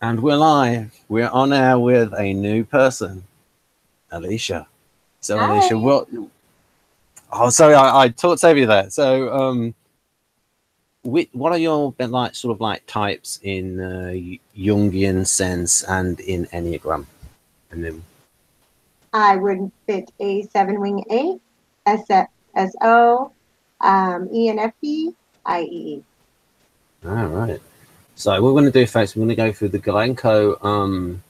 And we're live. We're on air with a new person, Alisha. So, Hi. Alisha, what? Oh, sorry, I, I talked over you there. So, um, what are your like sort of like types in uh, Jungian sense and in Enneagram? And then, I would fit a seven wing eight, S S O, um, ENFP, IE. all right. So, what we're going to do, folks, we're going to go through the Gulenko um,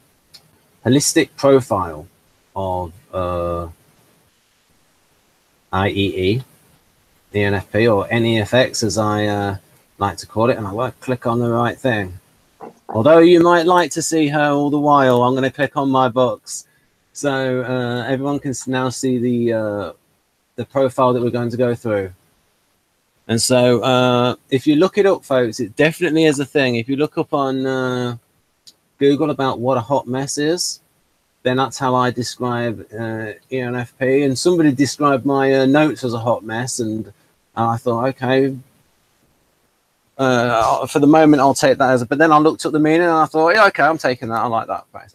holistic profile of uh, IEE, ENFP, or NEFX, as I uh, like to call it, and I won't click on the right thing. Although you might like to see her all the while, I'm going to click on my box, so uh, everyone can now see the uh, the profile that we're going to go through. And so, uh, if you look it up, folks, it definitely is a thing. If you look up on uh, Google about what a hot mess is, then that's how I describe uh, ENFP. And somebody described my uh, notes as a hot mess, and I thought, okay, uh, for the moment, I'll take that as. A, but then I looked at the meaning, and I thought, yeah, okay, I'm taking that. I like that phrase.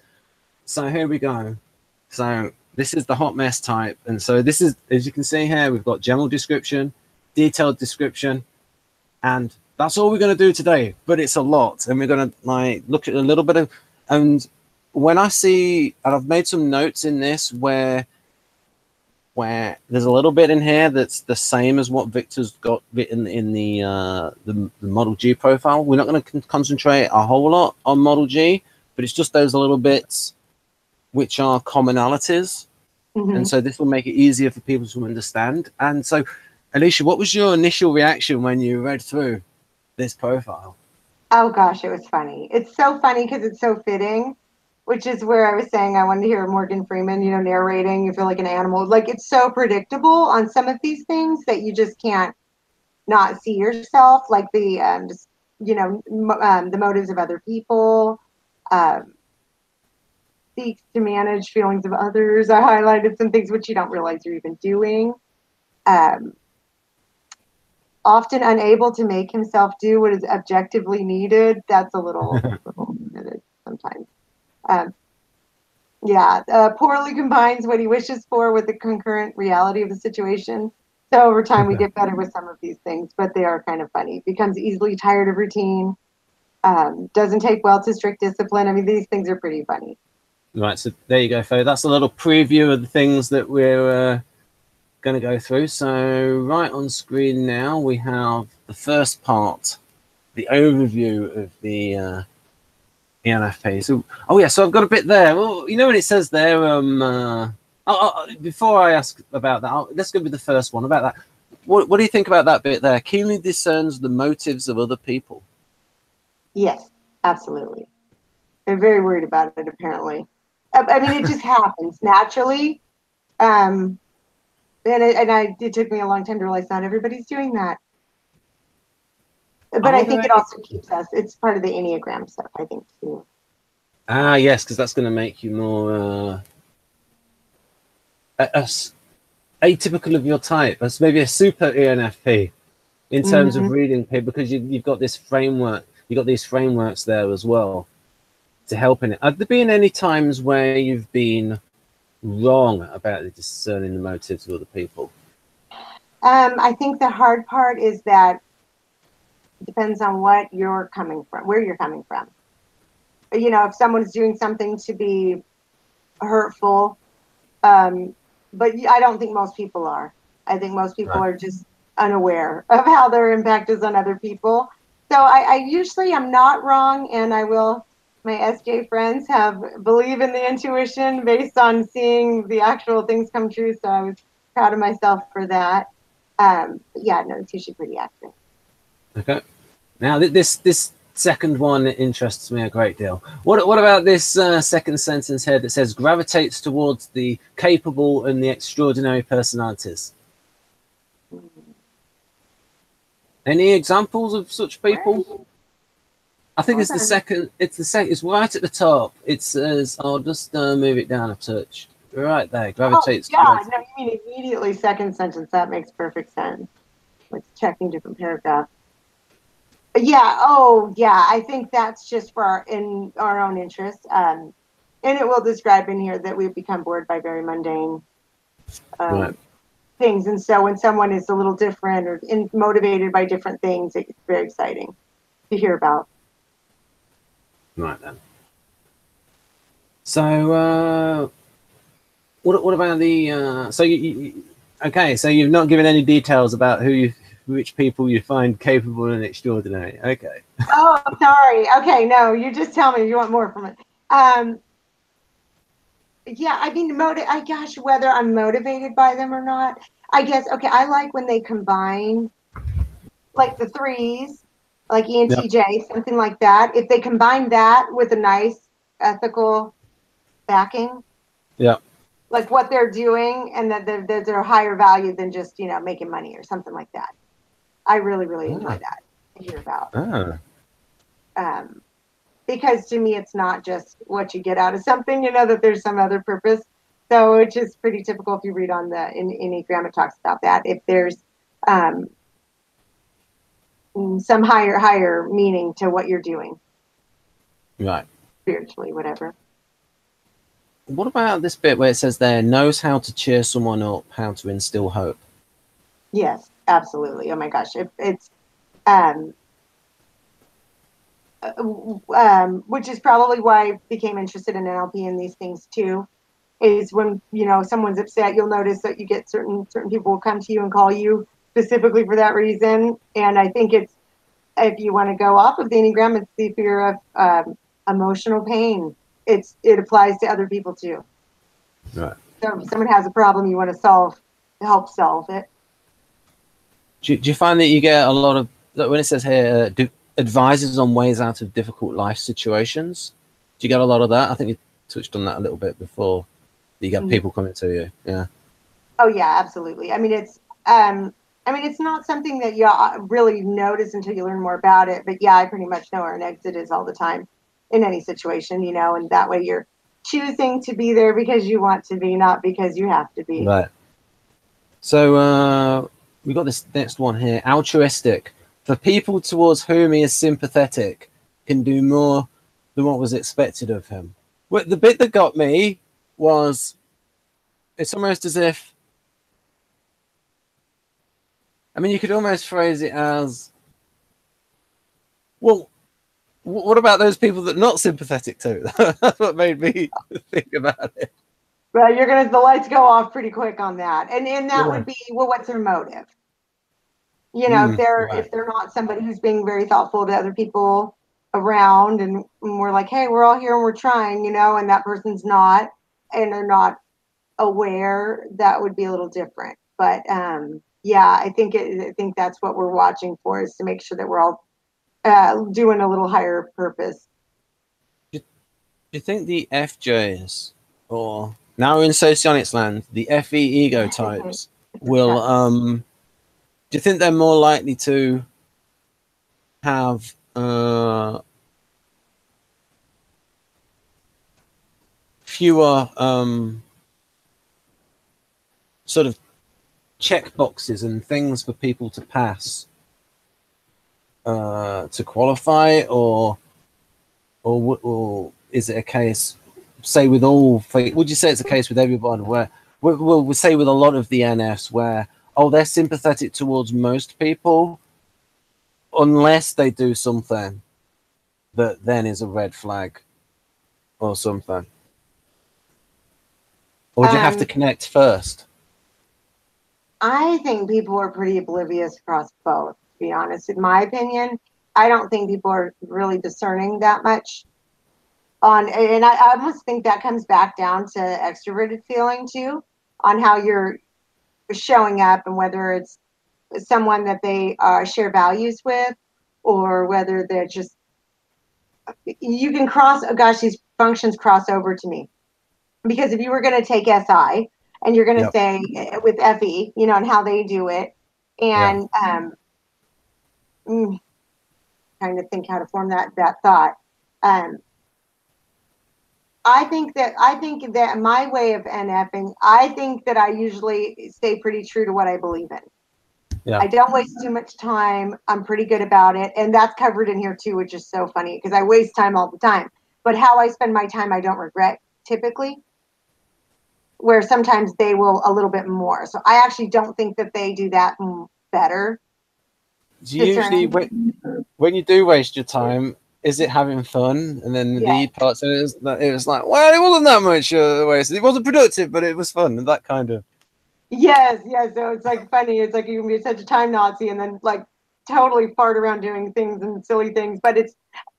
So here we go. So this is the hot mess type, and so this is, as you can see here, we've got general description, detailed description, and that's all we're going to do today. But it's a lot, and we're going to like look at a little bit of. And when I see, and I've made some notes in this where where there's a little bit in here that's the same as what Victor's got written in the uh, the, the Model G profile. We're not going to con- concentrate a whole lot on Model G, but it's just those little bits which are commonalities, Mhm. and so this will make it easier for people to understand. And so, Alisha, what was your initial reaction when you read through this profile? Oh gosh, it was funny. It's so funny because it's so fitting, which is where I was saying I wanted to hear Morgan Freeman, you know, narrating. You feel like an animal. Like it's so predictable on some of these things that you just can't not see yourself. Like the, um, just, you know, um, the motives of other people. Um, seeks to manage feelings of others. I highlighted some things which you don't realize you're even doing. Um, often unable to make himself do what is objectively needed. That's a little, little sometimes. Um, yeah, uh, poorly combines what he wishes for with the concurrent reality of the situation. So over time, we get better with some of these things, but they are kind of funny. Becomes easily tired of routine. Um, doesn't take well to strict discipline. I mean, these things are pretty funny. Right, so there you go, folks. That's a little preview of the things that we're uh, going to go through. So, right on screen now, we have the first part, the overview of the uh, ENFP. So, oh yeah, so I've got a bit there. Well, you know when it says there, um, uh, oh, oh, before I ask about that, I'll, let's go with the first one about that. What, what do you think about that bit there? Keenly discerns the motives of other people. Yes, absolutely. They're very worried about it, apparently. I, I mean, it just happens naturally. Um, and it, and I, it took me a long time to realize not everybody's doing that. But I think it also keeps us, it's part of the Enneagram stuff, I think, too. Ah, yes, because that's going to make you more uh, a- a s- atypical of your type. That's maybe a super ENFP in terms of Mhm. reading people because you, you've got this framework. You've got these frameworks there as well to help in it. Have there been any times where you've been wrong about discerning the motives of other people? Um, I think the hard part is that it depends on what you're coming from, where you're coming from. You know, if someone's doing something to be hurtful, um, but I don't think most people are. I think most people Right. are just unaware of how their impact is on other people. So I, I usually am not wrong, and I will. My SJ friends have believe in the intuition based on seeing the actual things come true. So I was proud of myself for that. Um, yeah, no, it's usually pretty accurate. Okay. Now th- this this second one interests me a great deal. What what about this uh, second sentence here that says gravitates towards the capable and the extraordinary personalities? Any examples of such people? I think it's the second. It's the second. It's right at the top. It says, "I'll just uh, move it down a touch." Right there, Oh, gravitates yeah, towards. no, you mean immediately second sentence. That makes perfect sense. Like checking different paragraphs. Yeah. Oh, yeah. I think that's just for our in our own interest. Um, and it will describe in here that we've become bored by very mundane um, Right. things. And so when someone is a little different or in, motivated by different things, it's very exciting to hear about. Right then. So, uh, what what about the? Uh, so you, you okay? So you've not given any details about who you, which people you find capable and extraordinary. Okay. oh, sorry. Okay, no, you just tell me you want more from it. Um, yeah, I mean, motiv- I gosh, whether I'm motivated by them or not, I guess. Okay, I like when they combine, like the threes, like E Yep. ENTJ, something like that. If they combine that with a nice ethical backing, Yeah. like what they're doing, and that they're, that they're higher value than just you know making money or something like that. I really, really enjoy that to hear about um, because to me it's not just what you get out of something you know that there's some other purpose so which is pretty typical if you read on the in enneagram it talks about that if there's um, some higher higher meaning to what you're doing Right. spiritually whatever What about this bit where it says there knows how to cheer someone up, how to instill hope? yes absolutely oh my gosh it, it's um uh, um, which is probably why I became interested in NLP and these things too. Is when you know someone's upset, you'll notice that you get certain certain people will come to you and call you specifically for that reason. And I think it's if you want to go off of the enneagram, it's the fear of um, emotional pain. It's it applies to other people too. Right. So if someone has a problem you want to solve, help solve it. Do, you- do you find that you get a lot of that when it says here uh, d- advises on ways out of difficult life situations? Do you get a lot of that? I think you touched on that a little bit before. that You get Mhm. people coming to you. Yeah. Oh yeah, absolutely. I mean, it's um, I mean, it's not something that you really notice until you learn more about it. But yeah, I pretty much know where an exit is all the time in any situation, you know, and that way you're choosing to be there because you want to be, not because you have to be. Right. So uh, we got this next one here. Altruistic. For people towards whom he is sympathetic, can do more than what was expected of him. Well, the bit that got me was it's almost as if I mean you could almost phrase it as well wh- what about those people that are not sympathetic to? That's what made me think about it. Well, you're gonna the lights go off pretty quick on that, and and that Yeah. would be well, what's their motive? You know, Mm, if they're right. if they're not somebody who's being very thoughtful to other people around, and, and we're like, hey, we're all here and we're trying, you know, and that person's not, and they're not aware, that would be a little different. But um, yeah, I think it, I think that's what we're watching for is to make sure that we're all uh, doing a little higher purpose. Do you think the FJs or now we're in socionics land, the FE ego types will um do you think they're more likely to have uh fewer um sort of check boxes and things for people to pass uh to qualify or or or is it a case say with all would you say it's a case with everyone where we'll, we'll we'll say with a lot of the nfs where oh they're sympathetic towards most people unless they do something that then is a red flag or something. Or do you have to Um, connect first I think people are pretty oblivious across both, to be honest. In my opinion, I don't think people are really discerning that much on, and I, I almost think that comes back down to extroverted feeling too, on how you're showing up and whether it's someone that they uh, share values with or whether they're just, you can cross, oh gosh, these functions cross over to me. Because if you were going to take SI, and you're going to Yep. say uh, with FE, you know, and how they do it, and um, mm, trying to think how to form that that thought. Um, I think that I think that my way of NFing, I think that I usually stay pretty true to what I believe in. Yeah. I don't waste too much time. I'm pretty good about it. And that's covered in here too, which is so funny because I waste time all the time. But how I spend my time, I don't regret typically. Where sometimes they will a little bit more. So I actually don't think that they do that better. Usually when, when you do waste your time, is it having fun? And then the Yeah. lead parts, and it was, it was like, well, it wasn't that much uh, waste. It wasn't productive, but it was fun, and that kind of. Yes, yes. So it's like funny. It's like you can be such a time Nazi and then like totally fart around doing things and silly things. But it's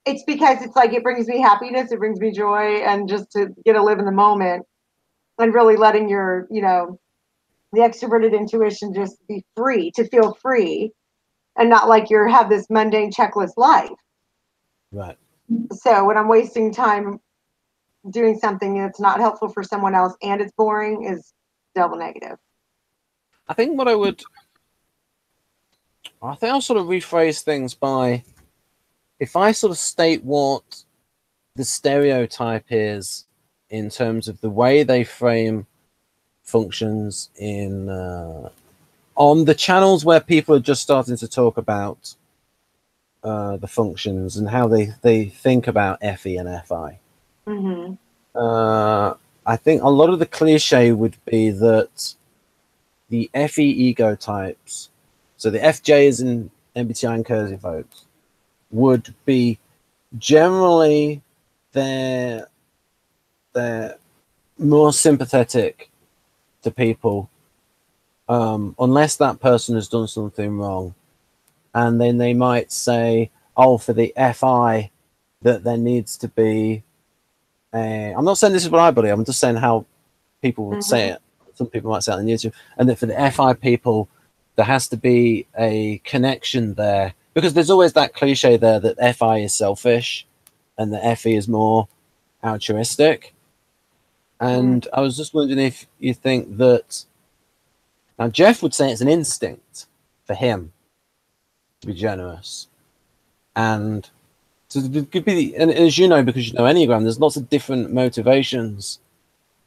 it's because it's like it brings me happiness, it brings me joy, and just to get to live in the moment and really letting your you know the extroverted intuition just be free to feel free and not like you're have this mundane checklist life. Right. So when I'm wasting time doing something that's not helpful for someone else and it's boring is double negative. I think what I would, I think I'll sort of rephrase things by, if I sort of state what the stereotype is in terms of the way they frame functions in uh, on the channels where people are just starting to talk about uh, the functions and how they they think about FE and FI. hmm Uh, I think a lot of the cliche would be that the FE ego types, so the FJs and MBTI and Keirsey folks, would be generally they're they're more sympathetic to people, um, unless that person has done something wrong, and then they might say, "Oh, for the FI, that there needs to be." Uh, I'm not saying this is what I believe. I'm just saying how people would say it. Some people might say it on YouTube, and that for the FI people, there has to be a connection there because there's always that cliche there that FI is selfish, and the FE is more altruistic. And I was just wondering if you think that now Jeff would say it's an instinct for him to be generous, and so it could be, and as you know, because you know Enneagram, there's lots of different motivations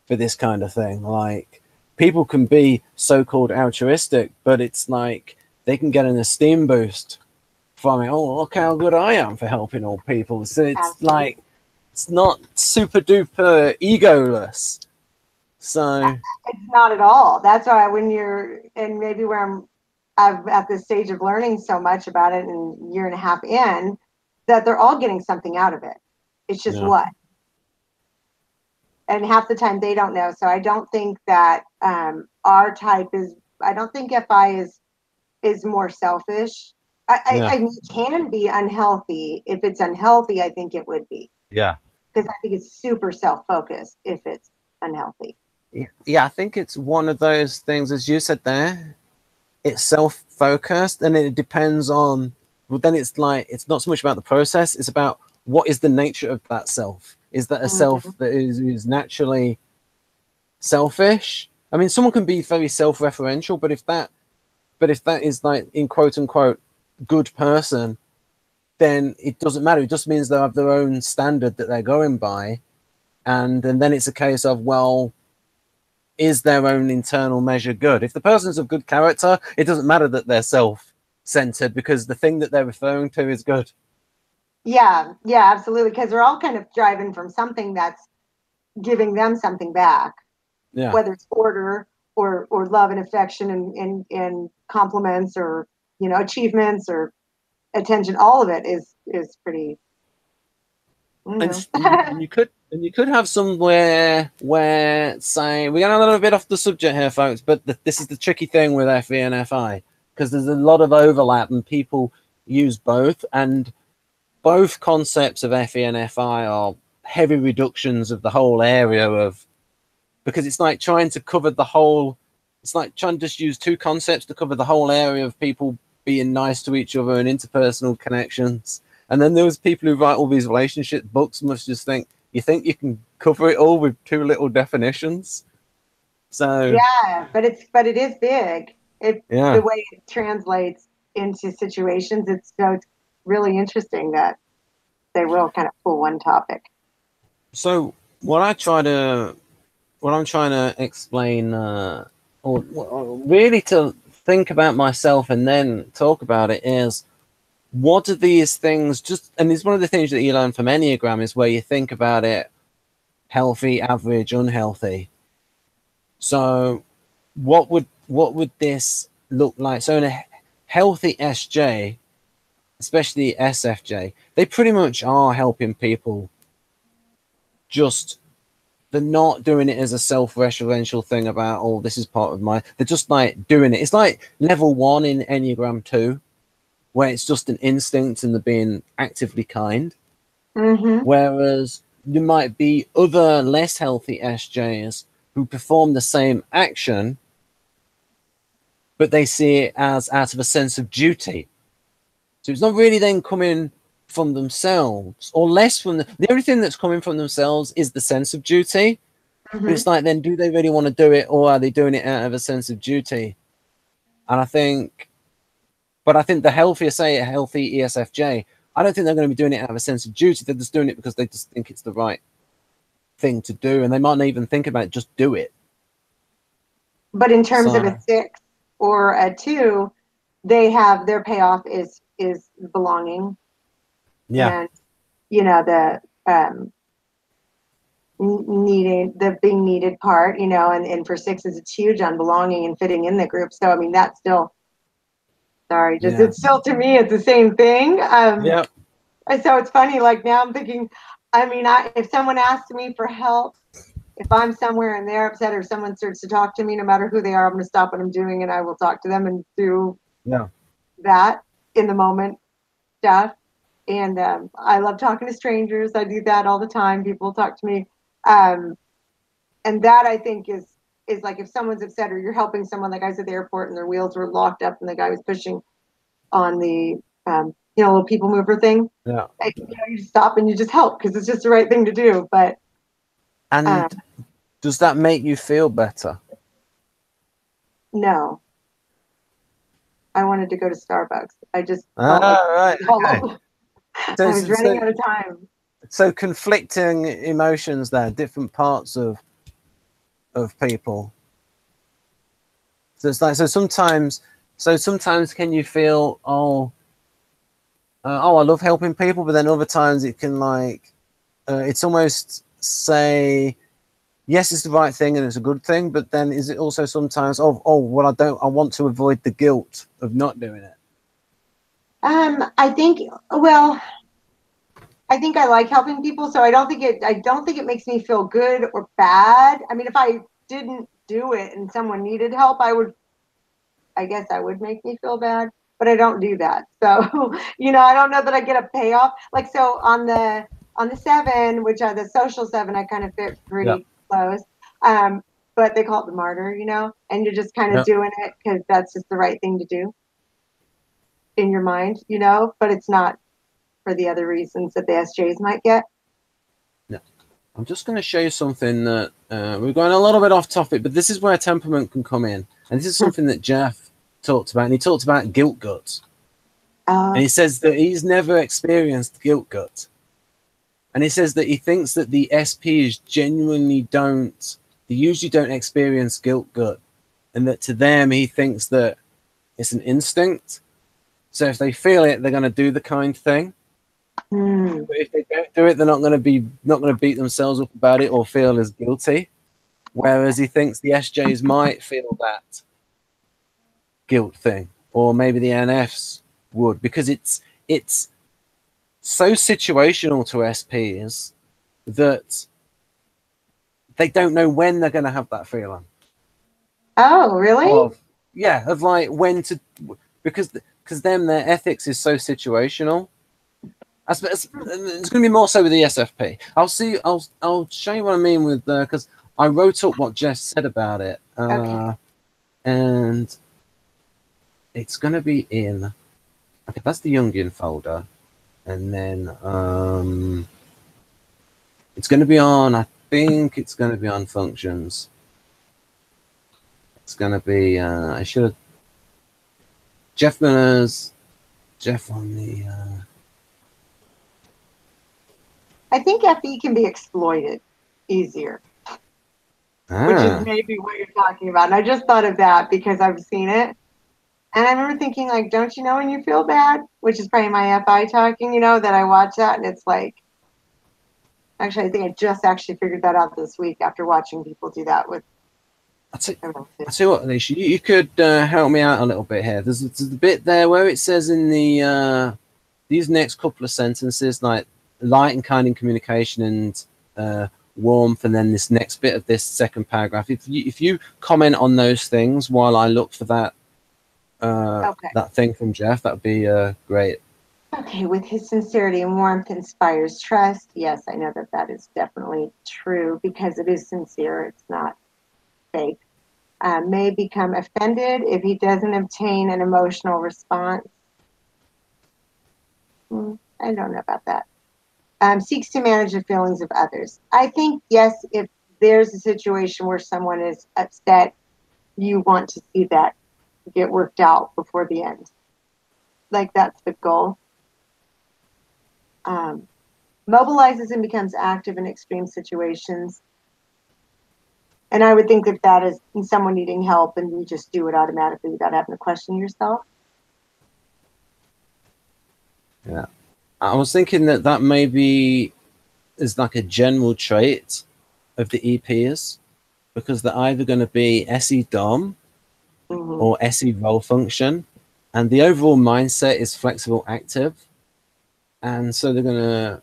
for this kind of thing. Like people can be so-called altruistic, but it's like they can get an esteem boost from it. Oh, look how good I am for helping all people. So it's like it's not super duper egoless. So It's not at all. That's why when you're, and maybe where I'm, I'm at this stage of learning so much about it and a year and a half in, that they're all getting something out of it. It's just Yeah. what. And half the time they don't know. So I don't think that um, our type is. I don't think FI is is more selfish. I, Yeah. I, I mean, can be unhealthy. If it's unhealthy, I think it would be Yeah. Because I think it's super self focused if it's unhealthy. Yeah, yeah, I think it's one of those things, as you said there. It's self-focused, and it depends on. Well, then it's like it's not so much about the process; it's about what is the nature of that self. Is that a mm-hmm. self that is, is naturally selfish? I mean, someone can be very self-referential, but if that, but if that is like in quote unquote good person, then it doesn't matter. It just means they have their own standard that they're going by, and and then it's a case of well is their own internal measure good? If the person's of good character, it doesn't matter that they're self centered because the thing that they're referring to is good. Yeah, yeah, absolutely. Because they're all kind of driving from something that's giving them something back, Yeah. whether it's order or or love and affection and and, and compliments or you know achievements or attention. All of it is is pretty. you And, know. s- and you could and you could have somewhere where say we're going a little bit off the subject here, folks, but th- this is the tricky thing with FE and FI because there's a lot of overlap and people use both and both concepts of FE and FI are heavy reductions of the whole area of because it's like trying to cover the whole it's like trying to just use two concepts to cover the whole area of people being nice to each other and interpersonal connections and then those people who write all these relationship books must just think you think you can cover it all with two little definitions so yeah, but it's but it is big. It yeah the way it translates into situations. It's so it's really interesting that they will kind of pull one topic. So what I try to, what I'm trying to explain, uh, or, or really to think about myself and then talk about it is what are these things just and it's one of the things that you learn from enneagram is where you think about it healthy average unhealthy. So what would what would this look like? So in a healthy sj especially sfj they pretty much are helping people just they're not doing it as a self-referential thing about oh this is part of my they're just like doing it. It's like level one in enneagram 2 where it's just an instinct and they're being actively kind. Mm-hmm. whereas there might be other less healthy sjs who perform the same action but they see it as out of a sense of duty. So it's not really then coming from themselves or less from the, the only thing that's coming from themselves is the sense of duty Mm-hmm. it's like, then do they really want to do it, or are they doing it out of a sense of duty? And I think, but I think the healthier, say, a healthy ESFJ, I don't think they're going to be doing it out of a sense of duty. They're just doing it because they just think it's the right thing to do, and they might not even think about it. Just do it. But in terms of a six or a two, they have their payoff is is belonging and you know the um needed the being needed part you know and, and for sixes it's huge on belonging and fitting in the group. So i mean that's still sorry just Yeah. it's still to me it's the same thing. Um yeah, so it's funny like now i'm thinking i mean i if someone asks me for help if i'm somewhere and they're upset or someone starts to talk to me no matter who they are i'm going to stop what i'm doing and i will talk to them and do yeah, that in the moment stuff. And um, I love talking to strangers. I do that all the time. People talk to me. Um, and that I think is is like if someone's upset or you're helping someone, like I was at the airport and their wheels were locked up and the guy was pushing on the um, you know little people mover thing. yeah. Like, you know, you just stop and you just help because it's just the right thing to do. But And um, does that make you feel better? no, I wanted to go to Starbucks. I just Ah, right. Okay. So, I was so- running so- out of time. so conflicting emotions there, different parts of of people. So it's like so sometimes so sometimes can you feel oh uh, oh I love helping people, but then other times it can like uh, it's almost say yes it's the right thing and it's a good thing, but then is it also sometimes oh oh well I don't I want to avoid the guilt of not doing it. Um, I think well, I think I like helping people, so I don't think it I don't think it makes me feel good or bad. I mean, if I didn't do it and someone needed help, I would I guess I would make me feel bad, but I don't do that. So, you know, I don't know that I get a payoff. Like so on the on the 7, which are the social 7, I kind of fit pretty Yeah. close. Um, but they call it the martyr, you know, and you're just kind of doing it cuz that's just the right thing to do in your mind, you know, but it's not for the other reasons that the SJs might get. No. I'm just going to show you something that uh, we're going a little bit off topic, but this is where temperament can come in. And this is something that Jeff talked about. And he talked about guilt guts. Uh, And he says that he's never experienced guilt gut. And he says that he thinks that the SPs genuinely don't, they usually don't experience guilt gut. And that to them, he thinks that it's an instinct. So if they feel it, they're going to do the kind thing. hmm, But if they don't do it, they're not going to be not going to beat themselves up about it or feel as guilty. Whereas he thinks the SJs might feel that guilt thing, or maybe the NFs would, because it's it's so situational to SPs that they don't know when they're going to have that feeling. Oh, really? Of, yeah, of like when to because because them their ethics is so situational. It's, going to be more so with the SFP. I'll see. I'll I'll show you what I mean with because I wrote up what Jeff said about it, uh, Okay. and it's going to be in. Okay, that's the Jungian folder, and then um, it's going to be on. I think it's going to be on functions. It's going to be. Uh, I should have. Jeff Miller's. Jeff on the. Uh, I think FE can be exploited easier, which ah, is maybe what you're talking about. And I just thought of that because I've seen it. And I remember thinking, like, don't you know when you feel bad? Which is probably my FI talking, you know, that I watch that and it's like, actually, I think I just actually figured that out this week after watching people do that with. I tell, I tell you what, Alisha, you, you could uh, help me out a little bit here. There's, there's a bit there where it says in the uh, these next couple of sentences, like light and kind in communication and uh, warmth, and then this next bit of this second paragraph. If you if you comment on those things while I look for that uh, Okay. that thing from Jeff, that'd be uh, great. Okay, with his sincerity and warmth inspires trust. Yes, I know that that is definitely true because it is sincere. It's not fake. Uh, may become offended if he doesn't obtain an emotional response. Hmm, I don't know about that. Um, seeks to manage the feelings of others. I think, yes, if there's a situation where someone is upset, you want to see that get worked out before the end. Like that's the goal um, mobilizes and becomes active in extreme situations. And I would think that that is someone needing help, and you just do it automatically without having to question yourself. Yeah. I was thinking that that maybe is like a general trait of the EPs because they're either going to be SE DOM Mhm. or SE role function, and the overall mindset is flexible active, and so they're gonna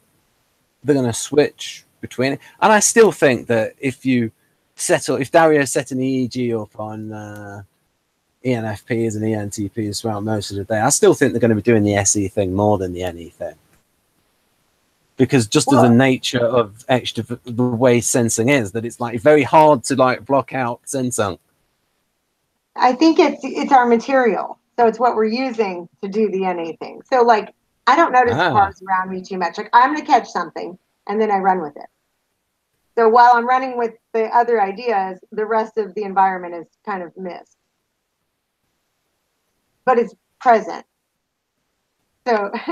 they're gonna switch between it. And I still think that if you settle, if Dario set an EEG up on uh, ENFPs and ENTPs throughout most of the day, I still think they're going to be doing the SE thing more than the NE thing. Because just of the nature of extra the way sensing is, that it's like very hard to like block out sensing. I think it's it's our material, so it's what we're using to do the anything. So like, I don't notice Ah. cars around me too much. Like I'm gonna catch something, and then I run with it. So while I'm running with the other ideas, the rest of the environment is kind of missed. But it's present. So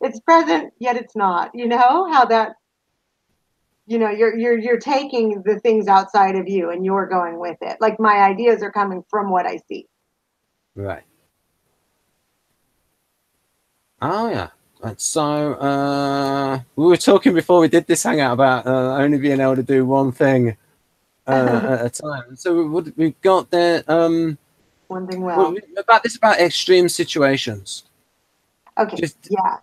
it's present, yet it's not. You know how that. You know, you're you're you're taking the things outside of you, and you're going with it. Like my ideas are coming from what I see. Right. Oh yeah. Right, so uh, we were talking before we did this hangout about uh, only being able to do one thing uh, at a time. So we we got there um, One thing well, well. about this about extreme situations. Okay. Just Yeah.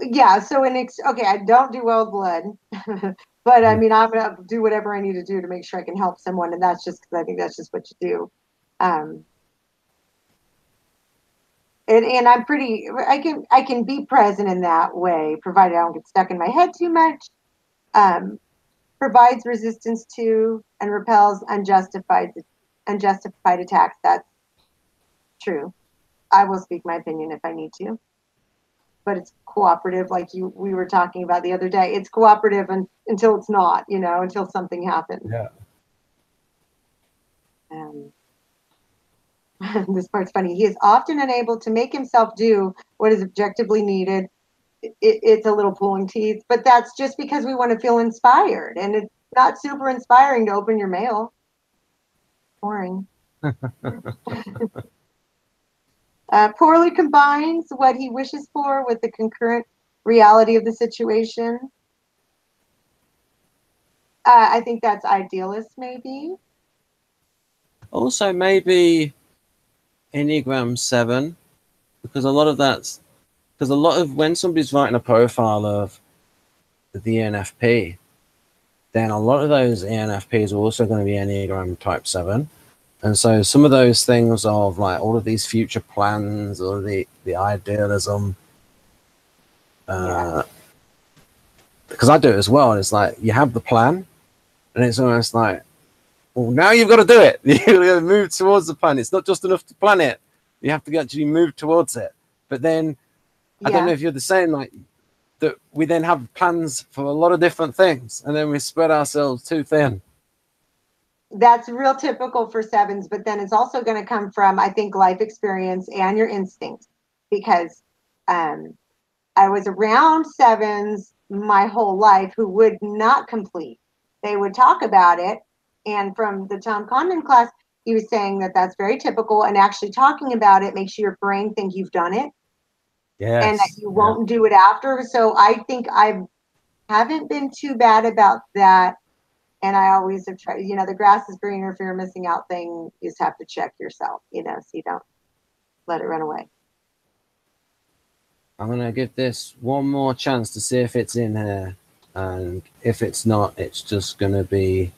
Yeah. So in ex- okay, I don't do well with blood, but I Mm. mean I'm gonna do whatever I need to do to make sure I can help someone, and that's just because I think that's just what you do. Um, and and I'm pretty. I can I can be present in that way, provided I don't get stuck in my head too much. Um, provides resistance to and repels unjustified unjustified attacks. That's true. I will speak my opinion if I need to. But it's cooperative, like you we were talking about the other day. It's cooperative un, until it's not, you know, until something happens. Yeah. Um, this part's funny. He is often unable to make himself do what is objectively needed. It, it's a little pulling teeth, but that's just because we want to feel inspired, and it's not super inspiring to open your mail. Boring. uh, poorly combines what he wishes for with the concurrent reality of the situation. Uh, I think that's idealist, maybe. Also, maybe Enneagram 7, because a lot of that's because a lot of when somebody's writing a profile of the ENFP, then a lot of those ENFPs are also going to be Enneagram type 7. And so some of those things of like all of these future plans or the, the idealism, uh, because I do it as well. And it's like you have the plan, and it's almost like, well, now you've got to do it. You've got to move towards the plan. It's not just enough to plan it. You have to actually move towards it. But then I don't know if you're the same, like that we then have plans for a lot of different things and then we spread ourselves too thin. that's real typical for sevens, but then it's also going to come from, I think, life experience and your instinct. Because um, I was around sevens my whole life who would not complete. They would talk about it. And from the Tom Condon class, he was saying that that's very typical, and actually talking about it makes your brain think you've done it, Yes. and that you won't do it after. So I think I haven't been too bad about that. And I always have tried, you know, the grass is greener if you're missing out thing. You just have to check yourself, you know, so you don't let it run away. I'm gonna give this one more chance to see if it's in here, and if it's not, it's just gonna be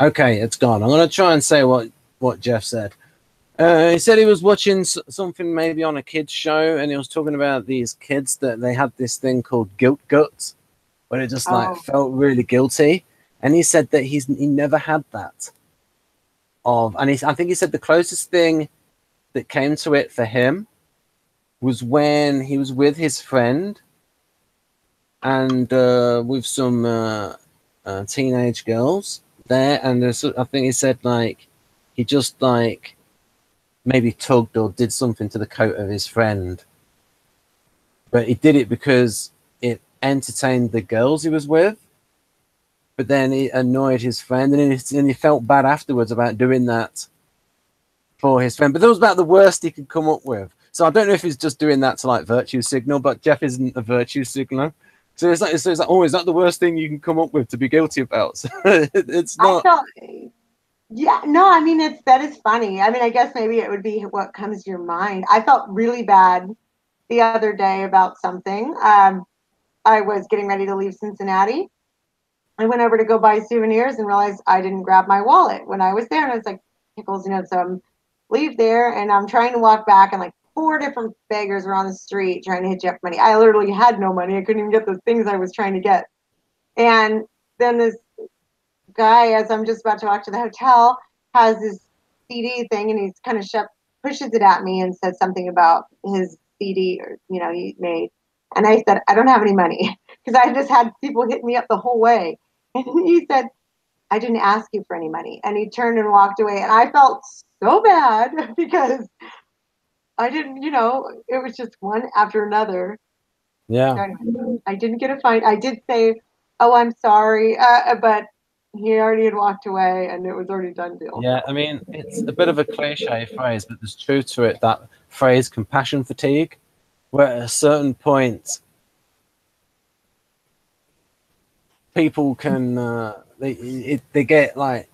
okay. It's gone. I'm gonna try and say what what Jeff said. Uh, he said he was watching s- something maybe on a kids show, and he was talking about these kids that they had this thing called guilt guts, where it just like Oh. felt really guilty. And he said that he's he never had that. Of and he, I think he said the closest thing that came to it for him was when he was with his friend and uh, with some uh, uh, teenage girls there, and there's, I think he said like he just like maybe tugged or did something to the coat of his friend, but he did it because it entertained the girls he was with. But then he annoyed his friend, and he, and he felt bad afterwards about doing that for his friend. But that was about the worst he could come up with. So I don't know if he's just doing that to like virtue signal, but Jeff isn't a virtue signaler. So it's like, so it's like, oh, is that the worst thing you can come up with to be guilty about? So it's not. yeah, no, I mean, it's, that is funny. I mean, I guess maybe it would be what comes to your mind. I felt really bad the other day about something. Um, I was getting ready to leave Cincinnati. I went over to go buy souvenirs and realized I didn't grab my wallet when I was there. And I was like, pickles, you know, so I'm leave there and I'm trying to walk back and like four different beggars were on the street trying to hit you up money. I literally had no money. I couldn't even get the things I was trying to get. And then this guy, as I'm just about to walk to the hotel, has this CD thing and he's kind of sho- pushes it at me and says something about his CD or, you know, he made. And I said, I don't have any money because I just had people hit me up the whole way. And he said, I didn't ask you for any money. And he turned and walked away. And I felt so bad because I didn't, you know, it was just one after another. Yeah. I didn't get a fine. I did say, "Oh, I'm sorry," uh, but he already had walked away, and it was already done deal. Yeah, I mean, it's a bit of a cliche phrase, but there's truth to it. That phrase, compassion fatigue, where at a certain point, people can uh, they it, they get like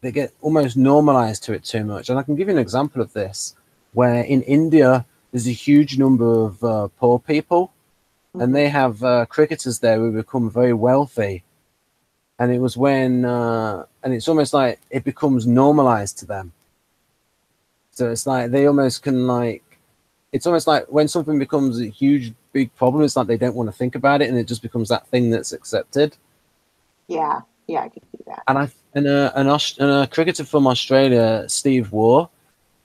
they get almost normalized to it too much. And I can give you an example of this, where in India there's a huge number of uh, poor people, and they have uh, cricketers there who become very wealthy. And it was when, uh, and it's almost like it becomes normalized to them. So it's like they almost can like, it's almost like when something becomes a huge, big problem, it's like they don't want to think about it, and it just becomes that thing that's accepted. yeah, yeah, I could see that. And I and a an, and a cricketer from Australia, Steve Waugh,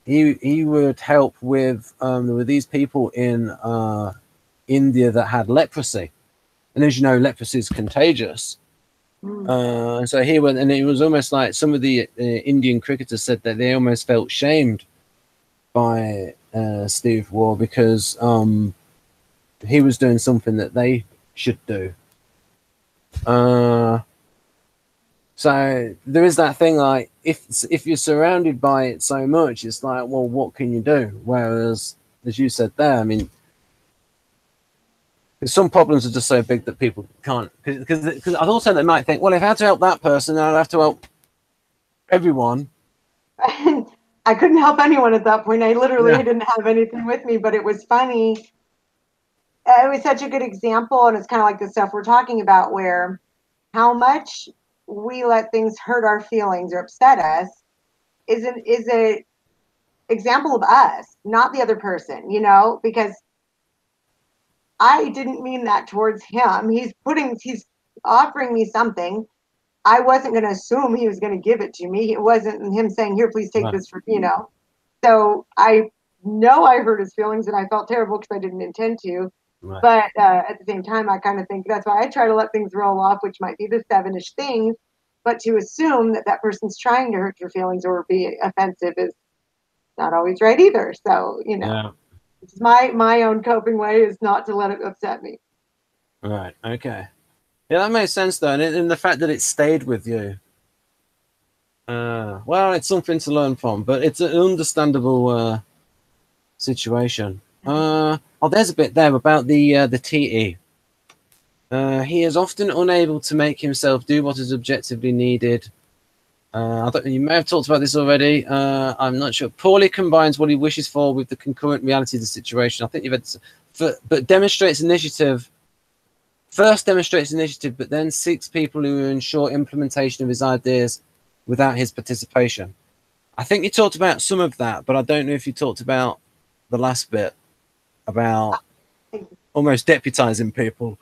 he he would help with um, there were these people in uh, India that had leprosy, and as you know, leprosy is contagious. Mm. Uh, and so he went, and it was almost like some of the uh, Indian cricketers said that they almost felt shamed by uh, Steve Waugh because um, he was doing something that they should do. So there is that thing like if if you're surrounded by it so much, it's like, well, what can you do? Whereas, as you said there, I mean, some problems are just so big that people can't. Because because also they might think, well, if I had to help that person, I'd have to help everyone. I couldn't help anyone at that point. I literally Yeah. didn't have anything with me, but it was funny. It was such a good example, and it's kind of like the stuff we're talking about, where how much we let things hurt our feelings or upset us is an is a example of us, not the other person. You know, because I didn't mean that towards him. He's putting, he's offering me something. I wasn't going to assume he was going to give it to me. It wasn't him saying, "Here, please take Right. this for," you know. So I know I hurt his feelings, and I felt terrible because I didn't intend to. Right. But uh, at the same time, I kind of think that's why I try to let things roll off, which might be the seven-ish things. But to assume that that person's trying to hurt your feelings or be offensive is not always right either. So you know, Yeah. my my own coping way is not to let it upset me. Right. Okay. Yeah, that makes sense though, and, and the fact that it stayed with you. Uh, well, it's something to learn from, but it's an understandable uh, situation. Uh, oh, there's a bit there about the uh, the TE. Uh, he is often unable to make himself do what is objectively needed. Uh, I don't, you may have talked about this already. Uh, I'm not sure. Poorly combines what he wishes for with the concurrent reality of the situation. I think you've had, for, but demonstrates initiative. First demonstrates initiative, but then seeks people who ensure implementation of his ideas without his participation. I think you talked about some of that, but I don't know if you talked about the last bit about almost deputizing people.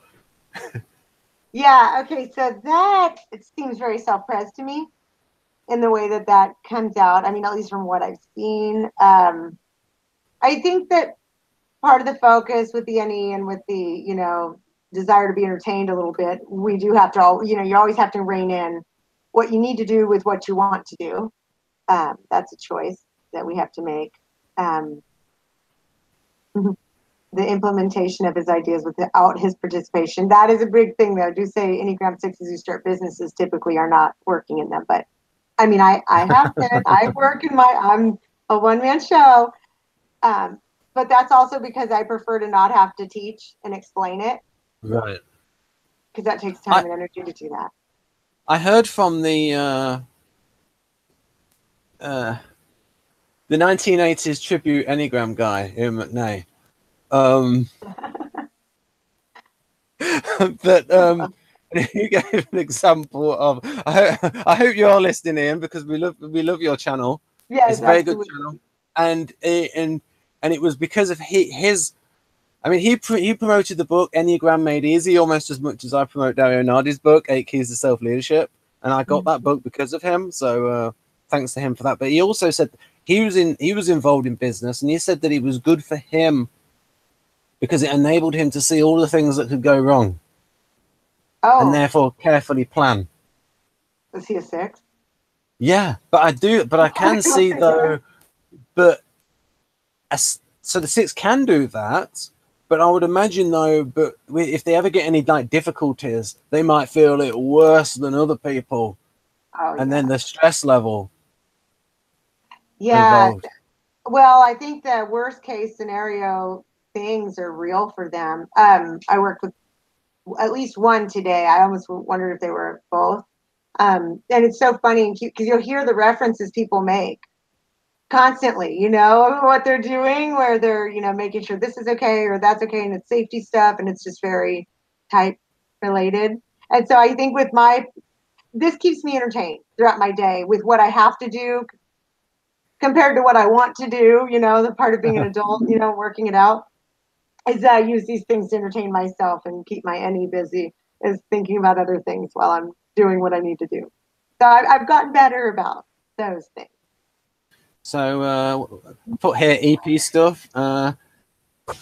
yeah. Okay. So that it seems very self-pres to me in the way that that comes out. I mean, at least from what I've seen. Um, I think that part of the focus with the NE and with the, you know, desire to be entertained a little bit, we do have to, all, you know, you always have to rein in what you need to do with what you want to do. Um, that's a choice that we have to make. Um, the implementation of his ideas without his participation. That is a big thing, though. I do say Enneagram sixes who start businesses typically are not working in them, but I mean, I I have been. I work in my. I'm a one man show, um, but that's also because I prefer to not have to teach and explain it. Right. Because that takes time I, and energy to do that. I heard from the uh, uh, the 1980s tribute Enneagram guy, Ian McNay. Um, that um, you gave an example of. I, I hope you're listening, Ian, because we love we love your channel. Yeah, it's a very good channel, and and and it was because of he, his. I mean, he he promoted the book Enneagram Made Easy almost as much as I promote Dario Nardi's book Eight Keys to Self Leadership, and I got mm-hmm. that book because of him. So uh, thanks to him for that. But he also said he was in he was involved in business, and he said that it was good for him because it enabled him to see all the things that could go wrong. Oh. And therefore carefully plan. Is he a six? Yeah, but I do, but I can see though, but so the six can do that. But I would imagine though, but if they ever get any like difficulties, they might feel it worse than other people, oh, and yeah. then the stress level. Yeah. Involved. Well, I think the worst case scenario things are real for them. Um, I worked with at least one today. I almost wondered if they were both. Um, and it's so funny and cute because you'll hear the references people make constantly, you know, what they're doing, where they're, you know, making sure this is okay or that's okay, and it's safety stuff, and it's just very type related. And so I think with my, this keeps me entertained throughout my day with what I have to do compared to what I want to do, you know, the part of being an adult, you know, working it out is I use these things to entertain myself and keep my NE busy is thinking about other things while I'm doing what I need to do. So I, have gotten better about those things. So uh, put here EP stuff. Uh,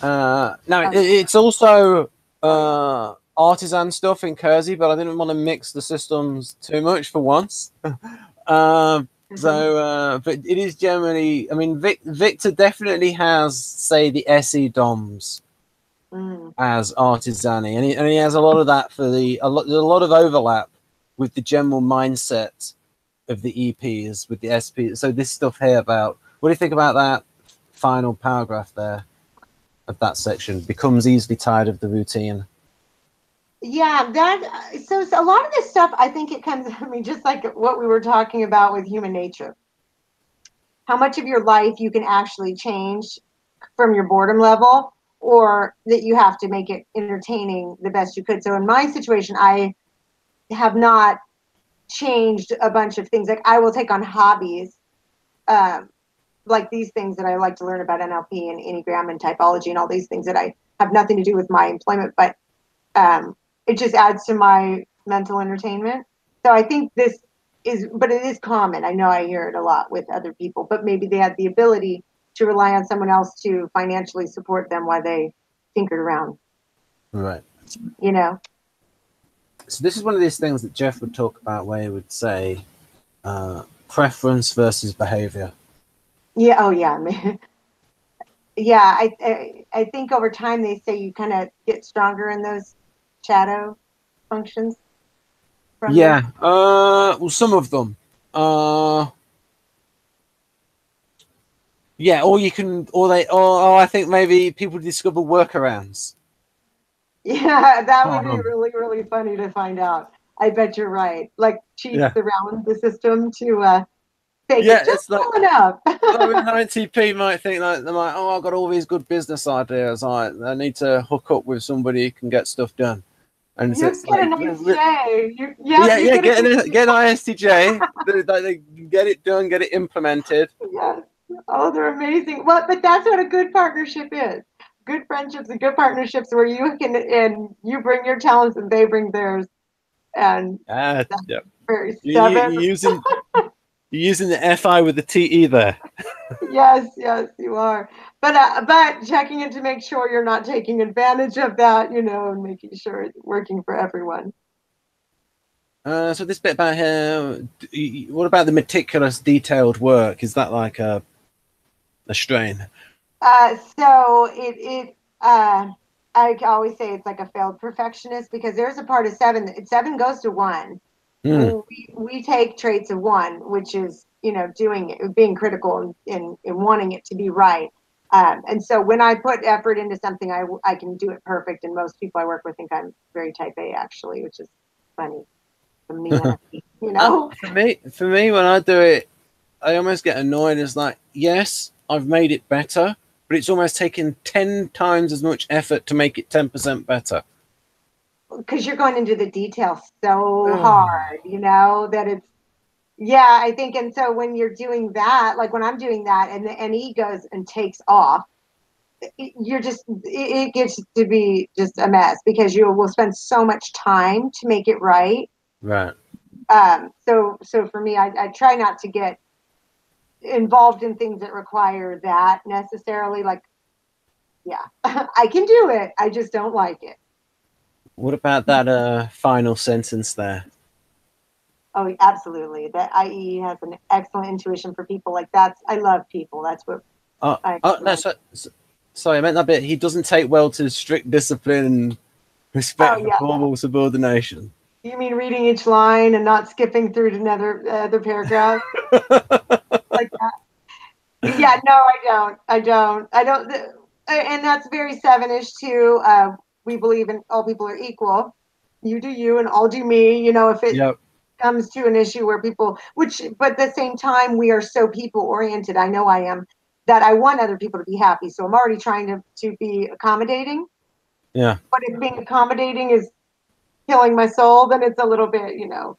uh, now it, it's also uh, artisan stuff in Keirsey, but I didn't want to mix the systems too much for once. um, so, uh, but it is generally. I mean, Vic, Victor definitely has, say, the SE DOMs mm. as artisani, and he, and he has a lot of that for the a lot. There's a lot of overlap with the general mindset of the EPs with the SP. So this stuff here about what do you think about that final paragraph there of that section? Becomes easily tired of the routine. Yeah, that so, so a lot of this stuff I think it comes I mean just like what we were talking about with human nature. How much of your life you can actually change from your boredom level or that you have to make it entertaining the best you could. So in my situation, I have not changed a bunch of things. Like I will take on hobbies, um, like these things that I like to learn about NLP and Enneagram and typology and all these things that I have nothing to do with my employment, but um, it just adds to my mental entertainment. So I think this is, but it is common. I know I hear it a lot with other people, but maybe they had the ability to rely on someone else to financially support them while they tinkered around. Right. You know? So this is one of these things that Jeff would talk about where he would say uh, preference versus behavior. Yeah. Oh, yeah. yeah. I, I, I think over time they say you kind of get stronger in those shadow functions. Yeah. Uh, well, some of them. Uh, yeah, or you can, or they, or, or I think maybe people discover workarounds. Yeah, that would Um, be really, really funny to find out. I bet you're right. Like cheats Yeah. around the system to uh, fake Yeah, it just it's like- well enough. I mean, 90p might think like they're like, oh, I've got all these good business ideas. I I need to hook up with somebody who can get stuff done. And so You it's get an ISTJ. You, yeah, yeah, yeah, get get an an, get an ISTJ, they, they, they get it done, get it implemented. Yes. Oh, they're amazing. Well, but that's what a good partnership is. Good friendships and good partnerships where you can and you bring your talents and they bring theirs. And Ah, yeah. for You, you, seven, you're using you're using the FI with the TE there. yes, yes, you are. But uh, but checking in to make sure you're not taking advantage of that, you know, and making sure it's working for everyone. Uh, so this bit about here, what about the meticulous, detailed work? Is that like a a strain? Uh, so it it uh, I always say it's like a failed perfectionist because there's a part of seven. Seven goes to one. Hmm. we, we take traits of one, which is you know doing it, being critical and, and, and wanting it to be right. Um, and so when I put effort into something, I, I can do it perfect. And most people I work with think I'm very type A actually, which is funny. For me, you know. For me, for me, when I do it, I almost get annoyed. It's like, yes, I've made it better, but it's almost taken ten times as much effort to make it ten percent better. because you're going into the details so Oh. hard, you know, that it's yeah, I think and so when you're doing that, like when I'm doing that and the NE goes and takes off, you're just it, it gets to be just a mess because you will spend so much time to make it right. Right. Um, so so for me, I, I try not to get involved in things that require that necessarily. Like, yeah, I can do it. I just don't like it. What about that uh, final sentence there? Oh, absolutely. That IE has an excellent intuition for people. Like that's, I love people. That's what. Oh, I- oh no, so, so- sorry, I meant that bit. He doesn't take well to strict discipline and respect Oh, for yeah. formal subordination. You mean reading each line and not skipping through to another uh, other paragraph? Yeah, no, I don't. I don't. I don't. th- And that's very seven-ish too. Uh, we believe in all people are equal. You do you, and I'll do me. You know, if it Yep. comes to an issue where people which but at the same time we are so people oriented i know i am that i want other people to be happy so i'm already trying to to be accommodating Yeah. but if being accommodating is killing my soul then it's a little bit you know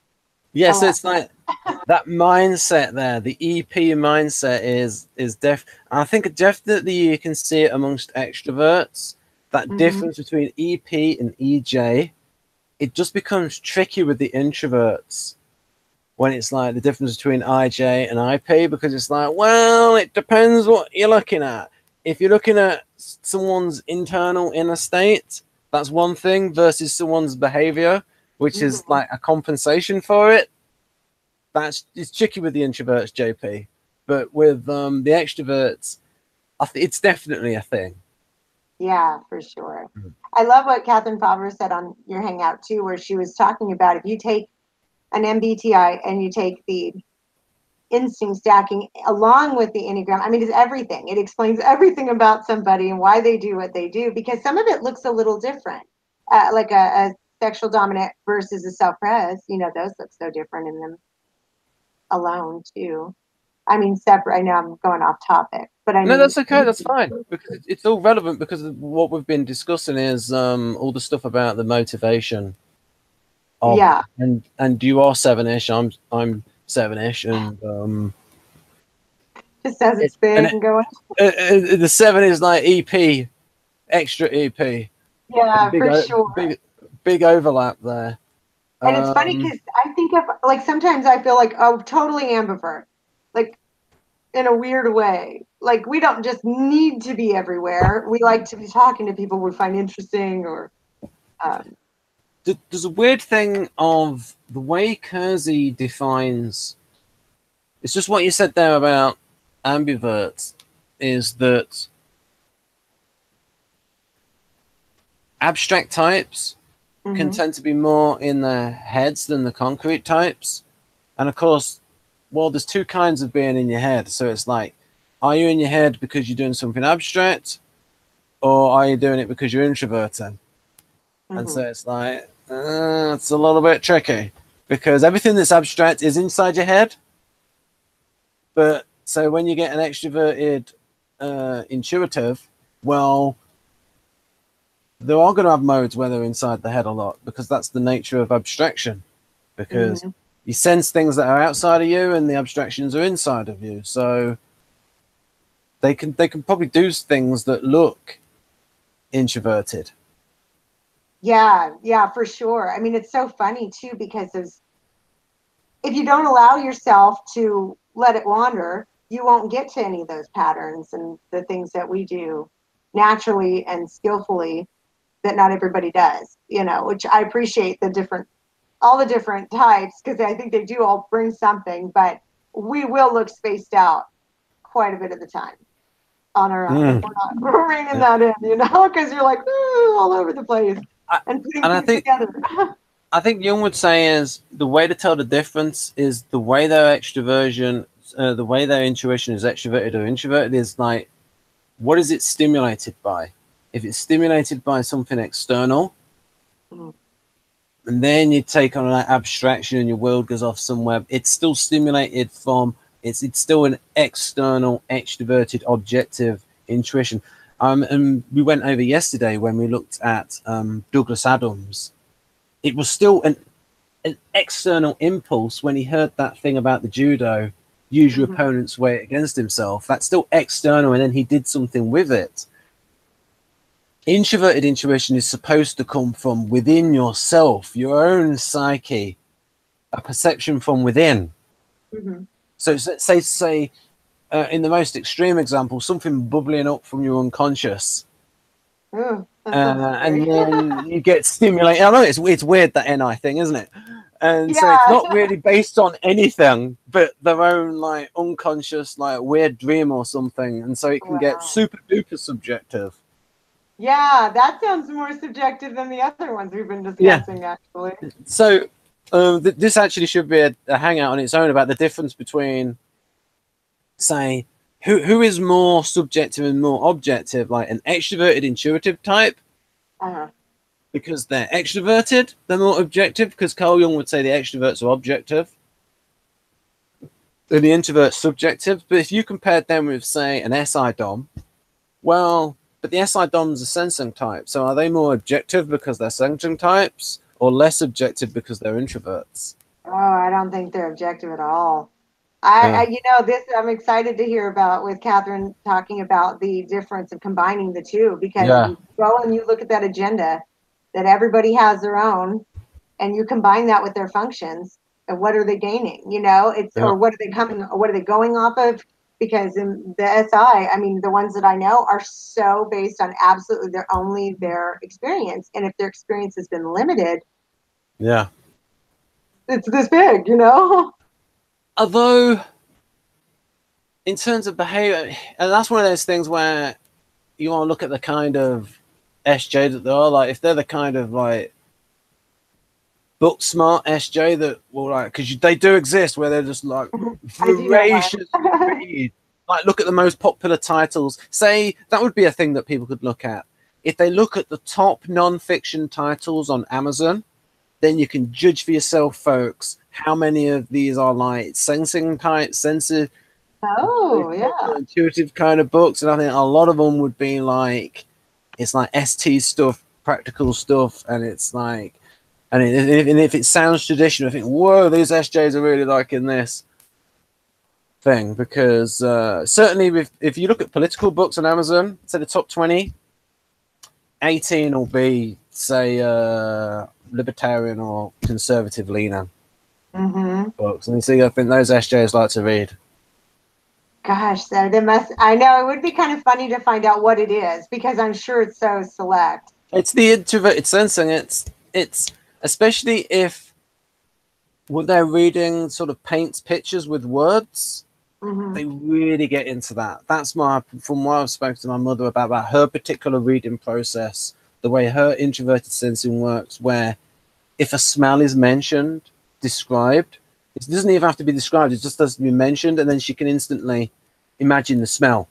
Yeah, so it's like that mindset there. The EP mindset is is def. I think definitely you can see it amongst extroverts. That Mhm. difference between EP and EJ, it just becomes tricky with the introverts when it's like the difference between IJ and IP because it's like, well, it depends what you're looking at. If you're looking at someone's internal inner state, that's one thing versus someone's behavior, which is Mhm. like a compensation for it. That's it's tricky with the introverts, JP, but with um, the extroverts, I th- it's definitely a thing. yeah for sure Mhm. i love what Katherine Fauvre said on your hangout too where she was talking about if you take an mbti and you take the instinct stacking along with the enneagram i mean it's everything it explains everything about somebody and why they do what they do because some of it looks a little different uh, like a sexual dominant versus a self-pres you know those look so different in them alone too i mean separate i know i'm going off topic but i No, mean that's okay. That's fine because it's- all relevant because what we've been discussing is um, all the stuff about the motivation. Of, yeah and and you are seven-ish. I'm I'm seven-ish, and um, just as it's It- big and and, going uh, uh, the seven is like EP, extra EP. yeah big, for sure Big big overlap there. And it's funny Um, because I think of like sometimes I feel like oh totally ambivert, like in a weird way. Like we don't just need to be everywhere. We like to be talking to people we find interesting or um, th- there's a weird thing of the way Keirsey defines. It's just what you said there about ambiverts, is that abstract types can mhm. tend to be more in their heads than the concrete types, and of course, well, there's two kinds of being in your head. So it's like, are you in your head because you're doing something abstract, or are you doing it because you're introverting? Mhm. And so it's like, uh, it's a little bit tricky because everything that's abstract is inside your head. But so when you get an extroverted uh, intuitive, well, they are going to have modes where they're inside the head a lot because that's the nature of abstraction. Because Mhm. you sense things that are outside of you and the abstractions are inside of you. So they can they can probably do things that look introverted. Yeah, yeah, for sure. I mean, it's so funny too because if you don't allow yourself to let it wander, you won't get to any of those patterns and the things that we do naturally and skillfully that not everybody does, you know, which I appreciate the different all the different types because I think they do all bring something, but we will look spaced out quite a bit of the time on our own. Mm. We're not we're bringing that in, you know, because you're like all over the place I- and putting and I think- together. I think Jung would say is the way to tell the difference is the way their extroversion, uh, the way their intuition is extroverted or introverted is like, what is it stimulated by? If it's stimulated by something external, and then you take on that abstraction and your world goes off somewhere, it's still stimulated from it's it's still an external extroverted objective intuition. Um, and we went over yesterday when we looked at um, Douglas Adams it was still an an external impulse when he heard that thing about the judo use your Mhm. opponent's weight against himself that's still external and then he did something with it introverted intuition is supposed to come from within yourself your own psyche a perception from within Mhm. so say say uh, in the most extreme example something bubbling up from your unconscious that uh, and then you get stimulated. I know it's it's weird that NI thing, isn't it? And so it's not really based on anything but their own like unconscious like weird dream or something, and so it can Wow. get super duper subjective. Yeah, that sounds more subjective than the other ones we've been Yeah. discussing, actually. So um, th- this actually should be a, a hangout on its own about the difference between, say, who who is more subjective and more objective, like an extroverted intuitive type Uh-huh. because they're extroverted, they're more objective because Carl Jung would say the extroverts are objective and the introverts subjective. But if you compared them with, say, an SI Dom, well, but the SI Dom's are sensing type. So are they more objective because they're sensing types or less objective because they're introverts? Oh, I don't think they're objective at all. I, Yeah. I, you know, this I'm excited to hear about with Katherine talking about the difference of combining the two because Yeah. you go and you look at that agenda that everybody has their own, and you combine that with their functions, and what are they gaining? You know, it's Yeah. or what are they coming? What are they going off of? Because in the SI, I mean, the ones that I know are so based on absolutely their only their experience, and if their experience has been limited, Yeah. it's this big, you know. although in terms of behavior and that's one of those things where you want to look at the kind of sj that they are like if they're the kind of like book smart sj that will like because they do exist where they're just like I do know one. voracious like look at the most popular titles say that would be a thing that people could look at if they look at the top non-fiction titles on amazon then you can judge for yourself folks how many of these are like sensing type sensitive Oh, yeah. intuitive kind of books and i think a lot of them would be like it's like st stuff practical stuff and it's like and, it, and if- if it sounds traditional i think whoa these sjs are really liking this thing because uh, certainly with, if you look at political books on amazon say the top 20 18 will be say uh, libertarian or conservative leaning hmm books and you see i think those sjs like to read Gosh, so they must. I know it would be kind of funny to find out what it is because I'm sure it's so select. It's the introverted sensing. It's it's especially if what they're reading sort of paints pictures with words. hmm They really get into that. That's my from what I've spoken to my mother about about her particular reading process, the way her introverted sensing works. Where if a smell is mentioned, described, It doesn't even have to be described. It just has to be mentioned, and then she can instantly imagine the smell.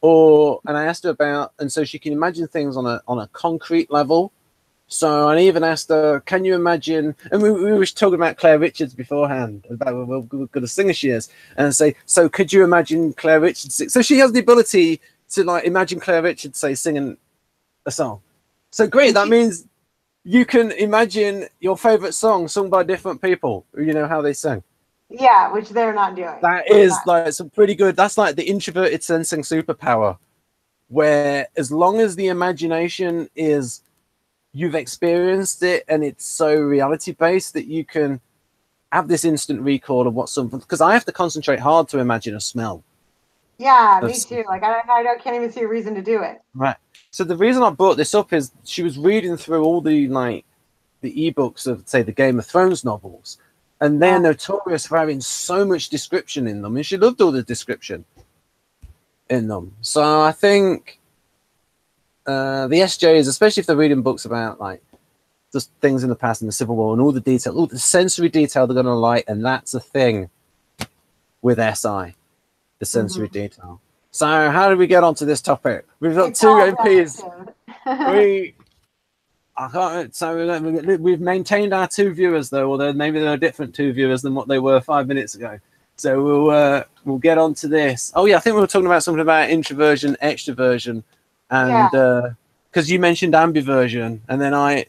Or and I asked her about, and so she can imagine things on a on a concrete level. So I even asked her, "Can you imagine?" And we, we were talking about Claire Richards beforehand about what good a singer she is, and I say, "So could you imagine Claire Richards?" So she has the ability to like imagine Claire Richards say singing a song. So great. That means you can imagine your favorite song sung by different people. You know how they sing. Yeah, which they're not doing. That is like some pretty good. That's like the introverted sensing superpower, where as long as the imagination is you've experienced it and it's so reality based that you can have this instant recall of what something because I have to concentrate hard to imagine a smell. Yeah, me too. Like I, I don't, can't even see a reason to do it. Right. So the reason I brought this up is she was reading through all the like the ebooks of say the Game of Thrones novels, and they're notorious for having so much description in them, and she loved all the description in them. So I think uh, the SJs, especially if they're reading books about like just things in the past and the Civil War and all the detail, all the sensory detail they're going to like, and that's a thing with SI, the sensory mm-hmm. detail. So how did we get onto this topic? We've got it's two MPs. we, I can't. So we've maintained our two viewers though, although maybe they're different two viewers than what they were five minutes ago. So we'll uh, we'll get on to this. Oh yeah, I think we were talking about something about introversion, extroversion, and uh because yeah. uh, you mentioned ambiversion, and then I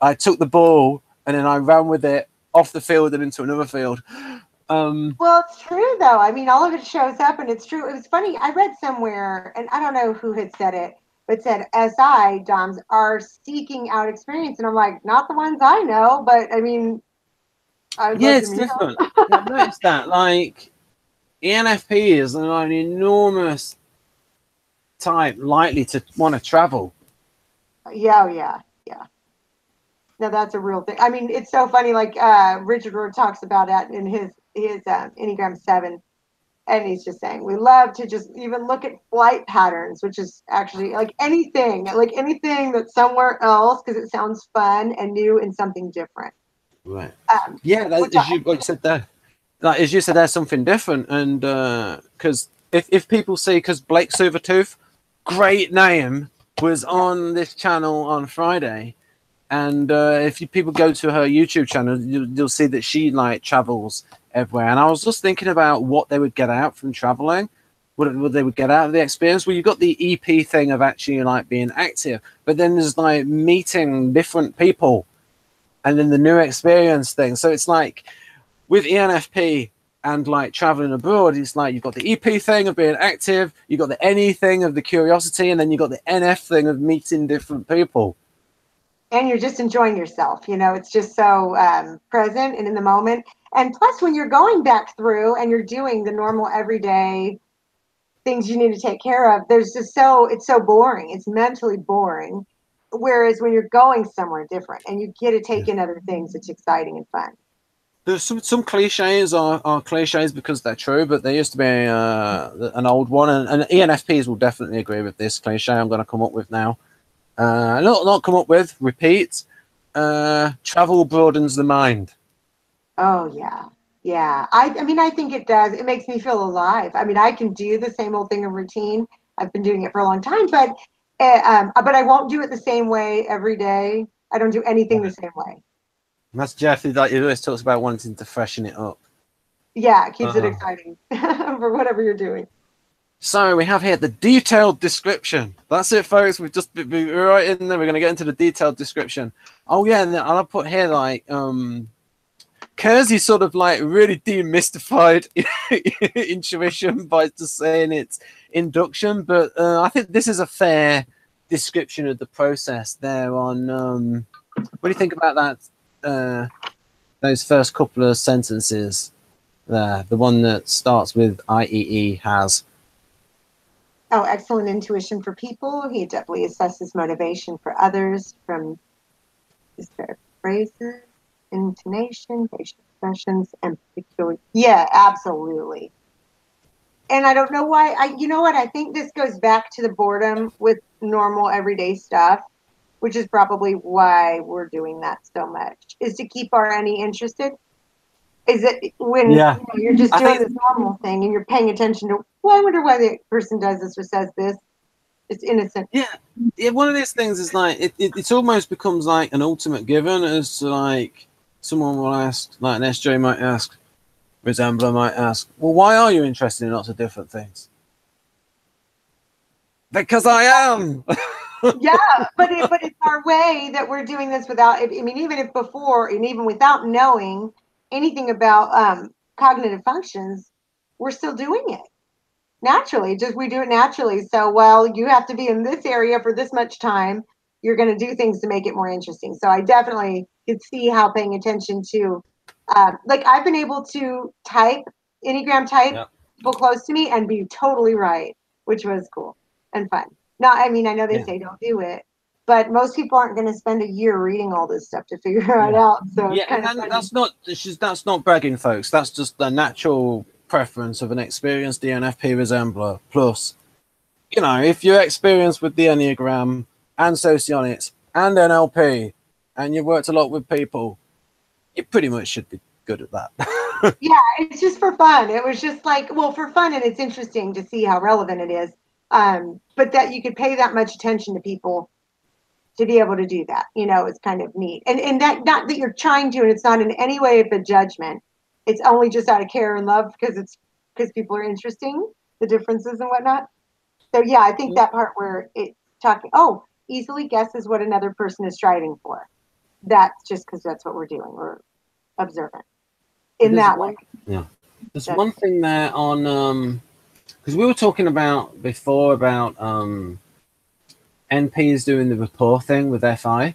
I took the ball and then I ran with it off the field and into another field. Um, well, it's true though. I mean, all of it shows up, and it's true. It was funny. I read somewhere, and I don't know who had said it, but said SI DOMs are seeking out experience, and I'm like, not the ones I know, but I mean, I yeah, it's different. I've noticed that. Like, ENFP is an enormous type likely to want to travel. Yeah, oh, yeah, yeah. No, that's a real thing. I mean, it's so funny. Like uh, Richard Rohr talks about that in his his um, Enneagram Seven, and he's just saying we love to just even look at flight patterns, which is actually like anything, like anything that's somewhere else because it sounds fun and new and something different. Right. Um, yeah, that, as you, what you said there, like as you said, there's something different, and because uh, if if people see, because Blake Silvertooth, great name, was on this channel on Friday and uh, if you, people go to her YouTube channel, you'll, you'll, see that she like travels everywhere. And I was just thinking about what they would get out from traveling, what, what they would get out of the experience. Well, you've got the EP thing of actually like being active, but then there's like meeting different people, and then the new experience thing. So it's like with ENFP and like traveling abroad, it's like you've got the EP thing of being active, you've got the NE thing of the curiosity, and then you've got the NF thing of meeting different people and you're just enjoying yourself. You know, it's just so um, present and in the moment. And plus, when you're going back through and you're doing the normal everyday things you need to take care of, there's just so it's so boring. It's mentally boring. Whereas when you're going somewhere different and you get to take in other things, it's exciting and fun. There's some some cliches are, are cliches because they're true, but there used to be uh, an old one, and, and ENFPs will definitely agree with this cliche I'm going to come up with now. Uh, not not come up with. Repeat. Uh, travel broadens the mind. Oh yeah, yeah. I I mean I think it does. It makes me feel alive. I mean I can do the same old thing in routine. I've been doing it for a long time, but uh, um, but I won't do it the same way every day. I don't do anything the same way. That's Jeff. Like he always talks about wanting to freshen it up. Yeah, it keeps uh-huh. it exciting for whatever you're doing. So we have here the detailed description. That's it, folks. We've just been right in there. We're going to get into the detailed description. Oh yeah, and I'll put here like um, Keirsey sort of like really demystified intuition by just saying it's induction, but uh, I think this is a fair description of the process there. On um, what do you think about that? Uh, those first couple of sentences there. The one that starts with IEE has Oh, excellent intuition for people. He definitely assesses motivation for others from his phrases, intonation, facial expressions, and particular. Yeah, absolutely. And I don't know why. I, you know what? I think this goes back to the boredom with normal everyday stuff, which is probably why we're doing that so much. Is to keep our NE interested. Is it when Yeah. you know, you're just doing think- this normal thing and you're paying attention to, well, I wonder why the person does this or says this. It's innocent. yeah, one of these things is like it, it, it almost becomes like an ultimate given as to like someone will ask, like an SJ might ask, Resembler might ask, well, why are you interested in lots of different things? Because I am. yeah, but it, but it's our way that we're doing this without. I mean, even if before and even without knowing anything about um, cognitive functions, we're still doing it naturally. Just we do it naturally. So, well, you have to be in this area for this much time. You're going to do things to make it more interesting. So, I definitely could see how paying attention to, um, like, I've been able to type Enneagram type Yeah. people close to me and be totally right, which was cool and fun. No, I mean, I know they Yeah. say don't do it, but most people aren't going to spend a year reading all this stuff to figure it out. So yeah, and funny. that's not she's, that's not bragging, folks. That's just the natural preference of an experienced DNFP resembler. Plus, you know, if you're experienced with the Enneagram and Socionics and NLP, and you've worked a lot with people, you pretty much should be good at that. yeah, it's just for fun. It was just like, well, for fun, and it's interesting to see how relevant it is. Um, but that you could pay that much attention to people to be able to do that, you know, it's kind of neat. And and that not that you're trying to, and it's not in any way of a judgment. It's only just out of care and love because it's because people are interesting, the differences and whatnot. So yeah, I think that part where it's talking, oh, easily guesses what another person is striving for. That's just because that's what we're doing. We're observant in There's that one- way. There's That's- one thing there on um because we were talking about before about um NPs doing the rapport thing with FI,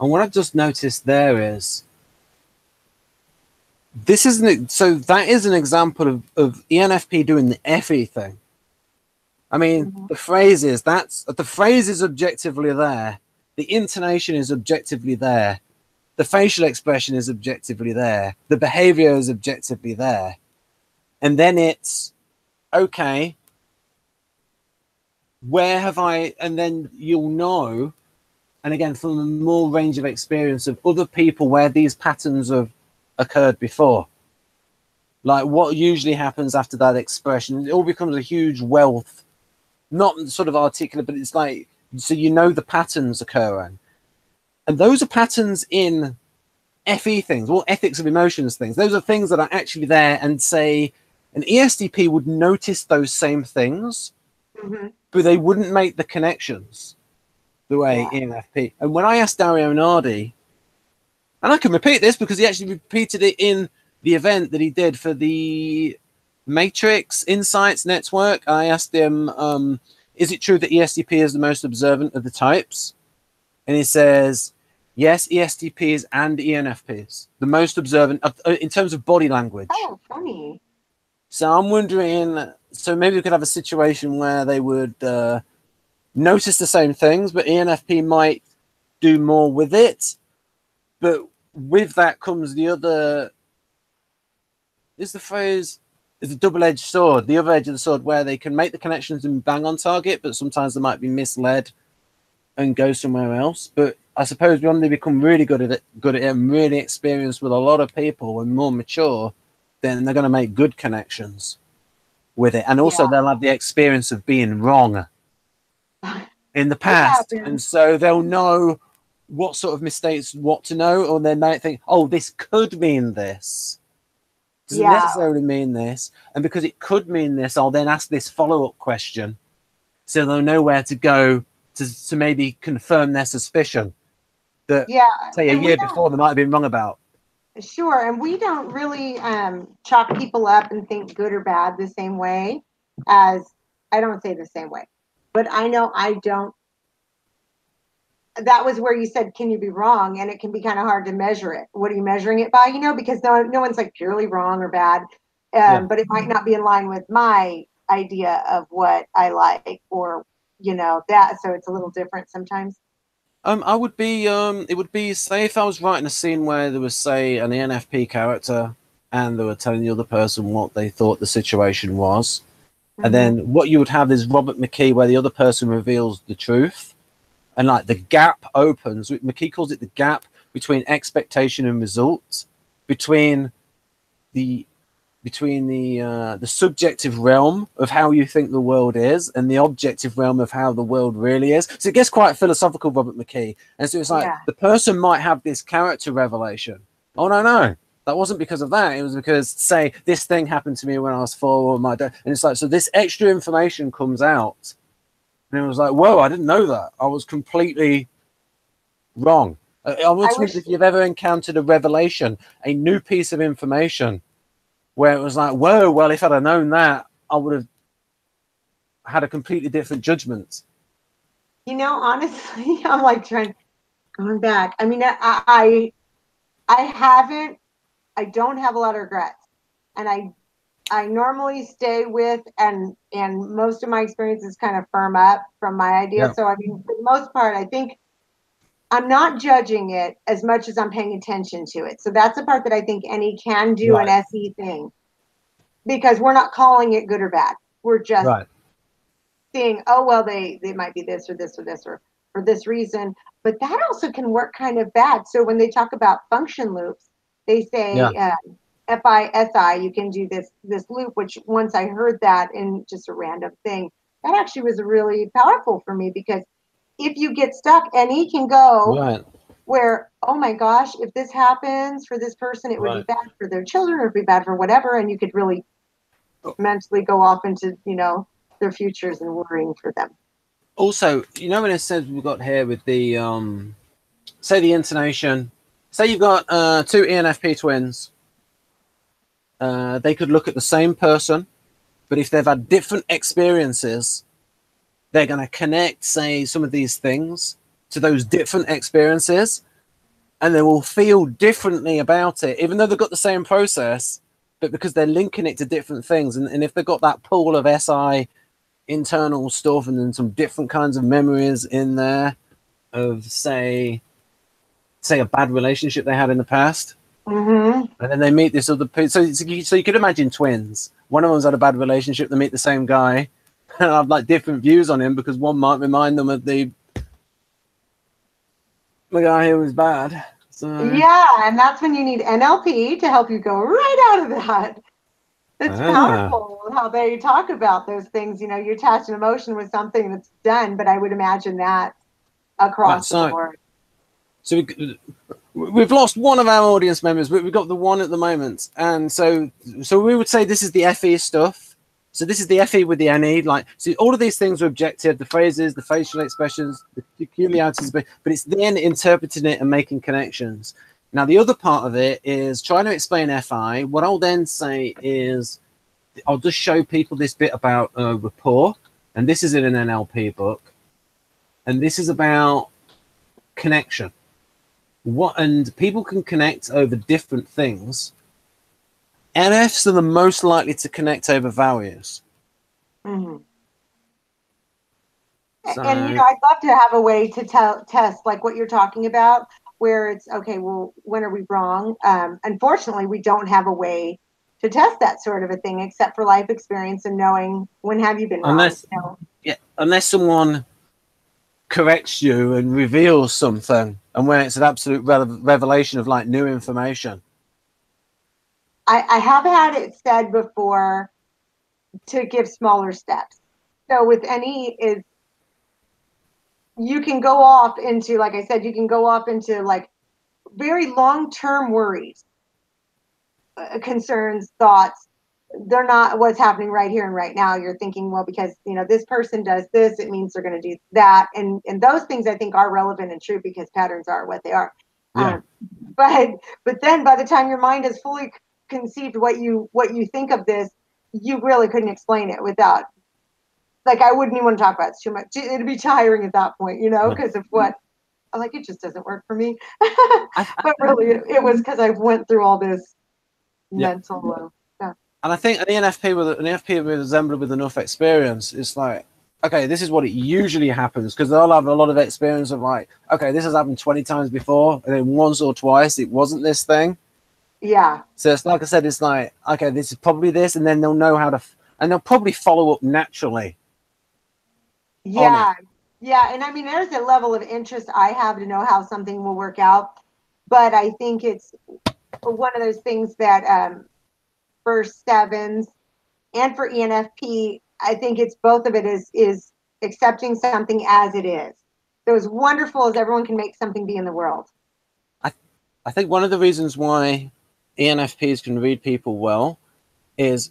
and what I've just noticed there is this isn't so that is an example of, of ENFP doing the FE thing. I mean, Mhm. the phrase is that's the phrase is objectively there, the intonation is objectively there, the facial expression is objectively there, the behavior is objectively there, and then it's okay. Where have I? And then you'll know, and again from a more range of experience of other people where these patterns have occurred before. Like what usually happens after that expression, it all becomes a huge wealth, not sort of articulate, but it's like so you know the patterns occurring, and those are patterns in FE things, or ethics of emotions things. Those are things that are actually there, and say an ESTP would notice those same things, Mhm. but they wouldn't make the connections the way E ENFP. And when I asked Dario Nardi, and I can repeat this because he actually repeated it in the event that he did for the Matrix Insights Network, I asked him, um, is it true that ESTP is the most observant of the types? And he says, yes, ESTPs and ENFPs, the most observant of, uh, in terms of body language. Oh, funny. So I'm wondering, so maybe we could have a situation where they would uh, notice the same things, but ENFP might do more with it. But with that comes the other. Is the phrase is a double-edged sword? The other edge of the sword, where they can make the connections and bang on target, but sometimes they might be misled and go somewhere else. But I suppose when they become really good at it, good at it, and really experienced with a lot of people and more mature, then they're going to make good connections with it, and also Yeah. they'll have the experience of being wrong in the past, and so they'll know what sort of mistakes what to know, or they might think, "Oh, this could mean this." Doesn't Yeah. necessarily mean this, and because it could mean this, I'll then ask this follow-up question, so they'll know where to go to to maybe confirm their suspicion that, Yeah. say, a and year before they might have been wrong about. Sure, and we don't really um, chalk people up and think good or bad the same way as I don't say the same way, but I know I don't. That was where you said, "Can you be wrong?" And it can be kind of hard to measure it. What are you measuring it by? You know, because no, no one's like purely wrong or bad, um, Yeah. but it might not be in line with my idea of what I like, or you know that. So it's a little different sometimes. Um, I would be um, it would be say if I was writing a scene where there was say an ENFP character and they were telling the other person what they thought the situation was, Mhm. and then what you would have is Robert McKee where the other person reveals the truth, and like the gap opens. McKee calls it the gap between expectation and results, between the between the uh, the subjective realm of how you think the world is and the objective realm of how the world really is. So it gets quite philosophical, Robert McKee. And so it's like Yeah. the person might have this character revelation. Oh no, no, that wasn't because of that. It was because, say, this thing happened to me when I was four, or my dad. And it's like, so this extra information comes out, and it was like, whoa, I didn't know that. I was completely wrong. I, I wish- if you've ever encountered a revelation, a new piece of information, where it was like, whoa, well, if I'd have known that, I would have had a completely different judgment. You know, honestly, I'm like trying going back. I mean, I I I haven't I don't have a lot of regrets. And I I normally stay with and and most of my experiences kind of firm up from my idea. Yeah. So I mean for the most part I think I'm not judging it as much as I'm paying attention to it. So that's the part that I think NE can do an SE thing. Because we're not calling it good or bad. We're just Right. seeing, oh well, they they might be this or this or this or for this reason. But that also can work kind of bad. So when they talk about function loops, they say Yeah. uh, FISI, you can do this this loop. Which once I heard that in just a random thing, that actually was really powerful for me because if you get stuck, NE can go Right. where oh my gosh, if this happens for this person, it would Right. be bad for their children, or it'd be bad for whatever, and you could really Oh. mentally go off into you know their futures and worrying for them. also you know when it says we've got here with the um say the intonation say you've got uh two enfp twins uh they could look at the same person but if they've had different experiences they're going to connect say some of these things to those different experiences and they will feel differently about it even though they've got the same process but because they're linking it to different things and, and if they've got that pool of si internal stuff and then some different kinds of memories in there of say say a bad relationship they had in the past Mm-hmm. and then they meet this other person so, you- so you could imagine twins one of them's had a bad relationship they meet the same guy and have like different views on him because one might remind them of the the guy who was bad so Yeah, and that's when you need NLP to help you go right out of that. It's Ah. powerful how they talk about those things. You know, you attach an emotion with something that's done, but I would imagine that across Right, so- the board. So we, we've lost one of our audience members, but we've got the one at the moment, and so so we would say this is the FE stuff. So this is the FE with the NE. Like, so all of these things are objective: the phrases, the facial expressions, the peculiarities, but but it's then interpreting it and making connections. Now the other part of it is trying to explain FI. What I'll then say is, I'll just show people this bit about uh, rapport, and this is in an NLP book, and this is about connection what and people can connect over different things nfs are the most likely to connect over values hmm So- and you know, I'd love to have a way to tell test like what you're talking about, where it's okay. Well, when are we wrong? Um, unfortunately, we don't have a way to test that sort of a thing, except for life experience and knowing when have you been wrong. Unless- you know? yeah unless someone corrects you and reveals something and when it's an absolute re- revelation of like new information I, I have had it said before to give smaller steps. So with NE is you can go off into like I said, you can go off into like very long term worries, uh, concerns, thoughts. They're not what's happening right here and right now. You're thinking, well, because you know this person does this, it means they're going to do that, and and those things I think are relevant and true because patterns are what they are. Yeah. Um, but but then by the time your mind is fully conceived what you what you think of this, you really couldn't explain it without. Like I wouldn't even want to talk about it. It's too much. It'd be tiring at that point, you know, because of what. I'm like it just doesn't work for me. But really, it, it was because I went through all this Yeah. mental. Uh, and i think an enfp with an enfp with assembler with enough experience it's like okay this is what it usually happens because they'll have a lot of experience of like okay this has happened 20 times before and then once or twice it wasn't this thing yeah, So it's like I said, it's like okay, this is probably this, and then they'll know how to, f- and they'll probably follow up naturally. yeah, yeah. And I mean, there's a level of interest I have to know how something will work out, but I think it's one of those things that um, for sevens and for ENFP, I think it's both of it is is accepting something as it is. So as wonderful as everyone can make something be in the world. I I think one of the reasons why ENFPs can read people well is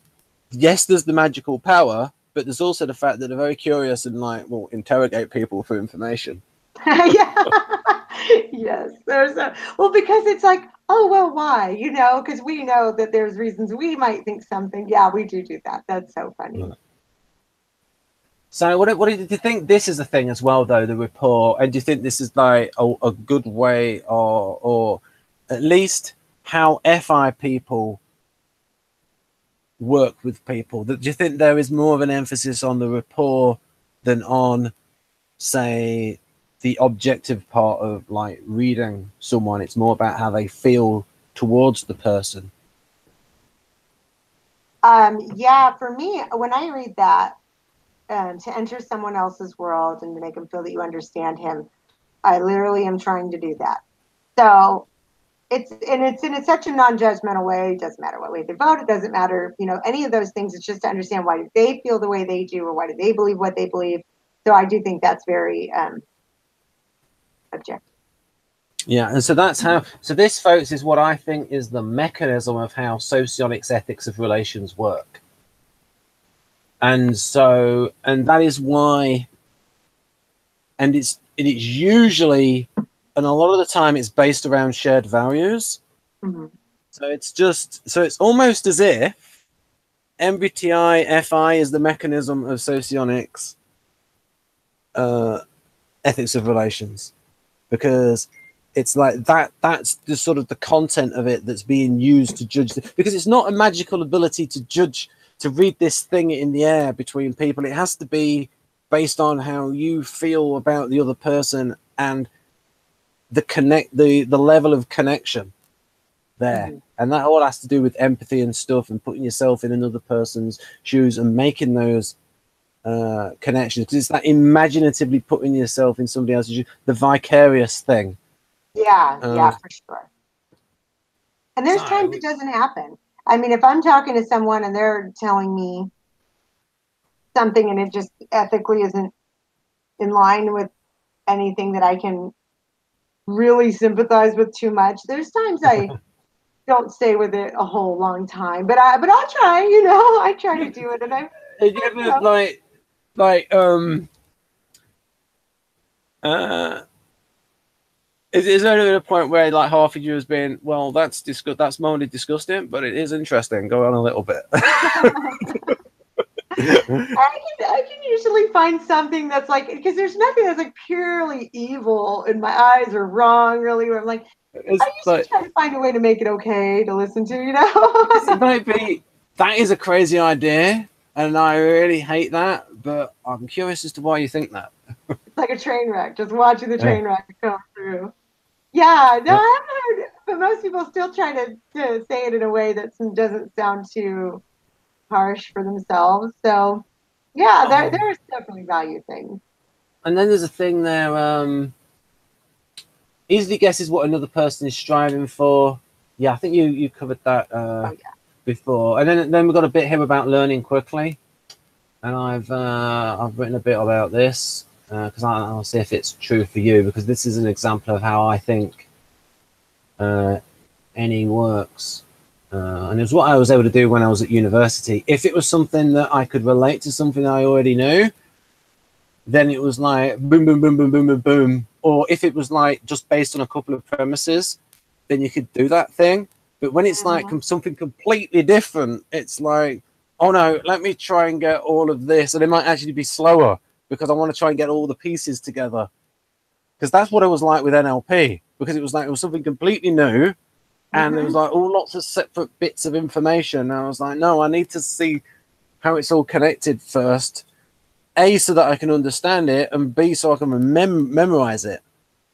yes, there's the magical power, but there's also the fact that they're very curious and like will interrogate people for information. yeah. yes. There's a well because it's like, oh well, why? You know, because we know that there's reasons we might think something. Yeah, we do do that. That's so funny. Mm. So, what, what do you think? This is a thing as well, though the rapport, and do you think this is like a, a good way, or or at least how FI people work with people? Do you think there is more of an emphasis on the rapport than on, say, the objective part of like reading someone? It's more about how they feel towards the person. Um, yeah, for me, when I read that, um, to enter someone else's world and to make them feel that you understand him, I literally am trying to do that. So it's and it's in such a non-judgmental way. It doesn't matter what way they vote. It doesn't matter, you know, any of those things. It's just to understand why do they feel the way they do, or why do they believe what they believe. So I do think that's very um, objective. Yeah, and so that's how. So this, folks, is what I think is the mechanism of how socionics ethics of relations work. And so, and that is why, and it's it is usually and a lot of the time it's based around shared values. Mm-hmm. So it's just so it's almost as if MBTI FI is the mechanism of socionics uh, ethics of relations because it's like that that's the sort of the content of it that's being used to judge the, because it's not a magical ability to judge to read this thing in the air between people it has to be based on how you feel about the other person and the connect the the level of connection there. Mm-hmm. and that all has to do with empathy and stuff and putting yourself in another person's shoes and making those uh, connections. Because it's that imaginatively putting yourself in somebody else's shoes the vicarious thing. Yeah uh, yeah for sure. And there's times it doesn't happen. I mean if i'm talking to someone and they're telling me something and it just ethically isn't in line with anything that i can really sympathize with too much. There's times I don't stay with it a whole long time, but I but I'll try. You know, I try to do it, and I. Have you ever like like um uh is, is there ever a point where like half of you has been well that's disgust that's mildly disgusting but it is interesting go on a little bit I can I can usually find something that's like because there's nothing that's like purely evil in my eyes or wrong really where I'm like it's I usually like, try to find a way to make it okay to listen to, you know. it might be that is a crazy idea, and I really hate that. But I'm curious as to why you think that. it's like a train wreck, just watching the train wreck come through. Yeah, no, I haven't heard, but most people still try to, to say it in a way that doesn't sound too harsh for themselves. So, yeah, there, there's definitely value things. And then there's a thing there. Um, easily guesses what another person is striving for. Yeah, I think you you covered that uh, oh, yeah. before. And then then we've got a bit here about learning quickly. And I've uh, I've written a bit about this because uh, I'll see if it's true for you because this is an example of how I think uh, NE works. Uh, and it was what I was able to do when I was at university. If it was something that I could relate to something I already knew, then it was like boom, boom, boom, boom, boom, boom, boom. Or if it was like just based on a couple of premises, then you could do that thing. But when it's like something completely different, it's like, oh no, let me try and get all of this. And it might actually be slower because I want to try and get all the pieces together. Because that's what it was like with NLP, because it was like it was something completely new and mm-hmm. there was like all lots of separate bits of information. And I was like, no, I need to see how it's all connected first. A, so that I can understand it, and B, so I can mem- memorize it.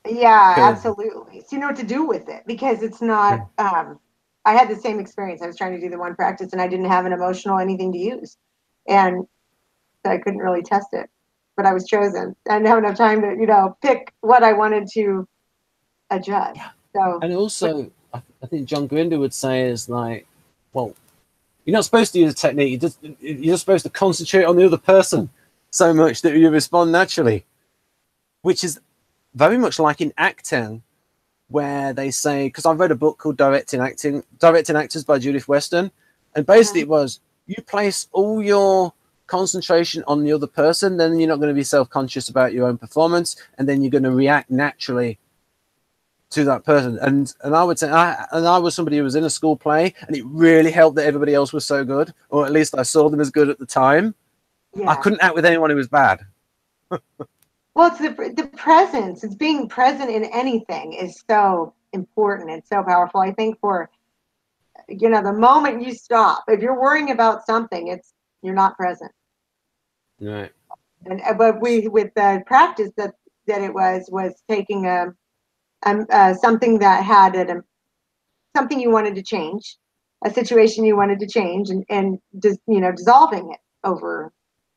Yeah, absolutely. So you know what to do with it because it's not. Um, I had the same experience. I was trying to do the one practice, and I didn't have an emotional anything to use, and so I couldn't really test it. But I was chosen. I didn't have enough time to, you know, pick what I wanted to adjust. So and also, I, I think John Grinder would say is like, well, you're not supposed to use a technique. You're just you're just supposed to concentrate on the other person so much that you respond naturally, which is very much like in acting, where they say because I read a book called Directing Acting, Directing Actors by Judith Weston, and basically it was you place all your concentration on the other person, then you're not going to be self-conscious about your own performance, and then you're going to react naturally to that person. And and I would say, I, and I was somebody who was in a school play, and it really helped that everybody else was so good, or at least I saw them as good at the time. Yeah. I couldn't act with anyone who was bad. Well, it's the the presence. It's being present in anything is so important and so powerful. I think for you know the moment you stop, if you're worrying about something, it's you're not present. Right. And uh, but we with the practice that that it was was taking a um uh, something that had a um, something you wanted to change, a situation you wanted to change, and and you know dissolving it over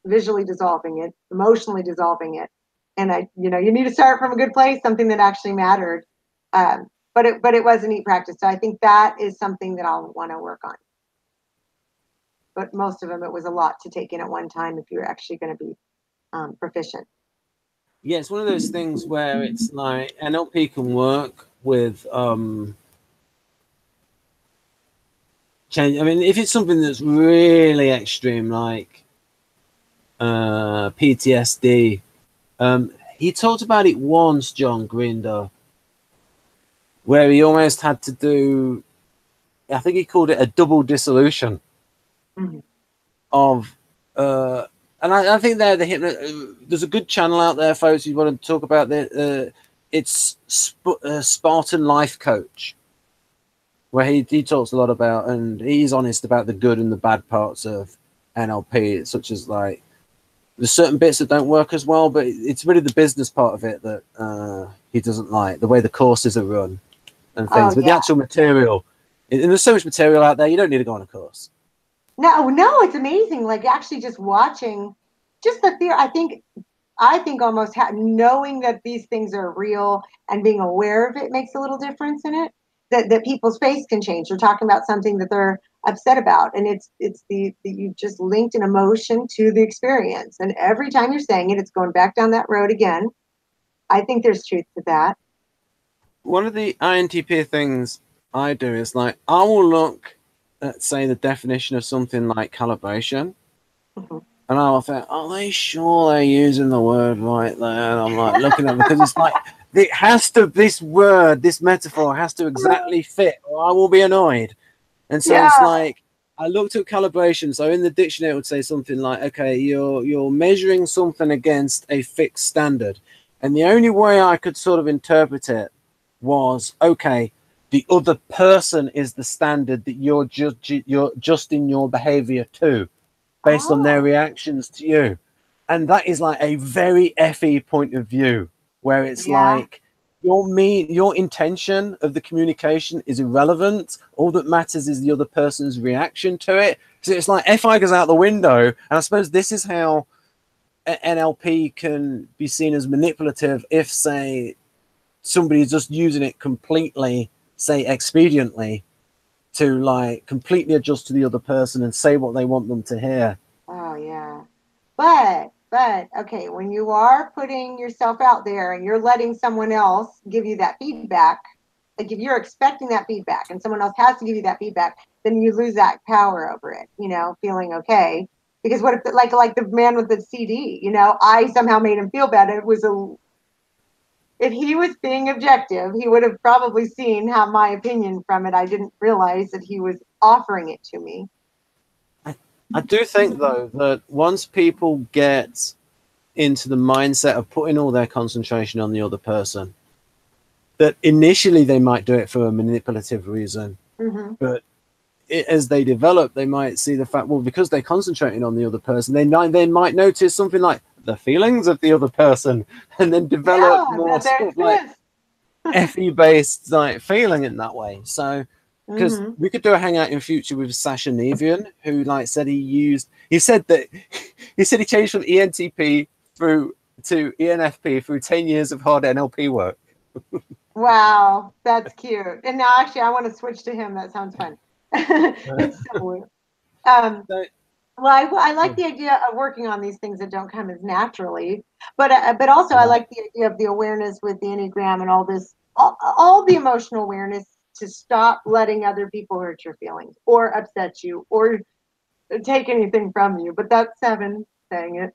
visually dissolving it, emotionally dissolving it and I, you know, you need to start from a good place, something that actually mattered. Um, but it, but it was a neat practice. So I think that is something that I'll want to work on. But most of them, it was a lot to take in at one time if you're actually going to be um, proficient. Yeah, it's one of those things where it's like NLP can work with um change. I mean, if it's something that's really extreme, like uh PTSD, um, he talked about it once, John Grinder, where he almost had to do, I think he called it a double dissolution mm-hmm. of, uh, and I, I think there the hypno, uh, there's a good channel out there, folks. You want to talk about the, uh, it's Sp- uh, Spartan Life Coach, where he, he talks a lot about, and he's honest about the good and the bad parts of NLP, such as like there's certain bits that don't work as well, but it's really the business part of it that uh, he doesn't like. The way the courses are run and things, Oh, but yeah. the actual material. And there's so much material out there. You don't need to go on a course. No, no, it's amazing. Like actually just watching, just the fear. I think, I think almost ha- knowing that these things are real and being aware of it makes a little difference in it. That that people's face can change. They're talking about something that they're upset about, and it's it's the, the you just linked an emotion to the experience, and every time you're saying it, it's going back down that road again. I think there's truth to that. One of the INTP things I do is like I will look at say the definition of something like calibration, Mhm. and I'll think, are they sure they're using the word right there? And I'm like looking at it because it's like it has to this word, this metaphor has to exactly fit, or I will be annoyed. And so it's like I looked at calibration. So in the dictionary, it would say something like, okay, you're you're measuring something against a fixed standard. And the only way I could sort of interpret it was, okay, the other person is the standard that you're just you're adjusting your behavior to, based on their Oh. reactions to you. And that is like a very FE point of view, where it's Yeah. like your mean your intention of the communication is irrelevant. All that matters is the other person's reaction to it. So it's like FI goes out the window, and I suppose this is how NLP can be seen as manipulative if, say, somebody's just using it completely, say, expediently to like completely adjust to the other person and say what they want them to hear. Oh yeah. But but okay, when you are putting yourself out there and you're letting someone else give you that feedback, like if you're expecting that feedback and someone else has to give you that feedback, then you lose that power over it, you know, feeling okay. Because what if like like the man with the CD, you know, I somehow made him feel bad. It was a if he was being objective, he would have probably seen how my opinion from it. I didn't realize that he was offering it to me. I do think though that once people get into the mindset of putting all their concentration on the other person, that initially they might do it for a manipulative reason, hmm but it, as they develop, they might see the fact well because they're concentrating on the other person, they they might notice something like the feelings of the other person, and then develop Yeah, more sort of like. FE based like feeling in that way. So because Mhm. we could do a hangout in future with Sasha Nevian, who like said he used he said that he said he changed from ENTP through to ENFP through 10 years of hard NLP work. Wow, that's cute. And now actually I want to switch to him. That sounds fun. it's so weird. Um, So- well, I, I like the idea of working on these things that don't come as naturally, but uh, but also I like the idea of the awareness with the enneagram and all this, all, all the emotional awareness to stop letting other people hurt your feelings or upset you or take anything from you. But that's seven saying it.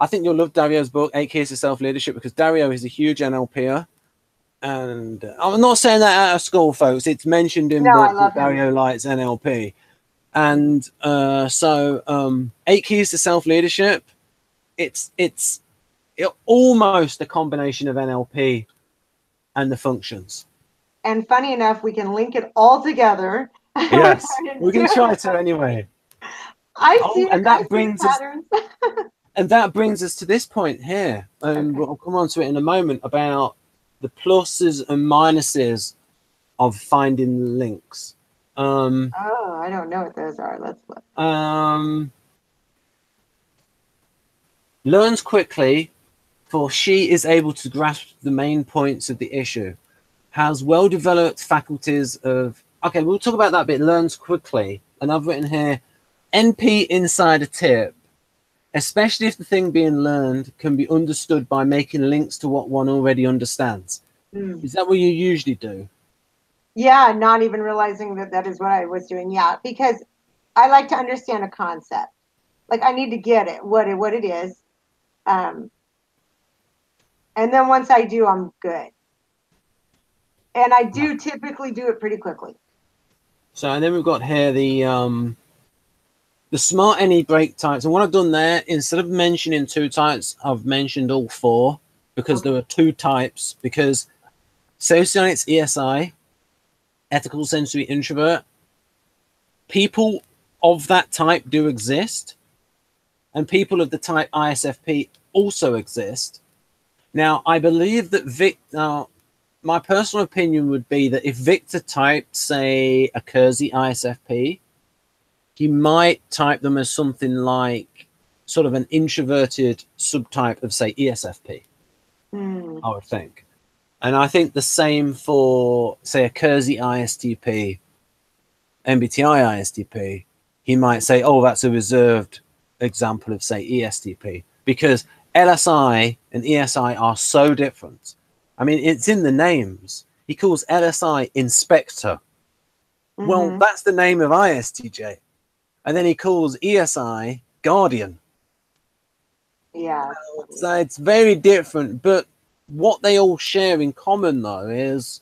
I think you'll love Dario's book, Eight Keys to Self Leadership, because Dario is a huge NLPer. And uh, I'm not saying that out of school, folks. It's mentioned in No, I book love that. Dario likes NLP. And uh, so, um, Eight Keys to Self Leadership, it's it's it, almost a combination of NLP and the functions. And funny enough, we can link it all together. Yes, we can try to anyway. I Oh, see, and that I see brings us- and that brings us to this point here and Okay. we'll come on to it in a moment about the pluses and minuses of finding links um oh, I don't know what those are. Let's look. um learns quickly for she is able to grasp the main points of the issue has well developed faculties of okay we'll talk about that bit learns quickly and i've written here np insider tip especially if the thing being learned can be understood by making links to what one already understands Hmm. is that what you usually do Yeah, not even realizing that that is what I was doing. Yeah, because I like to understand a concept. Like I need to get it, what it what it is. Um, and then once I do, I'm good. And I do typically do it pretty quickly. So and then we've got here the um the smart any break types. And what I've done there, instead of mentioning two types, I've mentioned all four because there are two types. Because socialites ESI, ethical sensory introvert, people of that type do exist, and people of the type ISFP also exist. Now, I believe that Vic. Now, my personal opinion would be that if Victor typed, say, a Keirsey ISFP, he might type them as something like sort of an introverted subtype of, say, ESFP, Hmm. I would think. And I think the same for, say, a Keirsey ISTP, MBTI ISTP. He might say, oh, that's a reserved example of, say, ESTP, because LSI and ESI are so different. I mean, it's in the names. He calls LSI Inspector. Well, Mhm. that's the name of ISTJ. And then he calls ESI Guardian. yeah. So it's very different. But what they all share in common, though, is.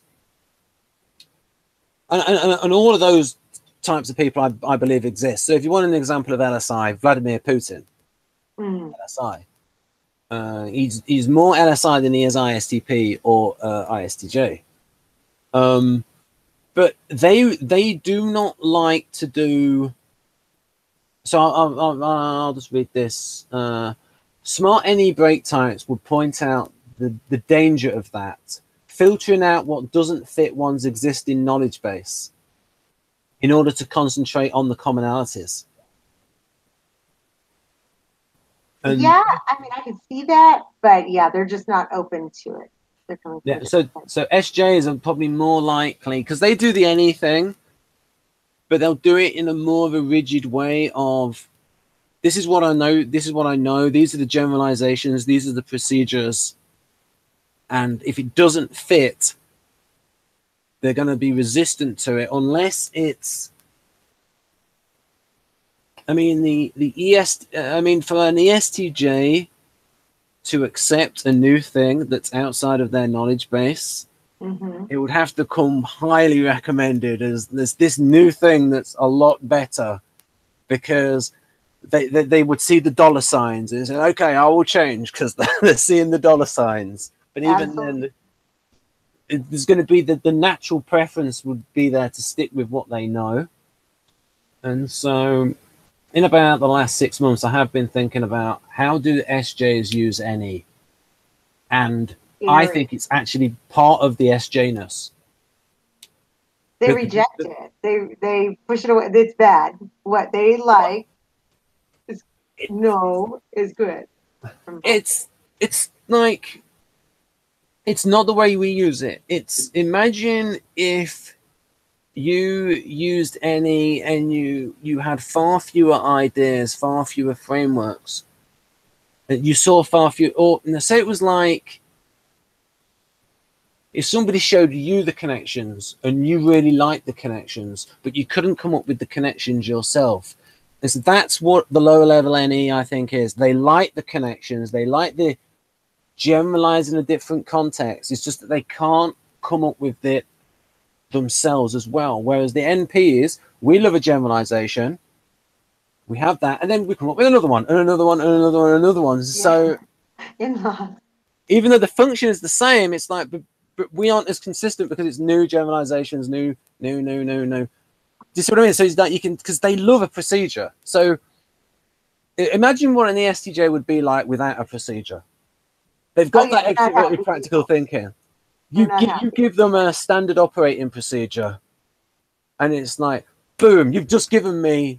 And, and, and all of those types of people, I, I believe, exist. So if you want an example of LSI, Vladimir Putin, Hmm. LSI. Uh, he's he's more LSI than he is ISTP or uh, ISTJ. Um, but they they do not like to do. So I'll, I'll, I'll just read this. Uh, smart any break types would point out the, the danger of that, filtering out what doesn't fit one's existing knowledge base in order to concentrate on the commonalities. And- yeah, I mean, I can see that, but yeah, they're just not open to it. They're coming Yeah, so so SJs are probably more likely because they do the NE thing, but they'll do it in a more of a rigid way of this is what I know, this is what I know, these are the generalizations, these are the procedures. And if it doesn't fit, they're going to be resistant to it unless it's I mean the the ES I mean for an ESTJ to accept a new thing that's outside of their knowledge base, Mhm. it would have to come highly recommended as there's this new thing that's a lot better because they, they, they would see the dollar signs and say, okay, I will change because they're seeing the dollar signs. But even then, Absolutely. it, there's going to be the, the natural preference would be there to stick with what they know. And so, in about the last six months, I have been thinking about how do SJs use any, and I think it's actually part of the SJness. they reject it. They they push it away. It's bad. What they like is no is good. It's it's like it's not the way we use it. It's imagine if you used NE and you you had far fewer ideas, far fewer frameworks. You saw far fewer. Or say it was like if somebody showed you the connections and you really liked the connections, but you couldn't come up with the connections yourself. Is that's what the lower level NE I think is. They like the connections, they like the generalizing a different context. It's just that they can't come up with it themselves as well. Whereas the NP is we love a generalization, we have that, and then we come up with another one, and another one, and another one, and another one. Yeah. So even though the function is the same, it's like but, but we aren't as consistent because it's new generalizations, new, new, new, new, new. Do you see what I mean? So it's that you can because they love a procedure. So imagine what an ESTJ would be like without a procedure. They've got oh, yeah, that extroverted practical thinking. You give, you give them a standard operating procedure, and it's like, boom! You've just given me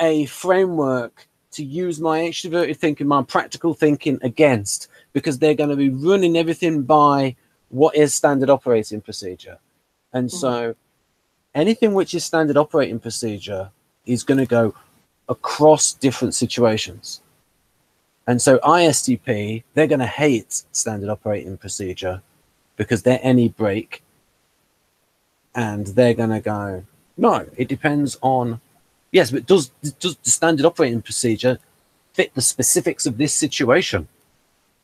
a framework to use my extroverted thinking, my practical thinking against, because they're going to be running everything by what is standard operating procedure. And mm-hmm. so anything which is standard operating procedure is going to go across different situations. And so ISTP, they're going to hate standard operating procedure because they're any break. And they're going to go, no, it depends on, yes, but does, does the standard operating procedure fit the specifics of this situation?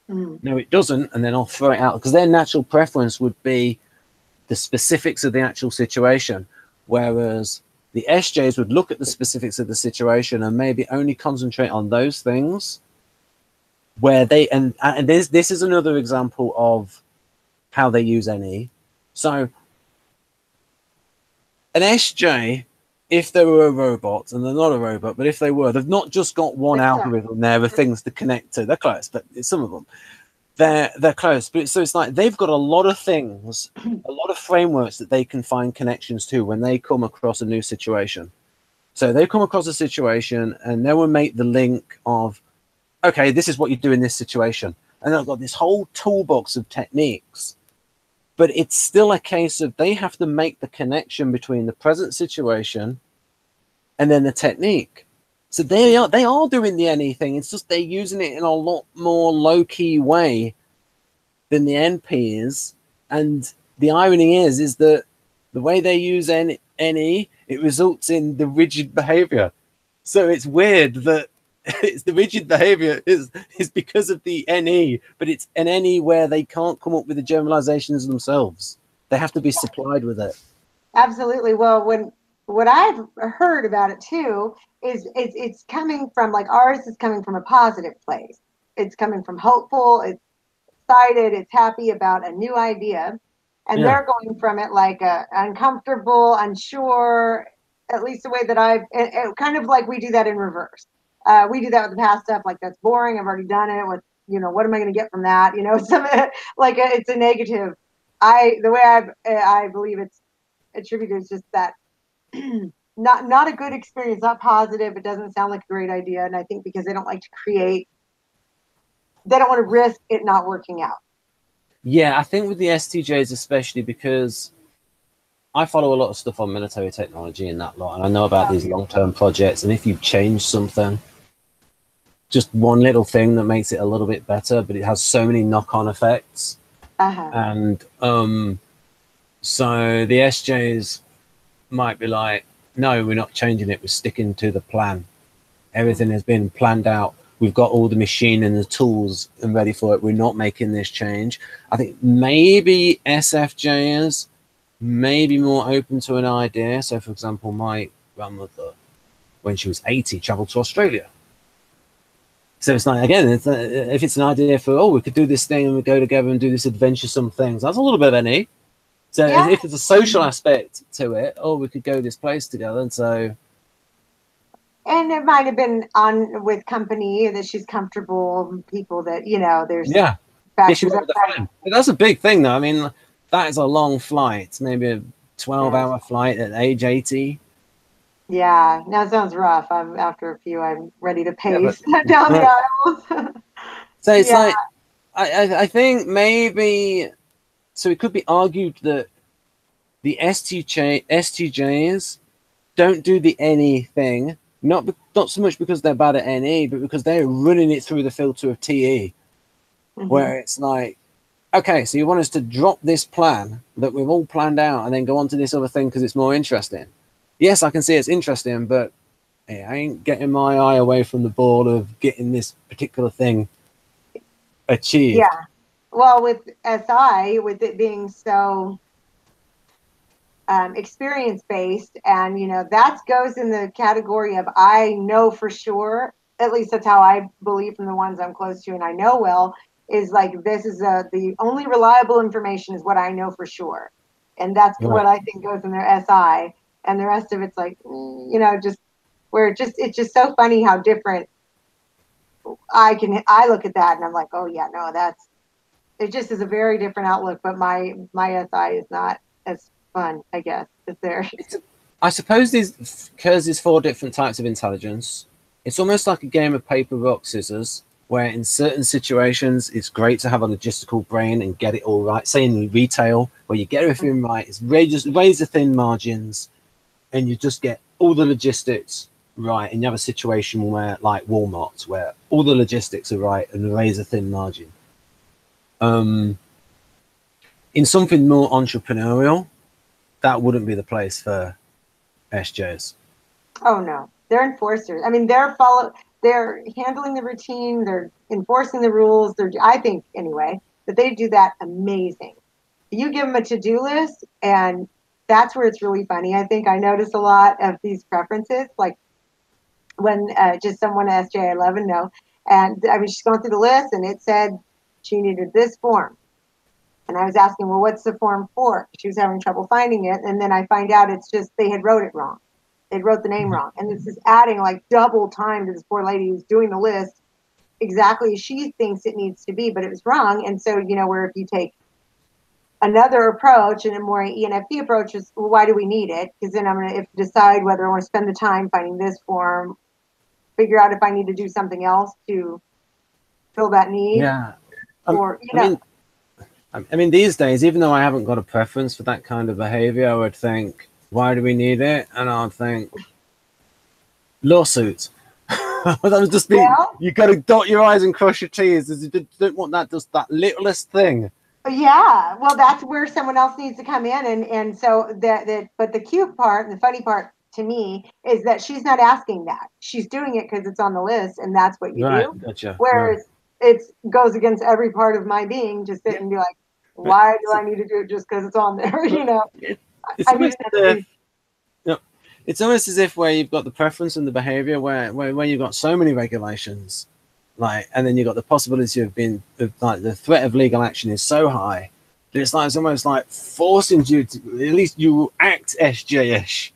Mm. No, it doesn't. And then I'll throw it out because their natural preference would be the specifics of the actual situation. Whereas the SJs would look at the specifics of the situation and maybe only concentrate on those things where they and and this this is another example of how they use NE. So an SJ, if they were a robot, and they're not a robot, but if they were, they've not just got one algorithm there of things to connect to. They're close, but some of them they're they're close. But so it's like they've got a lot of things, a lot of frameworks that they can find connections to when they come across a new situation. So they come across a situation and they will make the link of okay, this is what you do in this situation. And I've got this whole toolbox of techniques. But it's still a case of they have to make the connection between the present situation and then the technique. So they are they are doing the NE thing. It's just they're using it in a lot more low key way than the NP is. And the irony is is that the way they use NE, it results in the rigid behavior. So it's weird that it's the rigid behavior is is because of the NE, but it's an NE where they can't come up with the generalizations themselves. They have to be supplied with it. Absolutely. Well, when what I've heard about it too is it's it's coming from like ours is coming from a positive place. It's coming from hopeful. It's excited. It's happy about a new idea, and yeah. they're going from it like a uncomfortable, unsure. At least the way that I've it, it, kind of like we do that in reverse uh, we do that with the past stuff. Like that's boring. I've already done it. With you know, what am I going to get from that? You know, some like a, it's a negative. I the way I I believe it's attributed is just that not not a good experience, not positive. It doesn't sound like a great idea, and I think because they don't like to create, they don't want to risk it not working out. Yeah, I think with the STJs especially because I follow a lot of stuff on military technology and that lot, and I know about these long term projects. And if you change something, just one little thing that makes it a little bit better, but it has so many knock on effects. Uh-huh. And um, so the SJs might be like, no, we're not changing it, we're sticking to the plan. Everything has been planned out. We've got all the machine and the tools and ready for it. We're not making this change. I think maybe SFJs may be more open to an idea. So, for example, my grandmother, when she was 80, traveled to Australia. So it's like again, it's a, if it's an idea for oh, we could do this thing and we go together and do this adventuresome things. That's a little bit of NE. So yeah. if there's a social aspect to it, oh, we could go this place together. And so, and it might have been on with company that she's comfortable, people that you know. There's yeah. that's a big thing, though. I mean, that is a long flight, maybe a 12 yeah. hour flight at age 80. Yeah, now sounds rough. I'm after a few, I'm ready to pace yeah, but, down the aisles. so it's yeah. like, I, I think maybe, so it could be argued that the STJ STJs don't do the NE thing. Not not so much because they're bad at NE, but because they're running it through the filter of TE, Mhm. where it's like, okay, so you want us to drop this plan that we've all planned out and then go on to this other thing because it's more interesting. Yes, I can see it's interesting, but hey, I ain't getting my eye away from the ball of getting this particular thing achieved. Yeah. Well, with SI, with it being so um, experience based, and you know that goes in the category of I know for sure. At least that's how I believe from the ones I'm close to and I know well. Is like this is a, the only reliable information is what I know for sure, and that's what I think goes in their SI, and the rest of it's like mm, you know just where just it's just so funny how different I can I look at that and I'm like oh yeah no that's it just is a very different outlook but my my SI is not as fun I guess as theirs. I suppose these because there's four different types of intelligence. It's almost like a game of paper, rock, scissors, where in certain situations it's great to have a logistical brain and get it all right. Say in retail, where you get everything right, it's razor, razor thin margins, and you just get all the logistics right. And you have a situation where, like Walmart, where all the logistics are right and the razor thin margin. Um, in something more entrepreneurial, that wouldn't be the place for SJs. Oh no, they're enforcers. I mean, they're follow. They're handling the routine. They're enforcing the rules. They're. I think anyway that they do that amazing. You give them a to-do list, and that's where it's really funny. I think I notice a lot of these preferences, like when uh, just someone asked J11 no, and I mean she's going through the list, and it said she needed this form. And I was asking, well, what's the form for? She was having trouble finding it, and then I find out it's just they had wrote it wrong they wrote the name wrong. And this is adding like double time to this poor lady who's doing the list exactly as she thinks it needs to be, but it was wrong. And so, you know, where if you take another approach and a more ENFP approach is, well, why do we need it? Because then I'm going to decide whether I want to spend the time finding this form, figure out if I need to do something else to fill that need. Yeah. Um, or, you I know, mean, I I mean, these days, even though I haven't got a preference for that kind of behavior, I would think, why do we need it? And I'd think, lawsuits. that would just be, Yeah. you got to dot your I's and cross your T's. You don't- don't want that, just that littlest thing. Yeah, well, that's where someone else needs to come in, and and so that that. But the cute part, and the funny part to me, is that she's not asking that. She's doing it because it's on the list, and that's what you right. do. Gotcha. Whereas it goes against every part of my being, just sit and be like, why do I need to do it just because it's on there? You know, It's I mean, almost as if, no, it's almost as if where you've got the preference and the behavior, where, where where you've got so many regulations, like, and then you've got the possibility of being, of, like, the threat of legal action is so high that it's like it's almost like forcing you to at least you will act SJ-ish,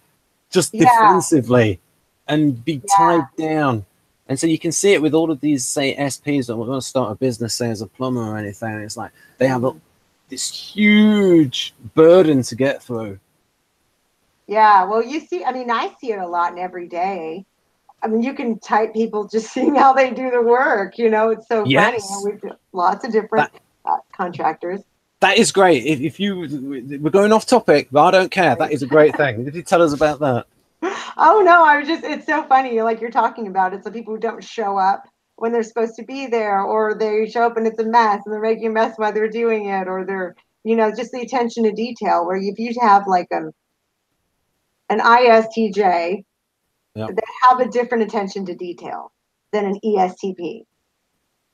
just Yeah. defensively, and be Yeah. tied down. And so you can see it with all of these, say, SPs that want to start a business, say as a plumber or anything. And it's like they have a, this huge burden to get through. yeah. Well, you see, I mean, I see it a lot in every day. I mean, you can type people just seeing how they do the work. You know, it's so Yes. funny. We've lots of different uh, contractors. That is great. If, if you, we're going off topic, but I don't care. That is a great thing. Did you tell us about that? Oh no, I was just it's so funny like you're talking about it. So people who don't show up when they're supposed to be there or they show up and it's a mess and they're making a mess while they're doing it or they're you know just the attention to detail where if you have like um an ISTJ Yep. that have a different attention to detail than an ESTP.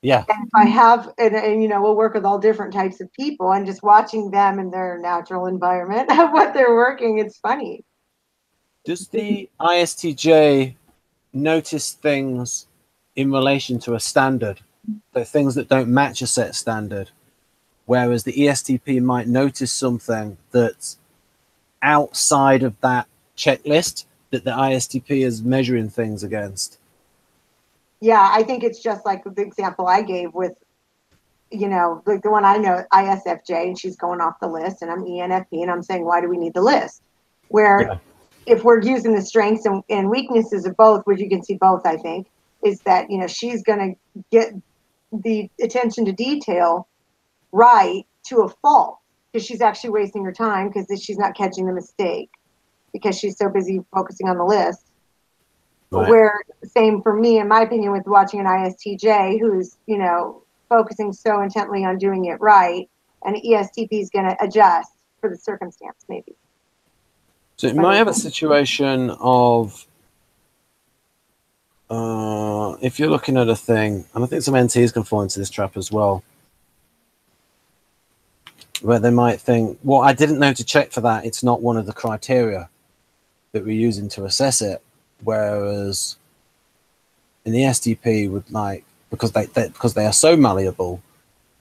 Yeah. And if I have and, and you know we'll work with all different types of people and just watching them in their natural environment of what they're working, it's funny. Does the ISTJ notice things in relation to a standard? So things that don't match a set standard. Whereas the ESTP might notice something that's outside of that checklist that the ISTP is measuring things against. Yeah, I think it's just like the example I gave with, you know, like the one I know, ISFJ, and she's going off the list, and I'm ENFP, and I'm saying, why do we need the list? Where Yeah. if we're using the strengths and, and weaknesses of both, which you can see both, I think, is that, you know, she's going to get the attention to detail right to a fault because she's actually wasting her time because she's not catching the mistake because she's so busy focusing on the list. Right. Where same for me, in my opinion, with watching an ISTJ who's you know focusing so intently on doing it right, and ESTP is going to adjust for the circumstance, maybe. So you might have a situation of uh, if you're looking at a thing, and I think some NTs can fall into this trap as well, where they might think, well, I didn't know to check for that. It's not one of the criteria that we're using to assess it. Whereas in the SDP would like because they, they because they are so malleable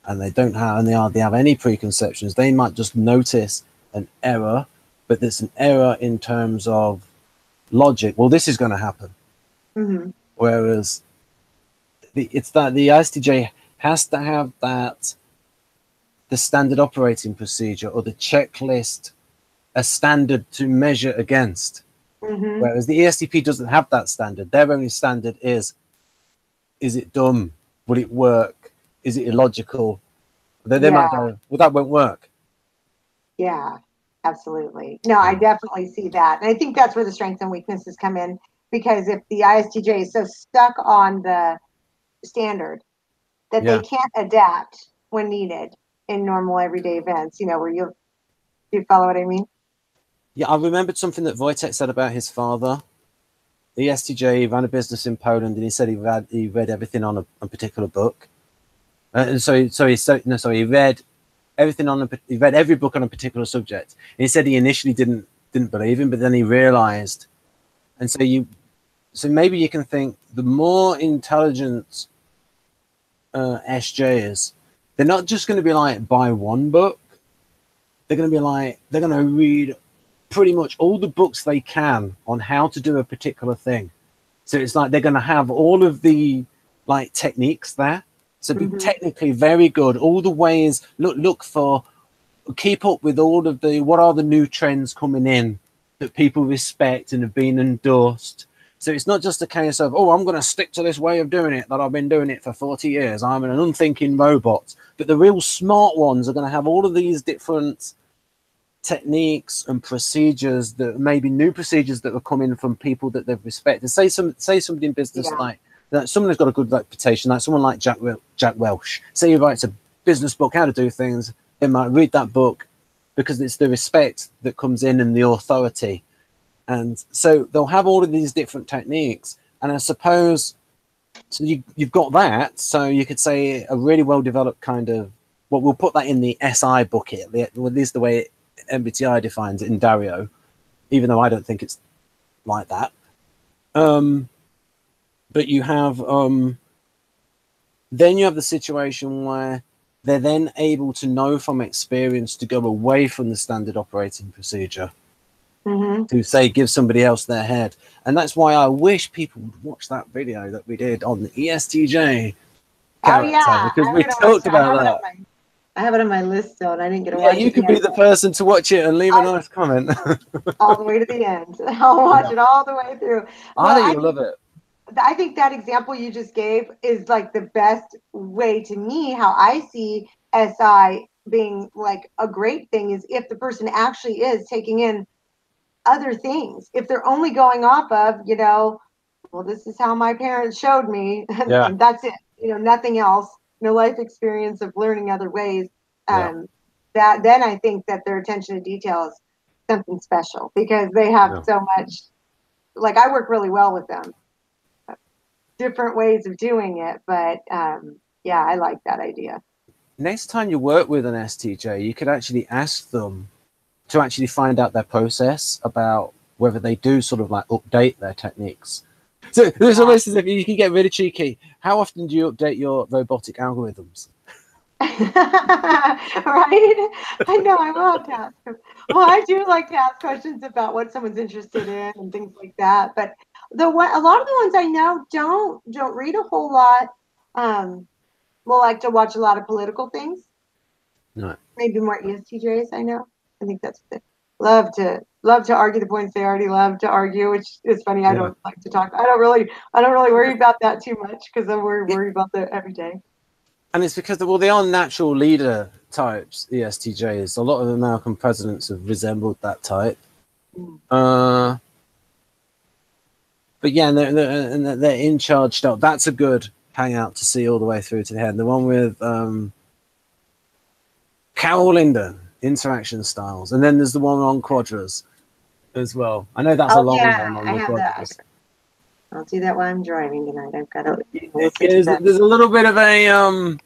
and they don't have and they hardly have any preconceptions, they might just notice an error, but it's an error in terms of logic. Well, this is going to happen. hmm Whereas the, it's that the ISTJ has to have that the standard operating procedure or the checklist a standard to measure against. Hmm Whereas the ESTP doesn't have that standard. Their only standard is is it dumb? Will it work? Is it illogical? Then they might go, well, that won't work. Yeah, absolutely. No, I definitely see that. And I think that's where the strengths and weaknesses come in because if the ISTJ is so stuck on the standard that Yeah. they can't adapt when needed in normal everyday events, you know, where you you follow what I mean? Yeah, I remembered something that Wojtek said about his father. The STJ ran a business in Poland, and he said he read he read everything on a, a particular book. Uh, and so, so he so, no, sorry, he read everything on a, he read every book on a particular subject. And he said he initially didn't didn't believe him, but then he realized. And so you, so maybe you can think the more intelligent uh, SJ is, they're not just going to be like buy one book. They're going to be like they're going to read pretty much all the books they can on how to do a particular thing. So it's like they're going to have all of the like techniques there. So be Mhm. technically very good. All the ways look look for keep up with all of the what are the new trends coming in that people respect and have been endorsed. So it's not just a case of oh I'm going to stick to this way of doing it that I've been doing it for 40 years. I'm an unthinking robot. But the real smart ones are going to have all of these different techniques and procedures that maybe new procedures that are coming from people that they've respected. Say some say somebody in business Yeah. like that someone who's got a good reputation, like someone like Jack Jack Welch. Say he writes a business book, how to do things, they might read that book because it's the respect that comes in and the authority. And so they'll have all of these different techniques. And I suppose so you, you've got that. So you could say a really well developed kind of well, we'll put that in the SI bucket. The, well, this the way MBTI defines it in Dario, even though I don't think it's like that. Um, but you have um, then you have the situation where they're then able to know from experience to go away from the standard operating procedure hmm to say give somebody else their head and that's why i wish people would watch that video that we did on the estj Oh yeah, because I we talked watched it. I about that I have it on my list still, and I didn't get to yeah watch you it could be the person to watch it and leave a nice comment all the way to the end. I'll watch Yeah. it all the way through. i think you'll love it I think that example you just gave is like the best way to me how I see SI being like a great thing is if the person actually is taking in other things. If they're only going off of, you know, well, this is how my parents showed me, Yeah. that's it. You know, nothing else. No life experience of learning other ways. Yeah. Um, that then I think that their attention to detail is something special because they have Yeah. so much. Like I work really well with them different ways of doing it but um yeah i like that idea next time you work with an stj you could actually ask them to actually find out their process about whether they do sort of like update their techniques so there's almost as if you can get really cheeky how often do you update your robotic algorithms? Right? I know i love to ask them. well i do like to ask questions about what someone's interested in and things like that but the one a lot of the ones i know don't don't read a whole lot um will like to watch a lot of political things. Right. maybe more estjs i know. I think that's the love to love to argue the points they already love to argue which is funny i don't like to talk i don't really i don't really worry about that too much because i'm worried, worried about that everyday and it's because well they are natural leader types estjs a lot of american presidents have resembled that type. Mm. uh but yeah and they're, they're, and they're- in charge that's a good hangout to see all the way through to the end. The one with um carol linden interaction styles and then there's the one on quadras as well i know that's a Oh, long yeah, one on I the quadras I'll do that while I'm driving tonight. I've got to. there's, there's a little bit of a um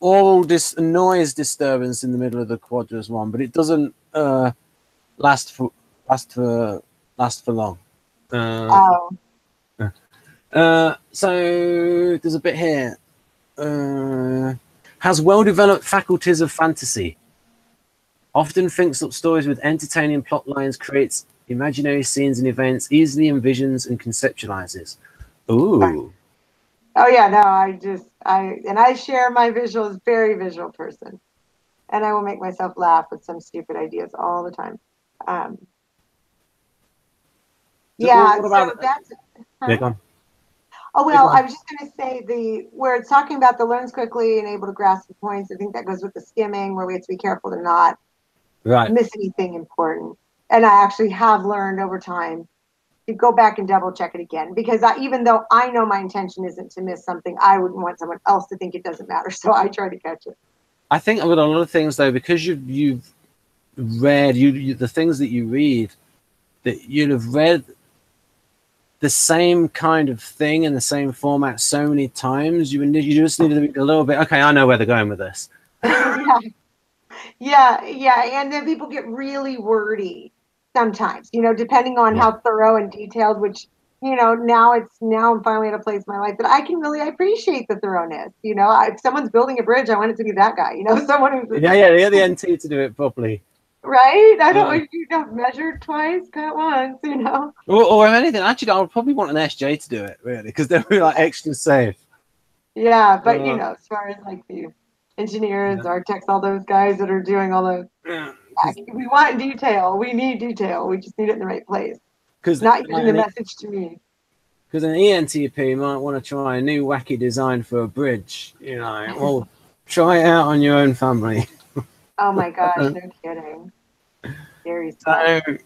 oral dis- noise disturbance in the middle of the quadras one, but it doesn't uh last for last for last for long. Uh, Oh, uh, so there's a bit here. Uh, has well developed faculties of fantasy. Often thinks up stories with entertaining plot lines, creates imaginary scenes and events, easily envisions and conceptualizes. Ooh. oh yeah. No, I just I and I share my visuals. Very visual person, and I will make myself laugh with some stupid ideas all the time. Um, yeah. so that's. Yeah. Oh well. I was just going to say the where it's talking about the learns quickly and able to grasp the points. I think that goes with the skimming, where we have to be careful to not Right. miss anything important. And I actually have learned over time to go back and double check it again because I, even though I know my intention isn't to miss something, I wouldn't want someone else to think it doesn't matter. So I try to catch it. I think with a lot of things though, because you've you've read you, you the things that you read, that you'd have read the same kind of thing in the same format so many times. You you just need to be a little bit. Okay, I know where they're going with this. yeah. Yeah, yeah. And then people get really wordy sometimes, you know, depending on how thorough and detailed, which, you know, now it's now I'm finally at a place in my life that I can really appreciate the thoroughness. You know, I, if someone's building a bridge, I want it to be that guy, you know, someone who's Yeah, yeah, they the NT to do it properly. right. I don't Yeah. want you to measured twice, cut once, you know. Or, or if anything, actually, I would probably want an SJ to do it really, because they're really like extra safe. Yeah, but you Uh, know, as far as like the engineers, architects, all those guys that are doing all the we want detail. We need detail. We just need it in the right place. Because Not getting the message to me. Because an ENTP might want to try a new wacky design for a bridge, you know. Well, try it out on your own family. Oh my gosh, no kidding. Scary stuff. So,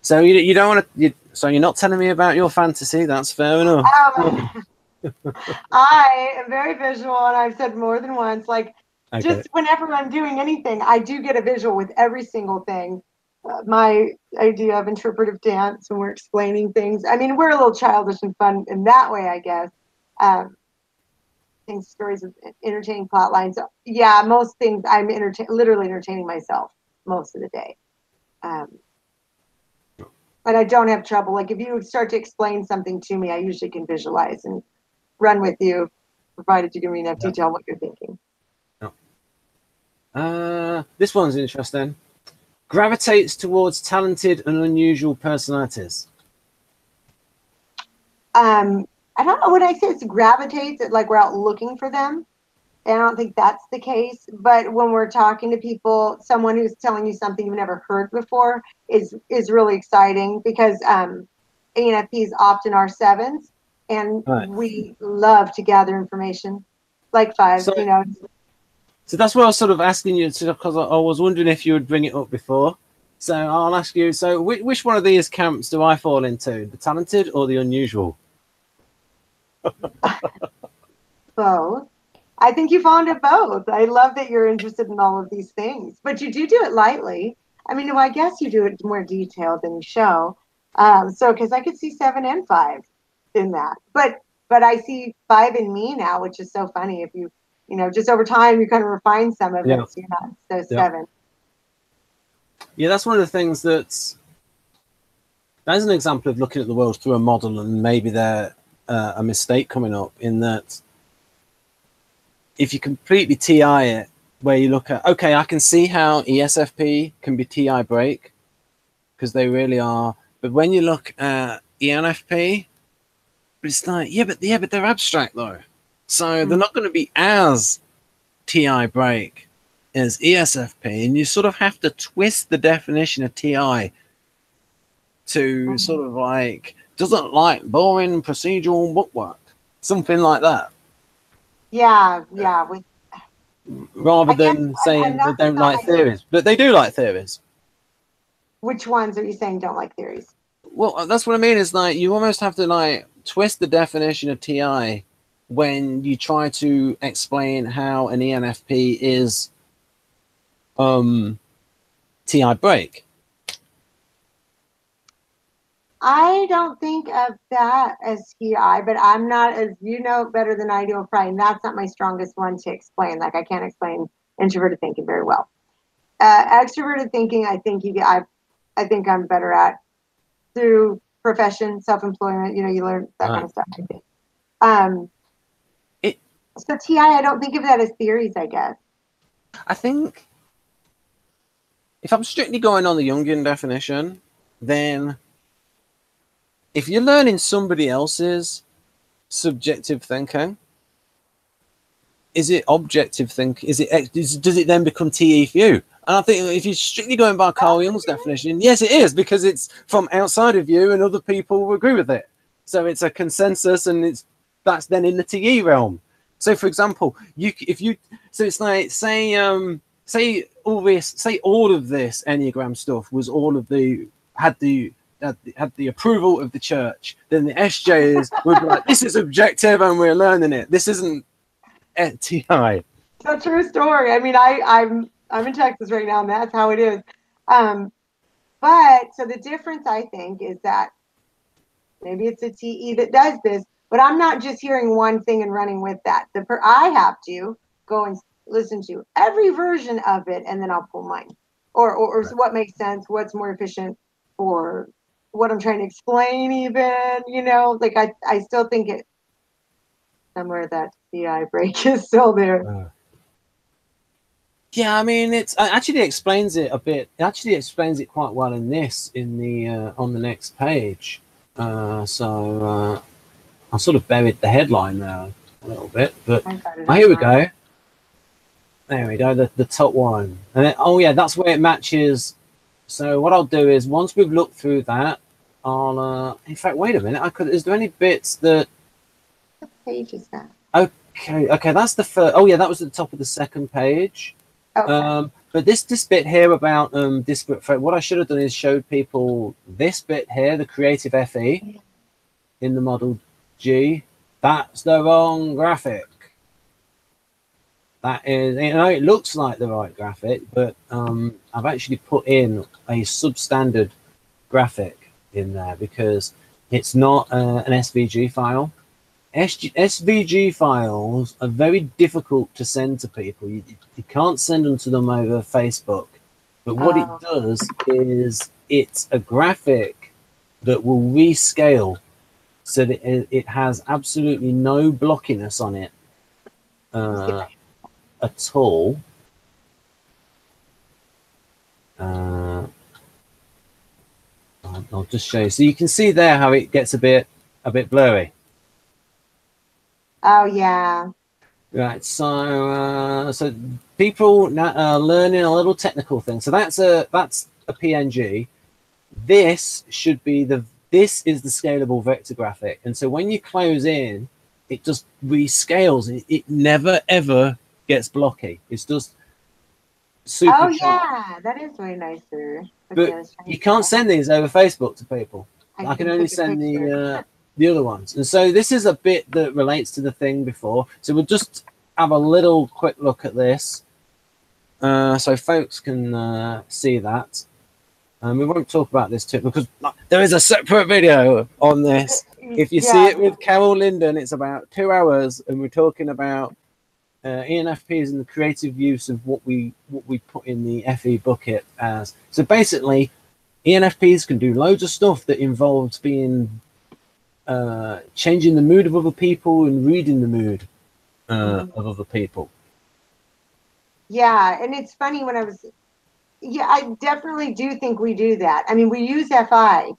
so you, you don't want to. You, so you're not telling me about your fantasy. That's fair enough. Um, I am very visual, and I've said more than once, like Okay. just whenever I'm doing anything, I do get a visual with every single thing. Uh, my idea of interpretive dance when we're explaining things. I mean, we're a little childish and fun in that way, I guess. Um, things, stories with entertaining plot lines. Yeah, most things I'm entertain, literally entertaining myself most of the day. Um, but I don't have trouble. Like if you start to explain something to me, I usually can visualize and run with you, provided you give me enough Yeah. detail what you're thinking. Uh, this one's interesting. Gravitates towards talented and unusual personalities. um i don't know when i say it's gravitates it like we're out looking for them and i don't think that's the case but when we're talking to people someone who's telling you something you've never heard before is is really exciting because um enfps often are sevens and Right. we love to gather information like five So- you know So that's what I was sort of asking you because I, was wondering if you would bring it up before. So I'll ask you. So which, which one of these camps do I fall into? The talented or the unusual? both i think you found it both i love that you're interested in all of these things but you do do it lightly i mean well, i guess you do it more detailed than you show um, so because i could see seven and five in that but but i see five in me now which is so funny if you you know just over time you kind of refine some of Yeah. it so you're not so Yeah. seven Yeah, that's one of the things that's that's an example of looking at the world through a model and maybe there uh, a mistake coming up in that if you completely TI it, where you look at okay, I can see how ESFP can be TI break because they really are, but when you look at ENFP, it's like yeah, but yeah, but they're abstract though, so hmm. they're not going to be as TI break as ESFP, and you sort of have to twist the definition of TI to Mhm. sort of like doesn't like boring procedural bookwork, something like that. yeah uh, yeah with rather I than I- saying they don't like surprised. theories. But they do like theories. Which ones are you saying don't like theories? Well, uh, that's what I mean. Is like you almost have to like twist the definition of TI when you try to explain how an ENFP is um TI break. I don't think of that as TI, but I'm not as you know better than I do of probably that's not my strongest one to explain. Like I can't explain introverted thinking very well. Uh, extroverted thinking, I think you get. I, I think I'm better at through profession, self-employment. You know, you learn that kind of stuff. I think. Um, so TI, I don't think of that as theories. I guess. I think if I'm strictly going on the Jungian definition, then if you're learning somebody else's subjective thinking, is it objective think? Is it does it then become TE for you? And I think if you're strictly going by Carl Jung's definition, yes, it is because it's from outside of you, and other people agree with it. So it's a consensus, and it's that's then in the TE realm. So, for example, you if you so it's like say um say all this say all of this enneagram stuff was all of the had the had the, had the approval of the church then the sjs would be like this is objective and we're learning it this isn't It's a true story. I mean, I, I'm I'm in Texas right now, and that's how it is. Um, but so the difference, I think, is that maybe it's a TE that does this, but I'm not just hearing one thing and running with that. The per, I have to go and listen to every version of it, and then I'll pull mine, or or, or Right. what makes sense, what's more efficient, or what I'm trying to explain. Even you know, like I I still think it somewhere that TI break is still there. yeah i mean it's it actually explains it a bit it actually explains it quite well in this in the uh, on the next page uh so uh i sort of buried the headline there a little bit but I got it Oh, here we go. There we go, the, the top one. And then, oh yeah, that's where it matches. So what I'll do is once we've looked through that, I'll uh in fact wait a minute, I could is there any bits that What page is that? okay okay that's the first oh yeah, that was at the top of the second page. Okay. Um but this this bit here about um disparate what I should have done is showed people this bit here, the creative FE in the model G. That's the wrong graphic. That is, you know, it looks like the right graphic, but um, I've actually put in a substandard graphic in there because it's not uh, an SVG file. SG, SVG files are very difficult to send to people. You, you can't send them to them over Facebook. But what Oh. it does is it's a graphic that will rescale so that it, it has absolutely no blockiness on it uh, at all. Uh, I'll just show you. So you can see there how it gets a bit a bit blurry. oh yeah. Right, so uh, so people are learning a little technical thing. So that's a that's a PNG. This should be the this is the scalable vector graphic, and so when you close in, it just rescales. It, it never ever gets blocky. It's just super. Oh sharp. yeah, that is way nicer. But Okay, I You can't send these over Facebook to people. I can only send picture. the uh, the other ones. And so this is a bit that relates to the thing before. So we'll just have a little quick look at this, uh, so folks can uh, see that. And we won't talk about this too because there is a separate video on this. If you see it with Carol Linden, it's about two hours, and we're talking about uh, ENFPs and the creative use of what we what we put in the FE bucket as. So basically, ENFPs can do loads of stuff that involves being uh, changing the mood of other people and reading the mood uh, of other people. Yeah, and it's funny when I was, yeah, I definitely do think we do that. I mean, we use FI,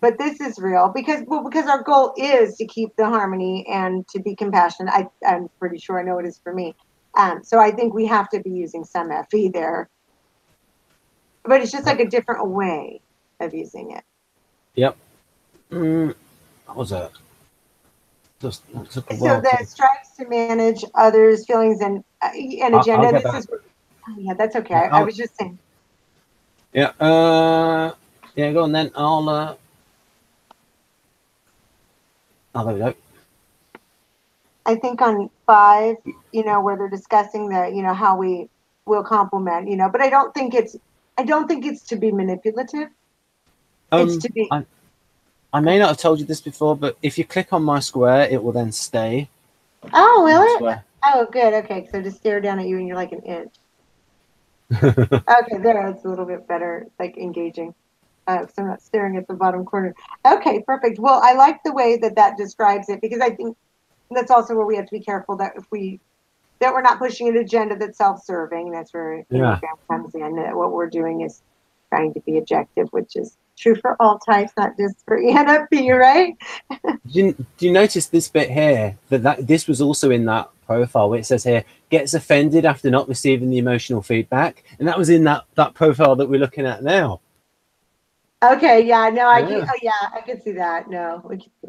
but this is real because well, because our goal is to keep the harmony and to be compassionate. I, I'm pretty sure I know it is for me. Um, so I think we have to be using some FE there, but it's just like a different way of using it. Yep. Mm, what was it? Just So the to- to manage others' feelings and uh, and I'll- agenda. I'll get this is. Oh, yeah, that's okay. I, I was just saying. Yeah. Uh, yeah. Go on then. I'll. Uh, oh, there we go. I think on five, you know, where they're discussing the, you know, how we will compliment, you know, but I don't think it's, I don't think it's to be manipulative. Um, it's to be. I- I may not have told you this before, but if you click on my square, it will then stay. oh, will it? Square. Oh, good. Okay, so just stare down at you and you're like an inch. Okay, there, it's a little bit better, like engaging. Uh, so I'm not staring at the bottom corner. Okay, perfect. Well, I like the way that that describes it because I think that's also where we have to be careful that if we that we're not pushing an agenda that's self-serving. That's where Yeah. Comes in. That what we're doing is trying to be objective, which is true for all types, not just for ENFP, right? Do you, do you notice this bit here that, that this was also in that profile where it says here gets offended after not receiving the emotional feedback and that was in that that profile that we're looking at now Okay, yeah, no, I can. Yeah. Oh, yeah, I can see that. No, we can see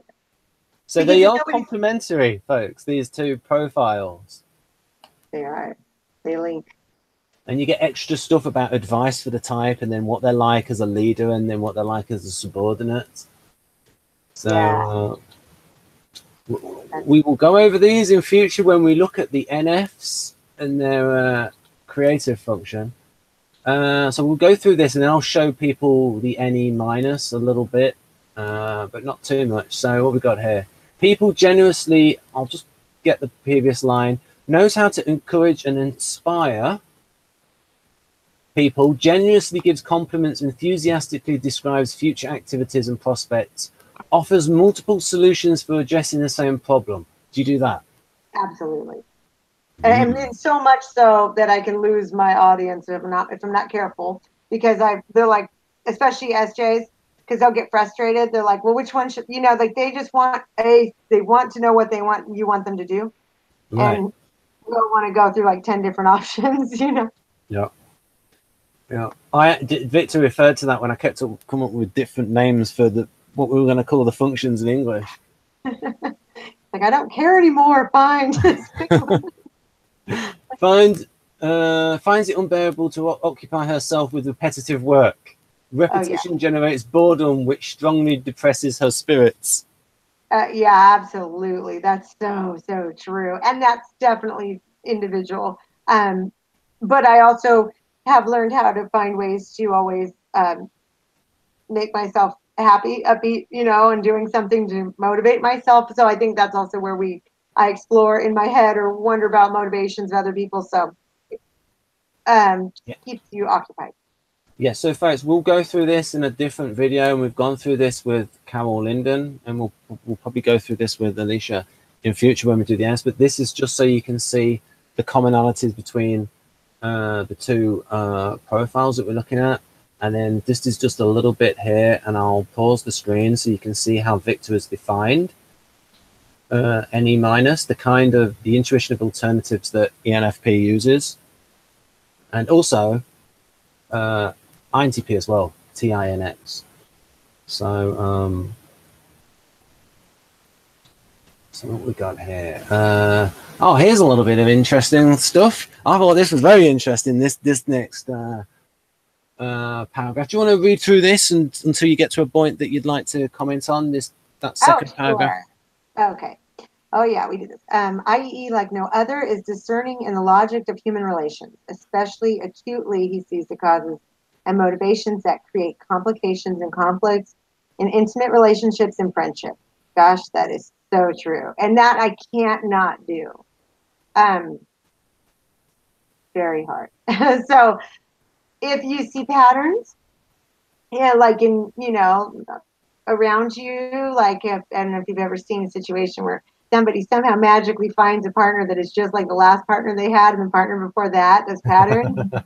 so Because they are complementary folks these two profiles they are. They link. And you get extra stuff about advice for the type and then what they're like as a leader and then what they're like as a subordinate. So Yeah. uh, we will go over these in future when we look at the nfs and their uh, creative function. Uh, so we'll go through this and then i'll show people the ne minus a little bit uh, but not too much. So what we got here? People generously i'll just get the previous line knows how to encourage and inspire people, generously gives compliments, enthusiastically describes future activities and prospects, offers multiple solutions for addressing the same problem. Do you do that? Absolutely. And, and so much so that I can lose my audience if I'm not if I'm not careful because I they're like especially SJs because they'll get frustrated. They're like, well, which one should you know? Like they just want a they want to know what they want you want them to do, Right. and you don't want to go through like ten different options. You know. Yeah. Yeah. I Victor referred to that when I kept up, come up with different names for the what we were going to call the functions in English. Like I don't care anymore. Fine. Just pick one. Find uh, finds it unbearable to occupy herself with repetitive work. Repetition generates boredom, which strongly depresses her spirits. Uh, yeah, absolutely. That's so so true, and that's definitely individual. Um, but I also have learned how to find ways to always um, make myself happy, upbeat, you know, and doing something to motivate myself. So I think that's also where we I explore in my head or wonder about motivations of other people. So um, Yeah. keeps you occupied. Yeah, so folks, we'll go through this in a different video, and we've gone through this with Carol Linden, and we'll we'll probably go through this with Alisha in future when we do the answer. But this is just so you can see the commonalities between uh, the two uh, profiles that we're looking at, and then this is just a little bit here, and I'll pause the screen so you can see how Victor is defined. Uh, NE minus, the kind of the intuition of alternatives that ENFP uses, and also uh, INTP as well, TINX. So, um, so what we got here? Uh, oh, here's a little bit of interesting stuff. I thought this was very interesting. This this next uh, uh, paragraph. Do you want to read through this and, until you get to a point that you'd like to comment on this that second oh, paragraph? Okay. Oh yeah, we did this. Um, IEE, like no other, is discerning in the logic of human relations. Especially acutely, he sees the causes and motivations that create complications and conflicts in intimate relationships and friendship. Gosh, that is so true, and that I can't not do. Um, very hard. so, if you see patterns, yeah, like in you know around you like if i don't know if you've ever seen a situation where somebody somehow magically finds a partner that is just like the last partner they had and the partner before that this pattern.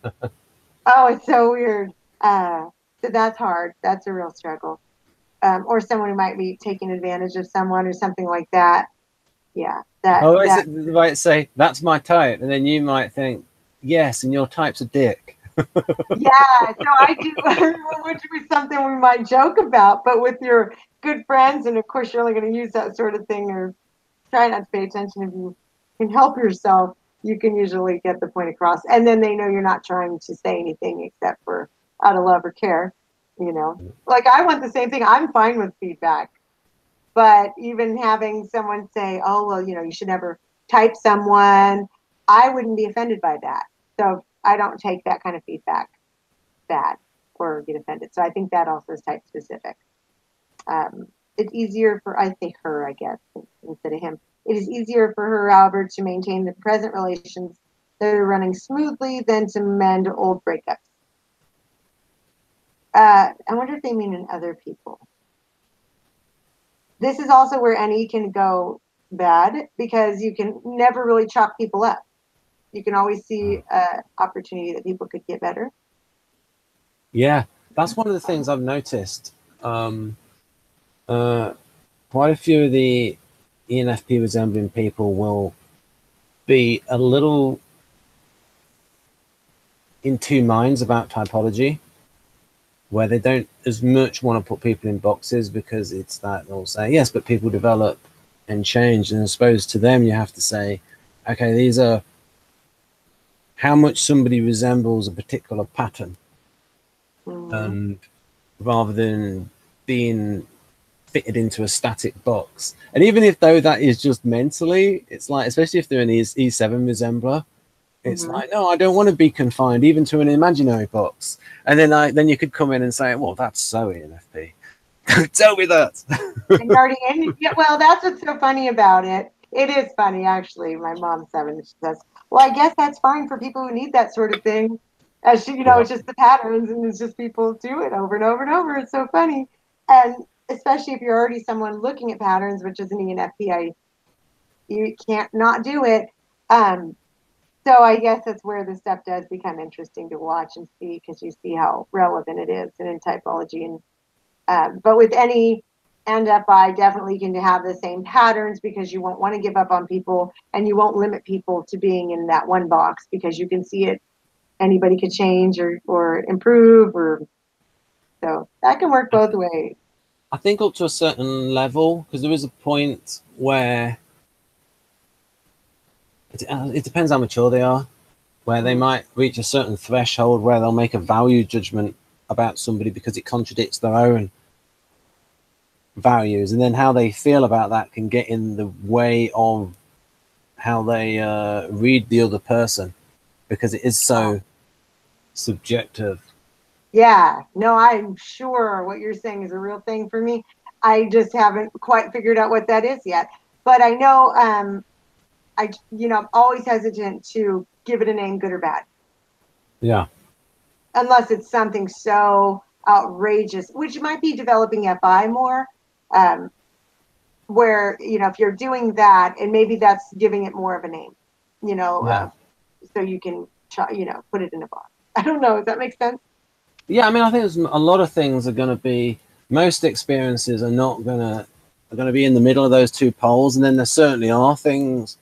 Oh it's so weird. Uh, so that's hard. That's a real struggle um, or someone who might be taking advantage of someone or something like that yeah that, Oh, is that it right? Say that's my type, and then you might think, yes, and your type's a dick. yeah so i do which was something we might joke about but with your good friends and of course you're only going to use that sort of thing or try not to pay attention. If you can help yourself, you can usually get the point across. And then they know you're not trying to say anything except for out of love or care. You know, like I want the same thing. I'm fine with feedback. But even having someone say, oh, well, you know, you should never type someone, I wouldn't be offended by that. So I don't take that kind of feedback bad or get offended. So I think that also is type specific. Um, it's easier for, I say her, I guess, instead of him. It is easier for her, however, to maintain the present relations that are running smoothly than to mend old breakups. Uh, I wonder if they mean in other people. This is also where any can go bad because you can never really chop people up. You can always see an opportunity that people could get better. Yeah, that's one of the things I've noticed. Um, uh, quite a few of the ENFP resembling people will be a little in two minds about typology, where they don't as much want to put people in boxes because it's that they'll say, yes, but people develop and change. And I suppose to them, you have to say, okay, these are how much somebody resembles a particular pattern. Mm. And rather than being fitted into a static box. And even if though that is just mentally, it's like, especially if they're an E- E7 resembler, it's Mhm. like, no, I don't want to be confined even to an imaginary box. And then I then you could come in and say, well, that's so ENFP. Tell me that. and and yeah, well, that's what's so funny about it. It is funny, actually. My mom's seven. She says, "Well, I guess that's fine for people who need that sort of thing." As she, you know, Yeah. it's just the patterns, and it's just people do it over and over and over. It's so funny, and especially if you're already someone looking at patterns, which is an ENFP, I, you can't not do it. Um, so I guess that's where the stuff does become interesting to watch and see because you see how relevant it is and in typology and um, but with any and FI, definitely can have the same patterns because you won't want to give up on people and you won't limit people to being in that one box because you can see it. Anybody could change or, or improve or so that can work both ways. I think up to a certain level, because there is a point where it, uh, it depends how mature they are, where they might reach a certain threshold where they'll make a value judgment about somebody because it contradicts their own values, and then how they feel about that can get in the way of how they uh, read the other person because it is so subjective. Yeah, no, I'm sure what you're saying is a real thing for me. I just haven't quite figured out what that is yet. But I know, um, I you know, I'm always hesitant to give it a name, good or bad. Yeah. unless it's something so outrageous, which might be developing FI more. Um, where you know if you're doing that, and maybe that's giving it more of a name, you know, Yeah. uh, so you can you know put it in a box. I don't know. Does that make sense? Yeah, I mean, I think there's a lot of things are going to be. Most experiences are not going to are going to be in the middle of those two poles, and then there certainly are things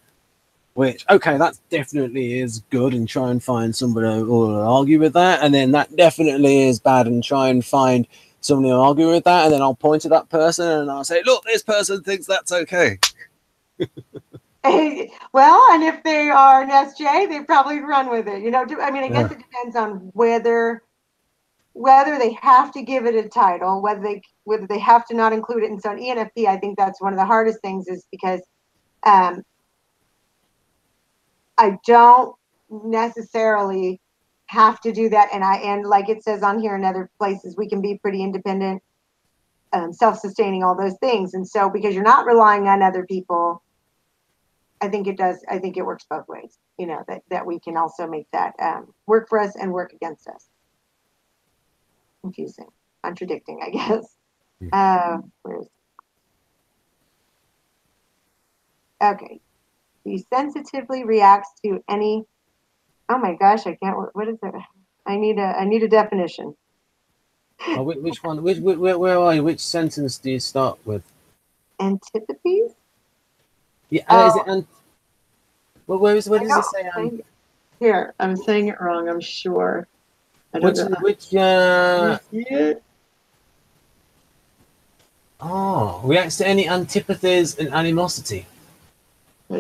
which, okay, that definitely is good, and try and find somebody who will argue with that, and then that definitely is bad, and try and find somebody who will argue with that, and then I'll point to that person and I'll say, look, this person thinks that's okay. well, and if they are an SJ, they probably run with it. You know, I mean, I guess Yeah. it depends on whether whether they have to give it a title, whether they whether they have to not include it. And so in ENFP, I think that's one of the hardest things is because um, I don't necessarily have to do that. And I and like it says on here in other places, we can be pretty independent, um, self-sustaining, all those things. And so because you're not relying on other people, I think it does. I think it works both ways. You know that that we can also make that um, work for us and work against us. Confusing, contradicting, I guess. Hmm. Uh, where's okay? He sensitively reacts to any. Oh my gosh, I can't. What is it? I need a. I need a definition. Oh, which, which one? Which, where, where are you? Which sentence do you start with? Antipathies. Yeah, uh, is Oh. it? And well, where is? Where I does it know, say? I'm Um, saying Here, I'm saying it wrong. I'm sure. Which? Which? Uh, Can you see it? Oh, reacts to any antipathies and animosity.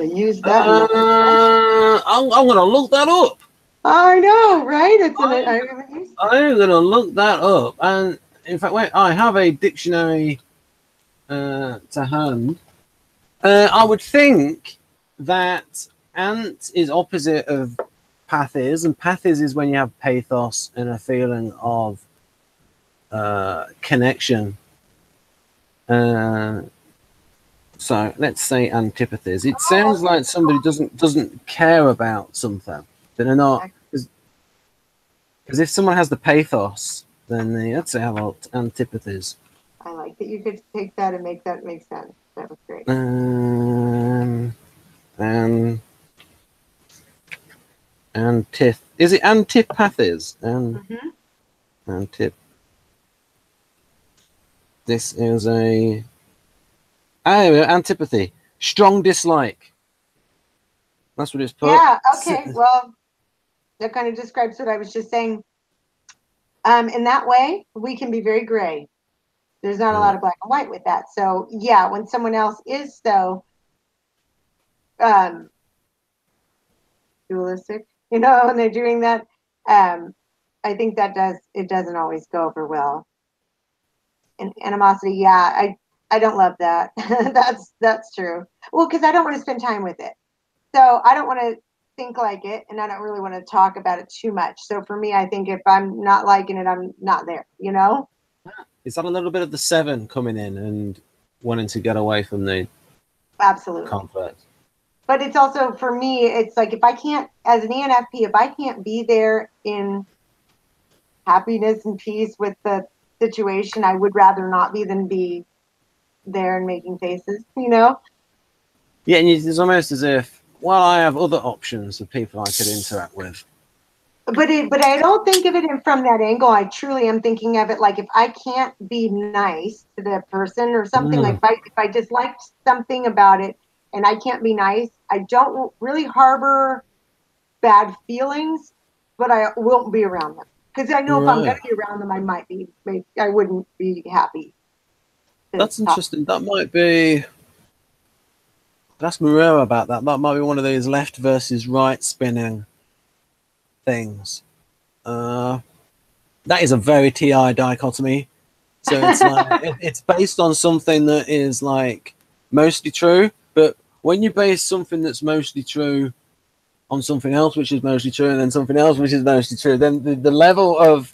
Use that. Uh, I'm, I'm gonna look that up. I know, right? It's I haven't used I'm gonna look that up, and in fact, wait, I have a dictionary uh, to hand. Uh, I would think that ant is opposite of pathis, and pathis is when you have pathos and a feeling of uh, connection. Uh, so let's say antipathies. It sounds like somebody doesn't doesn't care about something. They're not because if someone has the pathos, then they let's say have alt- antipathies. I like that you could take that and make that make sense. That was great. Um, and antith is it antipathies? And Mhm. antip. This is a oh antipathy, strong dislike. That's what it's put. Yeah, okay. Well, that kind of describes what I was just saying. Um, in that way, we can be very gray. There's not a lot of black and white with that. So yeah, when someone else is so um dualistic, you know, and they're doing that, um, I think that does it doesn't always go over well. And animosity, yeah, I I don't love that. that's that's true. Well, because I don't want to spend time with it. So I don't want to think like it and I don't really want to talk about it too much. So for me, I think if I'm not liking it, I'm not there, you know? Is that a little bit of the seven coming in and wanting to get away from the Absolutely. conflict? But it's also for me, it's like if I can't, as an ENFP, if I can't be there in happiness and peace with the situation, I would rather not be than be there and making faces, you know? Yeah, and it's almost as if, well, I have other options of people I could interact with. but it, but I don't think of it in, from that angle. I truly am thinking of it like if I can't be nice to the person or something, Mm. like if I, if I dislike something about it and I can't be nice, I don't really harbor bad feelings, but I won't be around them because I know if I'm going to be around them, I might be, I wouldn't be happy. That's interesting. That might be. That's Marrero about that. That might be one of these left versus right spinning things. Uh, that is a very TI dichotomy. So it's like it, it's based on something that is like mostly true, but when you base something that's mostly true on something else which is mostly true, and then something else which is mostly true, then the, the level of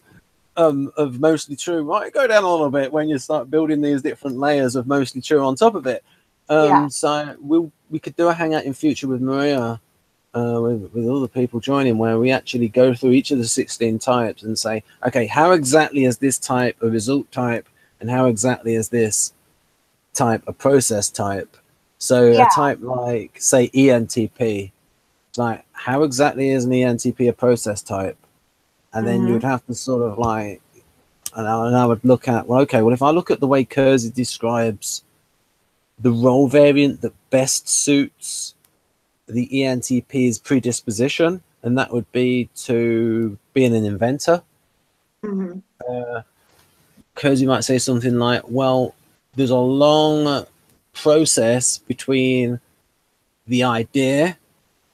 um, of mostly true might go down a little bit when you start building these different layers of mostly true on top of it. Um, Yeah. So we we could do a hangout in future with Maria, uh, with, with all the people joining, where we actually go through each of the 16 types and say, okay, how exactly is this type a result type, and how exactly is this type a process type? So Yeah. a type like say ENTP, like how exactly is an ENTP a process type? And then Mhm. you would have to sort of like, and I, and I would look at well, okay, well if I look at the way Keirsey describes the role variant that best suits the ENTP's predisposition, and that would be to being an inventor. Mhm. Uh, Keirsey might say something like, "Well, there's a long process between the idea,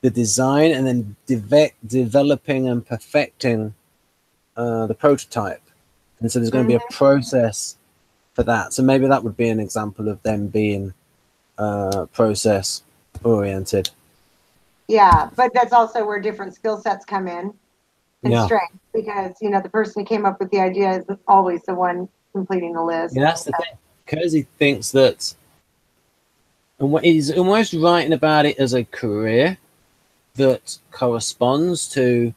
the design, and then deve- developing and perfecting uh, the prototype. And so there's going to be a process for that. So maybe that would be an example of them being uh, process oriented. Yeah, but that's also where different skill sets come in and Yeah. strengths because, you know, the person who came up with the idea is always the one completing the list. Yeah, that's the thing. Keirsey thinks that, and what he's almost writing about it as a career that corresponds to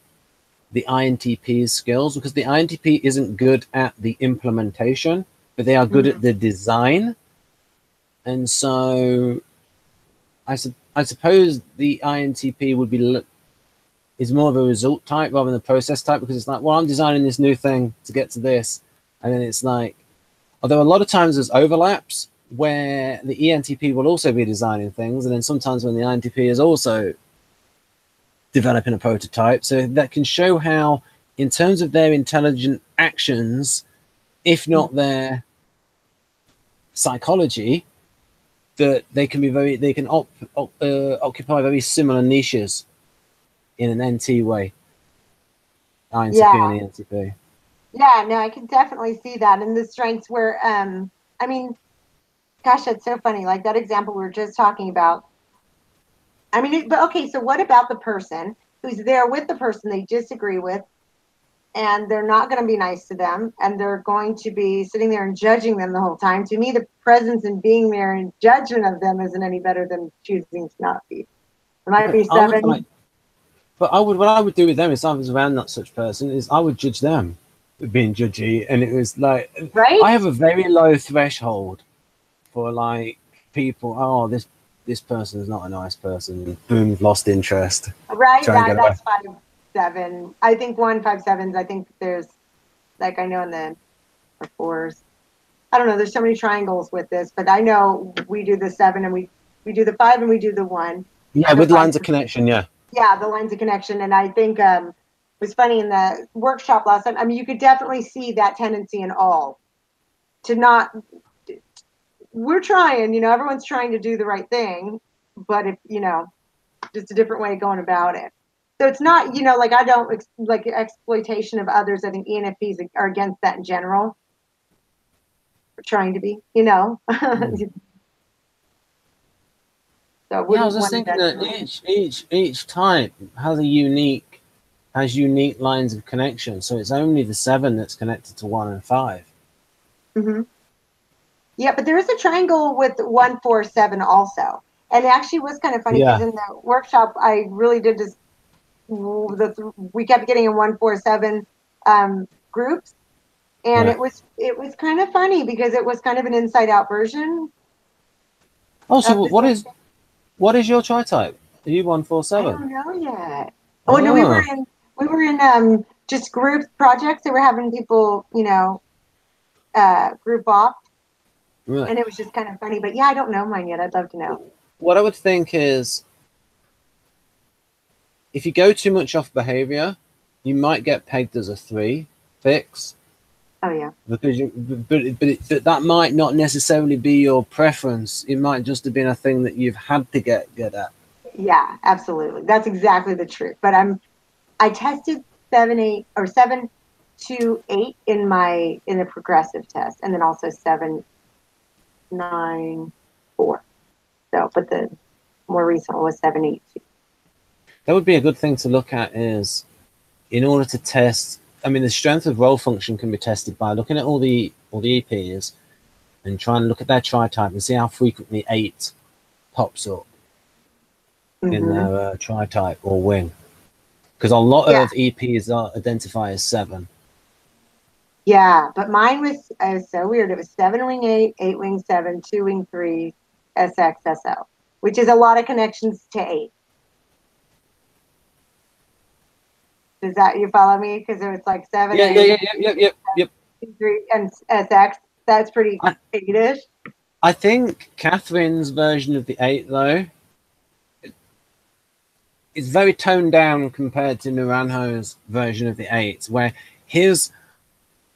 the INTP's skills because the INTP isn't good at the implementation, but they are good at mm-hmm. the design. And so, I, sup- I suppose the INTP would be is more of a result type rather than a process type because it's like, well, I'm designing this new thing to get to this, and then it's like, although a lot of times there's overlaps where the ENTP will also be designing things, and then sometimes when the INTP is also developing a prototype. So that can show how, in terms of their intelligent actions, if not their psychology, that they can be very they can op, op, uh, occupy very similar niches in an NT way. INTP Yeah. and ENTP. Yeah, no, I can definitely see that. And the strengths where, um, I mean, gosh, that's so funny. Like that example we were just talking about. I mean, but okay, so what about the person who's there with the person they disagree with, and they're not going to be nice to them, and they're going to be sitting there and judging them the whole time? To me, the presence and being there and judgment of them isn't any better than choosing to not be. It might be I would seven. like- but I would what I would do with them if I was around that such person is I would judge them being judgy, and it was like right? I have a very low threshold for like people. Oh, this this person is not a nice person. Boom, lost interest. Right, Try and that, get that's five seven. I think one five sevens. I think there's like I know in the or fours. I don't know. There's so many triangles with this, but I know we do the seven and we we do the five and we do the one. Yeah, with lines of connection. Yeah, Yeah, the lines of connection. And I think um, it was funny in the workshop last time. I mean, you could definitely see that tendency in all to not. We're trying, you know, everyone's trying to do the right thing, but if you know, just a different way of going about it. So it's not, you know, like I don't ex- like exploitation of others. I think ENFPs are against that in general. We're trying to be, you know. so yeah. I was just thinking that each each each type has a unique has unique lines of connection. So it's only the seven that's connected to one and five. hmm Yeah, but there is a triangle with one, four, seven also, and it actually was kind of funny because Yeah. in the workshop I really did just the we kept getting in one, four, seven um, groups, and Right. it was it was kind of funny because it was kind of an inside out version. Oh, so what is what is your tri type? Are you one four I seven? don't know yet. Oh no, we were Oh. in we were in um just group projects. They were having people, you know, uh, group off, Right. and it was just kind of funny. But yeah, I don't know mine yet. I'd love to know. what I would think is if you go too much off behavior, you might get pegged as a three fix Oh yeah. because you, but, but, it, but that might not necessarily be your preference. It might just have been a thing that you've had to get good at. Yeah, absolutely. That's exactly the truth. But I'm, I tested seven, eight, or seven, two, eight in my in the progressive test, and then also seven, nine, four. So, but the more recent one was seven, eight, two. That would be a good thing to look at. Is in order to test. I mean, the strength of role function can be tested by looking at all the all the EPs and try and look at their tri type and see how frequently eight pops up. in Mhm. their uh, tri type or wing. Because a lot Yeah. of EPs are identify as seven. Yeah, but mine was, was so weird. It was seven wing eight, eight wing seven, two wing three, SXSO, which is a lot of connections to eight. Does that you follow me? Because it was like seven, Yeah, yeah, eight, yeah, yeah, yeah, yeah. two, three, and SX. That's pretty I- eight-ish. I think Katherine's version of the eight, though, is very toned down compared to Naranjo's version of the eight, where his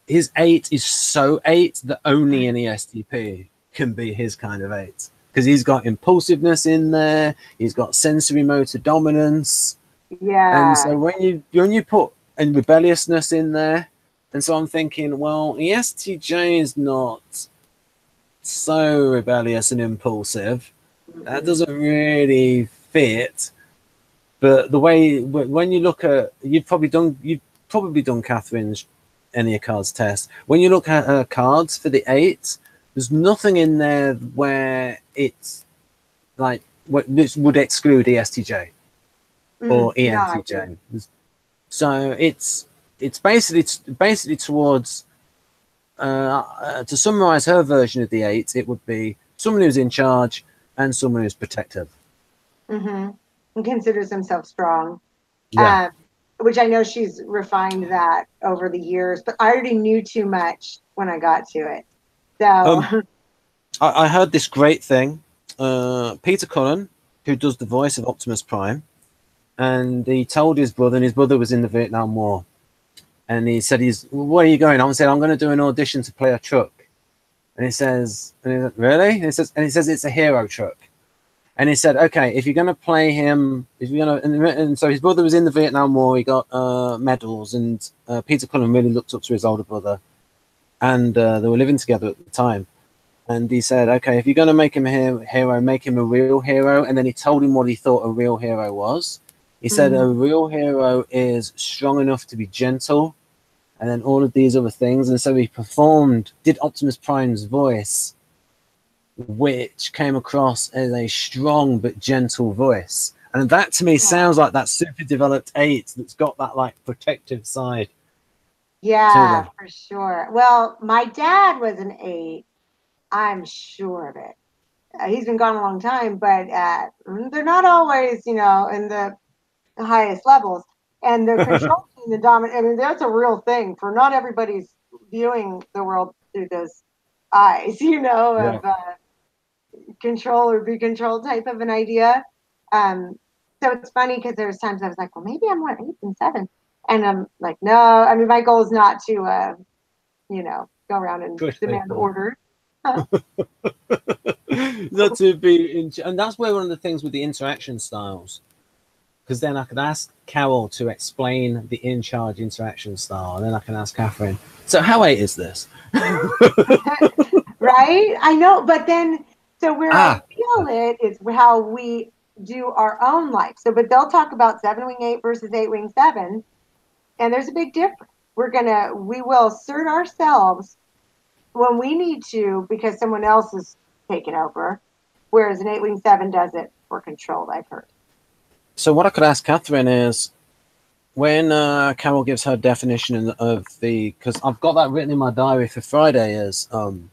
his eight is so eight that only an ESTP can be his kind of eight. Because he's got impulsiveness in there, he's got sensory motor dominance, Yeah. And so when you when you put and rebelliousness in there, and so I'm thinking, well, ESTJ is not so rebellious and impulsive. That mm-hmm. doesn't really fit. But the way when you look at you've probably done you've probably done Catherine's Enneacards cards test. When you look at her cards for the eight, there's nothing in there where it's like what this would exclude ESTJ or Mhm. No, I ENTJ. So it's it's basically it's basically towards uh, uh, to summarize her version of the eight, it would be someone who's in charge and someone who's protective. hmm And considers himself strong. Yeah. Um, which I know she's refined that over the years, but I already knew too much when I got to it. So, Um, I, I heard this great thing. Uh, Peter Cullen, who does the voice of Optimus Prime, and he told his brother, and his brother was in the Vietnam War, and he said, "He's where are you going?" I said, "I'm going to do an audition to play a truck." And he says, and he said, really? And he says, and he says it's a hero truck. And he said, okay, if you're gonna play him, if you're gonna, and, and so his brother was in the Vietnam War. He got uh, medals, and uh, Peter Cullen really looked up to his older brother, and uh, they were living together at the time. And he said, okay, if you're gonna make him a hero, make him a real hero. And then he told him what he thought a real hero was. He said Mhm. a real hero is strong enough to be gentle, and then all of these other things. And so he performed, did Optimus Prime's voice, which came across as a strong but gentle voice. And that to me sounds like that super developed eight that's got that like protective side. Yeah, for sure. Well, my dad was an eight. I'm sure of it. Uh, he's been gone a long time, but uh, they're not always, you know, in the highest levels. And the control team, the dominant, I mean, that's a real thing for not everybody's viewing the world through those eyes, you know, of uh, control or be controlled type of an idea. Um, so it's funny because there's times I was like, well, maybe I'm what, eight and seven. And I'm like, no, I mean, my goal is not to, uh, you know, go around and Push demand order. not to be in, and that's where one of the things with the interaction styles because then i could ask carol to explain the in charge interaction style and then i can ask Katherine so how eight is this right? I know, but then so where Ah. I feel it is how we do our own life. So, but they'll talk about seven wing eight versus eight wing seven, and there's a big difference. We're gonna we will assert ourselves when we need to because someone else is taking over, whereas an eight wing seven does it for control. I've heard. so what i could ask Katherine is when uh, carol gives her definition of the because i've got that written in my diary for friday is um,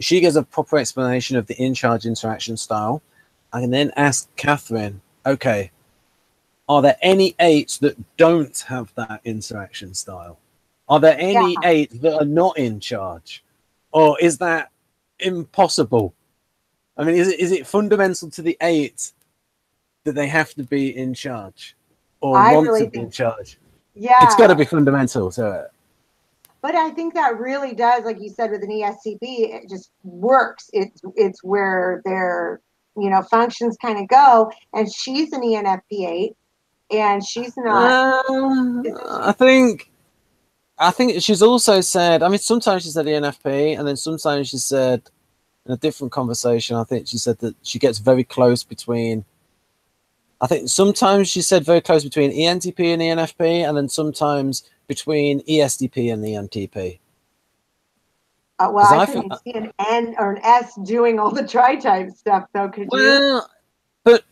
she gives a proper explanation of the in charge interaction style i can then ask Katherine okay are there any eights that don't have that interaction style? Are there any Yeah. eights that are not in charge? Or is that impossible? I mean is it is it fundamental to the eight that they have to be in charge or I want really to be in charge? Yeah, it's got to be fundamental to it But I think that really does, like you said, with an ESCP, it just works. It's it's where their you know functions kind of go. And she's an E ENFP eight, and she's not. Um, I think, I think she's also said. I mean, sometimes she said ENFP, and then sometimes she said, in a different conversation, I think she said that she gets very close between. I think sometimes she said very close between ENTP and ENFP, and then sometimes between ESTP and ENTP. Uh, well, I I couldn't feel- see an N or an S doing all the tri type stuff, though. Could you? Well, but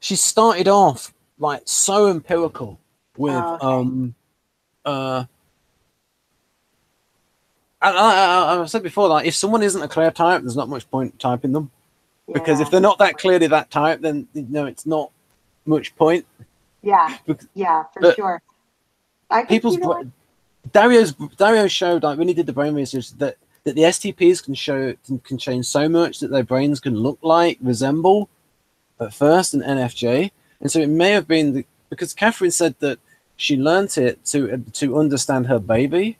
she started off like so empirical with Oh, okay. um uh. I, I, I, said before, like if someone isn't a clear type, there's not much point typing them because if they're not that clearly that type, then you know it's not much point. yeah, yeah, for but sure. I People's bra- Dario's Dario showed like when he did the brain research that that the STPs can show can, can change so much that their brains can look like resemble at first an NFJ, and so it may have been the, because Katherine said that she learnt it to to understand her baby,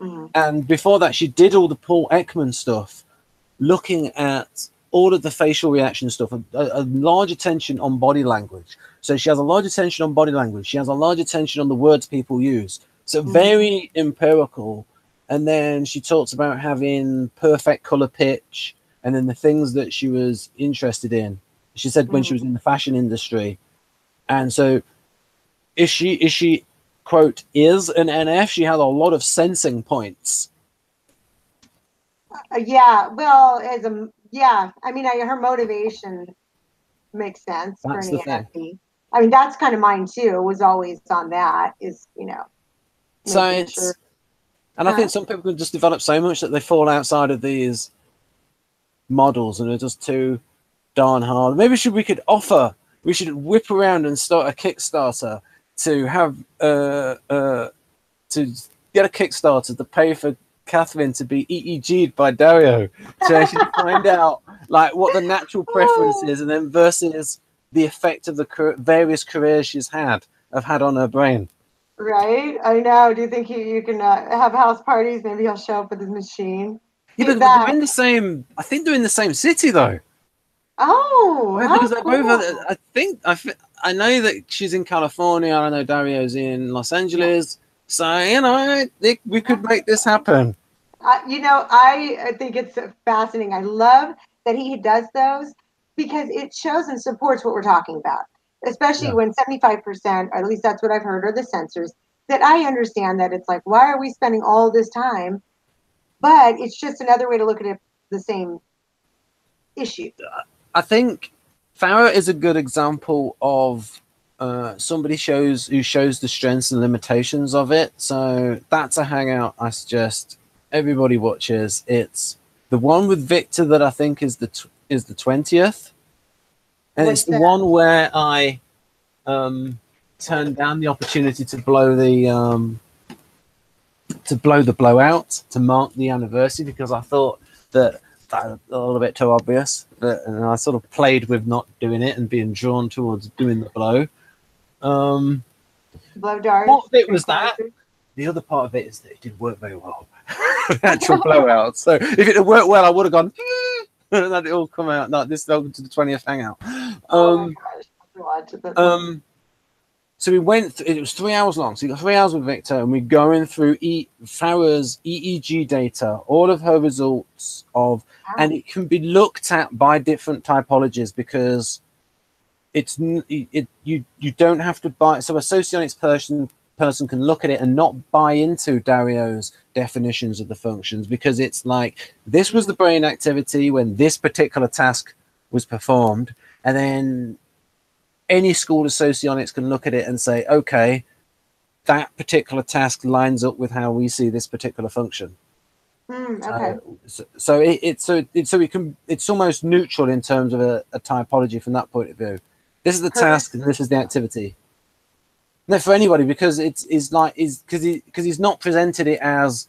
Mhm. and before that she did all the Paul Ekman stuff, looking at all of the facial reaction stuff, a, a large attention on body language. So she has a large attention on body language. She has a large attention on the words people use. So Mhm. very empirical. And then she talks about having perfect color pitch and then the things that she was interested in. She said when she was in the fashion industry. And so if she if she quote is an NF, she had a lot of sensing points. Uh, yeah, well, as a yeah, I mean, I, her motivation makes sense That's for an. ENFP. I mean, that's kind of mine too. Was always on that. Is you know. It's sure- and I think some people can just develop so much that they fall outside of these models and are just too darn hard. Maybe should we could offer we should whip around and start a Kickstarter to have uh uh to get a Kickstarter to pay for Katherine to be EEG'd by Dario to actually find out like what the natural preference is and then versus the effect of the various careers she's had have had on her brain. Right? I know. Do you think you, you can uh, have house parties? Maybe he'll show up with his machine. Yeah, but they're in the same. I think they're in the same city though. Oh, how because they're both. cool. I think I. I know that she's in California. I know Dario's in Los Angeles. So you know, they, we could make this happen. Uh, you know, I I think it's fascinating. I love that he does those because it shows and supports what we're talking about, especially Yeah. when 75%, or at least that's what I've heard, are the censors. That I understand that it's like, why are we spending all this time? But it's just another way to look at it, the same issue. I think Farah is a good example of uh, somebody shows who shows the strengths and limitations of it. So that's a hangout I suggest everybody watches. It's the one with Victor that I think is the tw- is the twentieth, and What's it's the that? one where I um, turned down the opportunity to blow the um, to blow the blowout to mark the anniversary because I thought that that was a little bit too obvious. But, and I sort of played with not doing it and being drawn towards doing the blow. Um, Blow darts. What bit was that? the other part of it is that it didn't work very well. Actual blowout. So if it had worked well, I would have gone. then it all come out. No, this is open to the twentieth hangout. Oh Um, gosh, I have to watch it. That's um, so we went. Th- it was three hours long. So you got three hours with Victor, and we're going through e- Farah's EEG data, all of her results of and it can be looked at by different typologies because it's n- it you you don't have to buy so a socionics person person can look at it and not buy into Dario's definitions of the functions because it's like this was the brain activity when this particular task was performed and then any school of socionics can look at it and say okay that particular task lines up with how we see this particular function Hmm, okay. so, so it, it's so it, so it can it's almost neutral in terms of a, a typology from that point of view. This is the Perfect. task and this is the activity. No, for anybody because it's is like is because he because he's not presented it as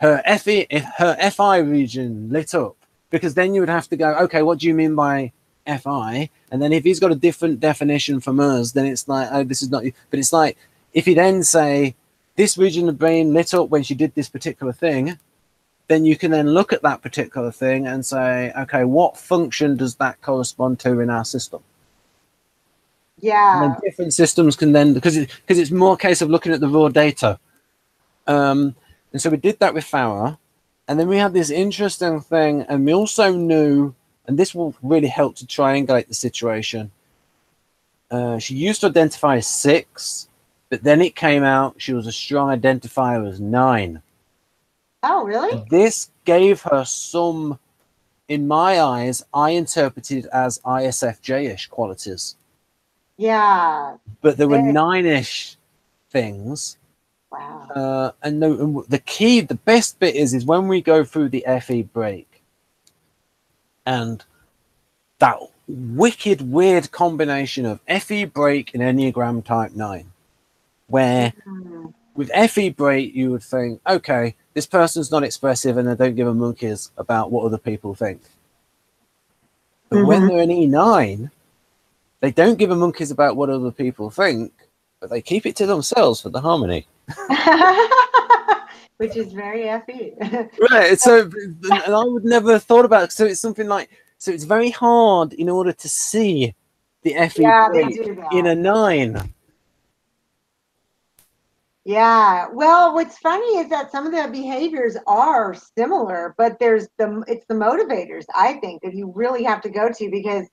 her FE her FI region lit up because then you would have to go okay what do you mean by FI and then if he's got a different definition from us then it's like oh this is not you but it's like if you then say this region of brain lit up when she did this particular thing then you can then look at that particular thing and say, okay, what function does that correspond to in our system? Yeah. different systems can then because it, because it's more a case of looking at the raw data. Um, and so we did that with Farah, and then we had this interesting thing, and we also knew, and this will really help to triangulate the situation. Uh, she used to identify as six, but then it came out she was a strong identifier as nine. Oh, really? This gave her some, in my eyes, I interpreted as ISFJ-ish qualities, Yeah. but there were nine-ish things. Wow. Uh, and the, and the key, the best bit is, is when we go through the FE break, and that wicked weird combination of FE break and Enneagram Type Nine, where Hmm. with FE break, you would think, okay, this person's not expressive and they don't give a monkeys about what other people think. But when Mhm. they're an E9, they don't give a monkeys about what other people think, but they keep it to themselves for the harmony. Which is very FE. Right. So, and I would never have thought about it. So it's something like, so it's very hard in order to see the FE yeah, they do that. in a nine. Yeah. Well, what's funny is that some of the behaviors are similar, but there's the it's the motivators I think that you really have to go to because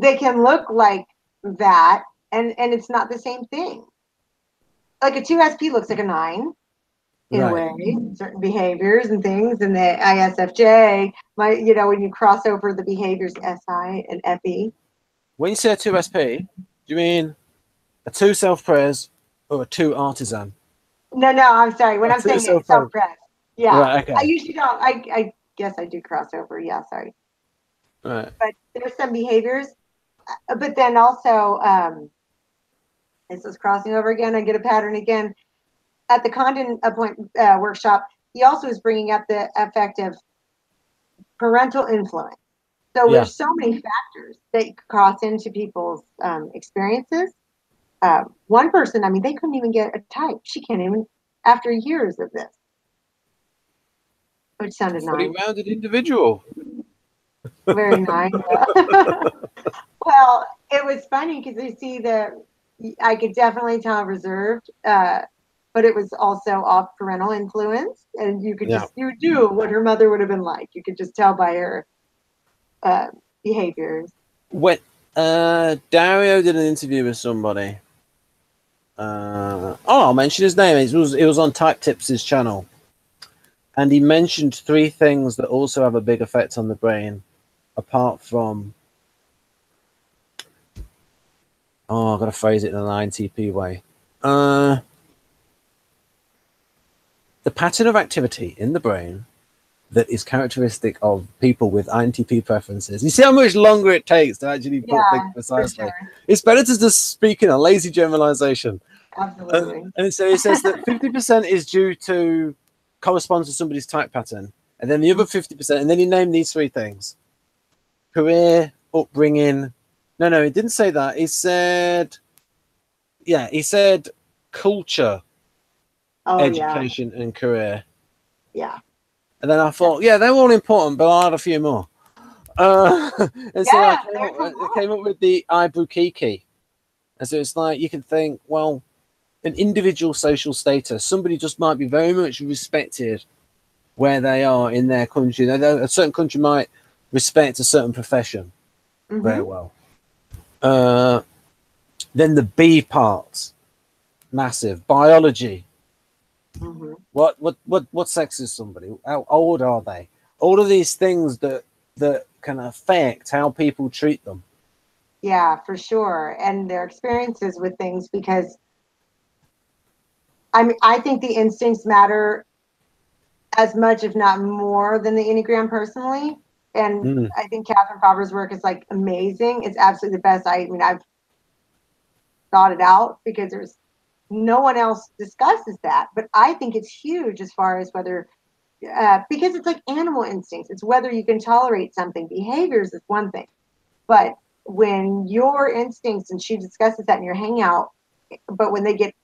they can look like that and and it's not the same thing. Like a 2SP looks like a 9 in a way, certain behaviors and things and the ISFJ, my you know when you cross over the behaviors SI and. FE. When you say a 2SP, do you mean a two self-pres or a two artisan? No, no, I'm sorry. When I'm saying it's self-pres. Yeah. Right, okay. I usually don't. I, I guess I do cross over. Yeah, sorry. Right. But there's some behaviors. Uh, But then also, um, this is crossing over again. I get a pattern again. At the Condon appoint, uh, workshop, he also is bringing up the effect of parental influence. So Yeah. there's so many factors that cross into people's um, experiences. Uh, one person, I mean, they couldn't even get a type. She can't even, after years of this. which sounded Fully nice. rounded individual. Very nice. well, it was funny because you see the, I could definitely tell reserved, uh, but it was also off parental influence, and you could Yeah. just you do what her mother would have been like. You could just tell by her uh, behaviors. When uh, Dario did an interview with somebody. Uh, oh, I'll mention his name. It was it was on Type Tips' channel, and he mentioned three things that also have a big effect on the brain, apart from. Oh, I've got to phrase it in an INTP way. Uh, the pattern of activity in the brain that is characteristic of people with INTP preferences. You see how much longer it takes to actually put Yeah, things precisely. sure. It's better to just speak in a lazy generalization. Absolutely. And, and so it says that 50% is due to corresponds to somebody's type pattern, and then the other 50%, and then you name these three things career, upbringing. No, no, he didn't say that. He said, yeah, he said culture, oh yeah, education, and career. yeah. And then I thought, yeah, they're all important, but I'll add a few more. Uh, and so I came, up, I came up with the Ibukiki. And so it's like you can think, well, an individual social status, somebody just might be very much respected where they are in their country. A certain country might respect a certain profession Mhm. very well. Uh, then the B parts, massive. Biology, Mhm. what what what what sex is somebody? How old are they? All of these things that that can affect how people treat them. Yeah, for sure. And their experiences with things because I mean I think the instincts matter as much, if not more, than the Enneagram personally. And Mm. I think Katherine Fauvre's work is like amazing. It's absolutely the best. I mean, I've thought it out because there's no one else discusses that. But I think it's huge as far as whether uh, because it's like animal instincts. It's whether you can tolerate something. Behaviors is one thing, but when your instincts, and she discusses that in your hangout, but when they get,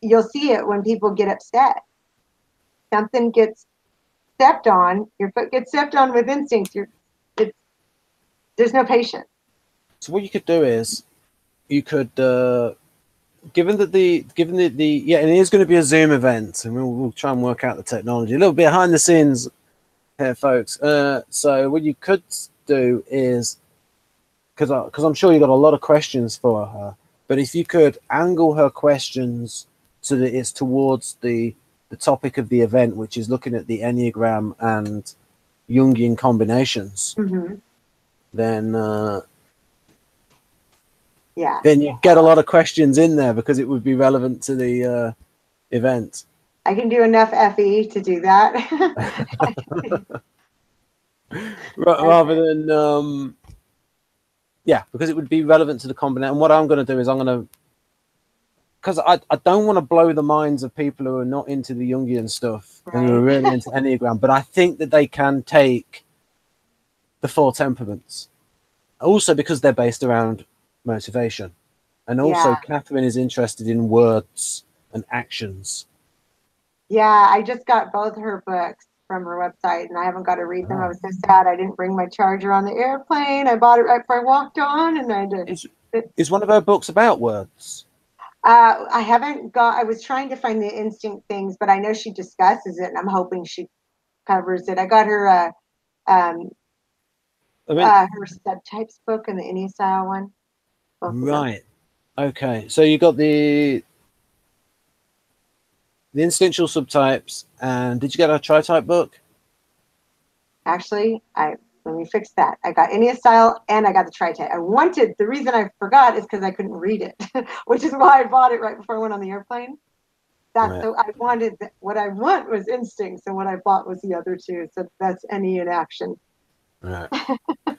you'll see it when people get upset. Something gets stepped on, your foot gets stepped on with instincts. There's no patience. So what you could do is you could uh given that the given the, the yeah, and it is going to be a Zoom event, and we'll, we'll try and work out the technology a little bit behind the scenes here, folks. Uh, so what you could do is because because I'm sure you've got a lot of questions for her, but if you could angle her questions so that it's towards the the topic of the event, which is looking at the enneagram and Jungian combinations, Mm-hmm. Then uh, Yeah. then you get a lot of questions in there because it would be relevant to the uh, event. I can do enough FE to do that. Rather than um yeah because it would be relevant to the combination and what i'm going to do is i'm going to because I, I don't want to blow the minds of people who are not into the jungian stuff and who are really into enneagram but i think that they can take the four temperaments also because they're based around motivation and also Yeah. Katherine is interested in words and actions yeah, I just got both her books from her website and I haven't got to read them. I was so sad I didn't bring my charger on the airplane. I bought it right before I walked on and I did. is, is one of her books about words Uh, I haven't got, I was trying to find the instinct things, but I know she discusses it and I'm hoping she covers it. I got her, uh, um, i mean uh, her subtypes book and the Enneastyle one. Both of them. Right. Okay. So you got the the instinctual subtypes, and did you get a tri-type book? Actually, I let me fix that. I got Enneastyle and I got the tri-type. I wanted the reason I forgot is because I couldn't read it, which is why I bought it right before I went on the airplane. That's Right. so I wanted what I want was instincts, and what I bought was the other two. So that's any in action. Right.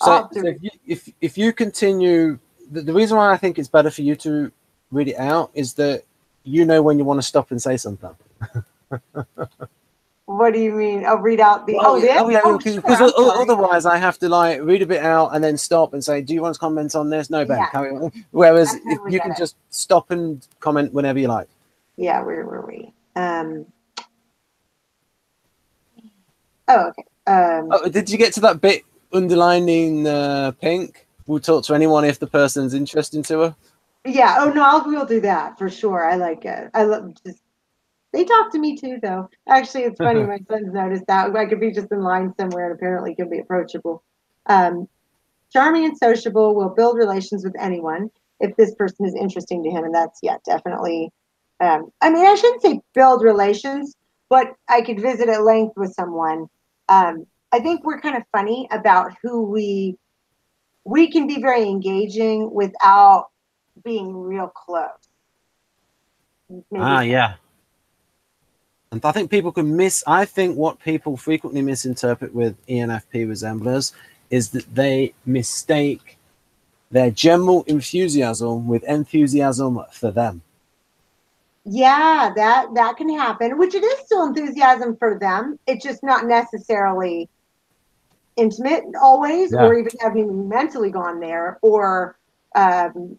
So, so if, you, if if you continue, the, the reason why I think it's better for you to read it out is that you know when you want to stop and say something. What do you mean? Oh, read out the oh, oh, yeah, oh, because sure, because I'm o- o- sorry. otherwise I have to like read a bit out and then stop and say, "Do you want to comment on this?" No, Ben. Yeah. Whereas if you can it. just stop and comment whenever you like. Yeah, where were we? Um, Oh, okay. Um, Oh, did you get to that bit underlining uh, pink? We'll talk to anyone if the person's interesting to her. Yeah. Oh no, I'll we'll do that for sure. I like it. I love just. They talk to me too, though. Actually, it's funny. my son's noticed that I could be just in line somewhere, and apparently can be approachable. Um, charming and sociable will build relations with anyone if this person is interesting to him, and that's yeah, definitely. Um, I mean, I shouldn't say build relations, but I could visit at length with someone. Um, I think we're kind of funny about who we we can be very engaging without being real close. Maybe Ah, yeah. And I think people can miss. I think what people frequently misinterpret with ENFP resemblers is that they mistake their general enthusiasm with enthusiasm for them. Yeah, that that can happen. Which it is still enthusiasm for them. It's just not necessarily intimate always, Yeah. or even having mentally gone there, or um,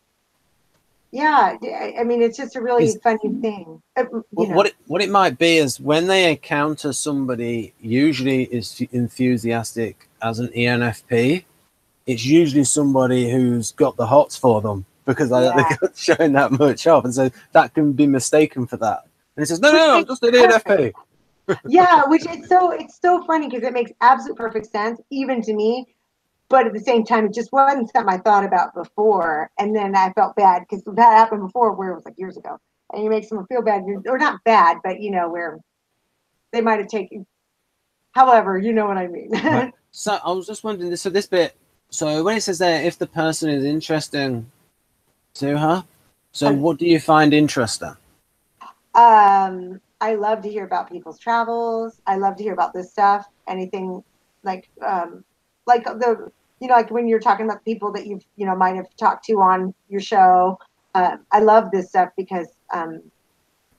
yeah. I mean, it's just a really Is- funny thing. Uh, you What, know. what it what it might be is when they encounter somebody usually is enthusiastic as an ENFP, it's usually somebody who's got the hots for them because I Yeah. they're not showing that much off, and so that can be mistaken for that. And it says, no, no, no, I'm just an ENFP. yeah, which it's so it's so funny because it makes absolute perfect sense, even to me. But at the same time, it just wasn't something I thought about before, and then I felt bad because that happened before, where it was like years ago, and you make someone feel bad, or not bad, but you know where they might have taken. However, you know what I mean. Right. So I was just wondering, so this bit, so when it says there, if the person is interesting to her, so Um, what do you find interesting? um, I love to hear about people's travels. I love to hear about this stuff. Anything like um, like the you know like when you're talking about people that you've you know might have talked to on your show. Uh, I love this stuff because um,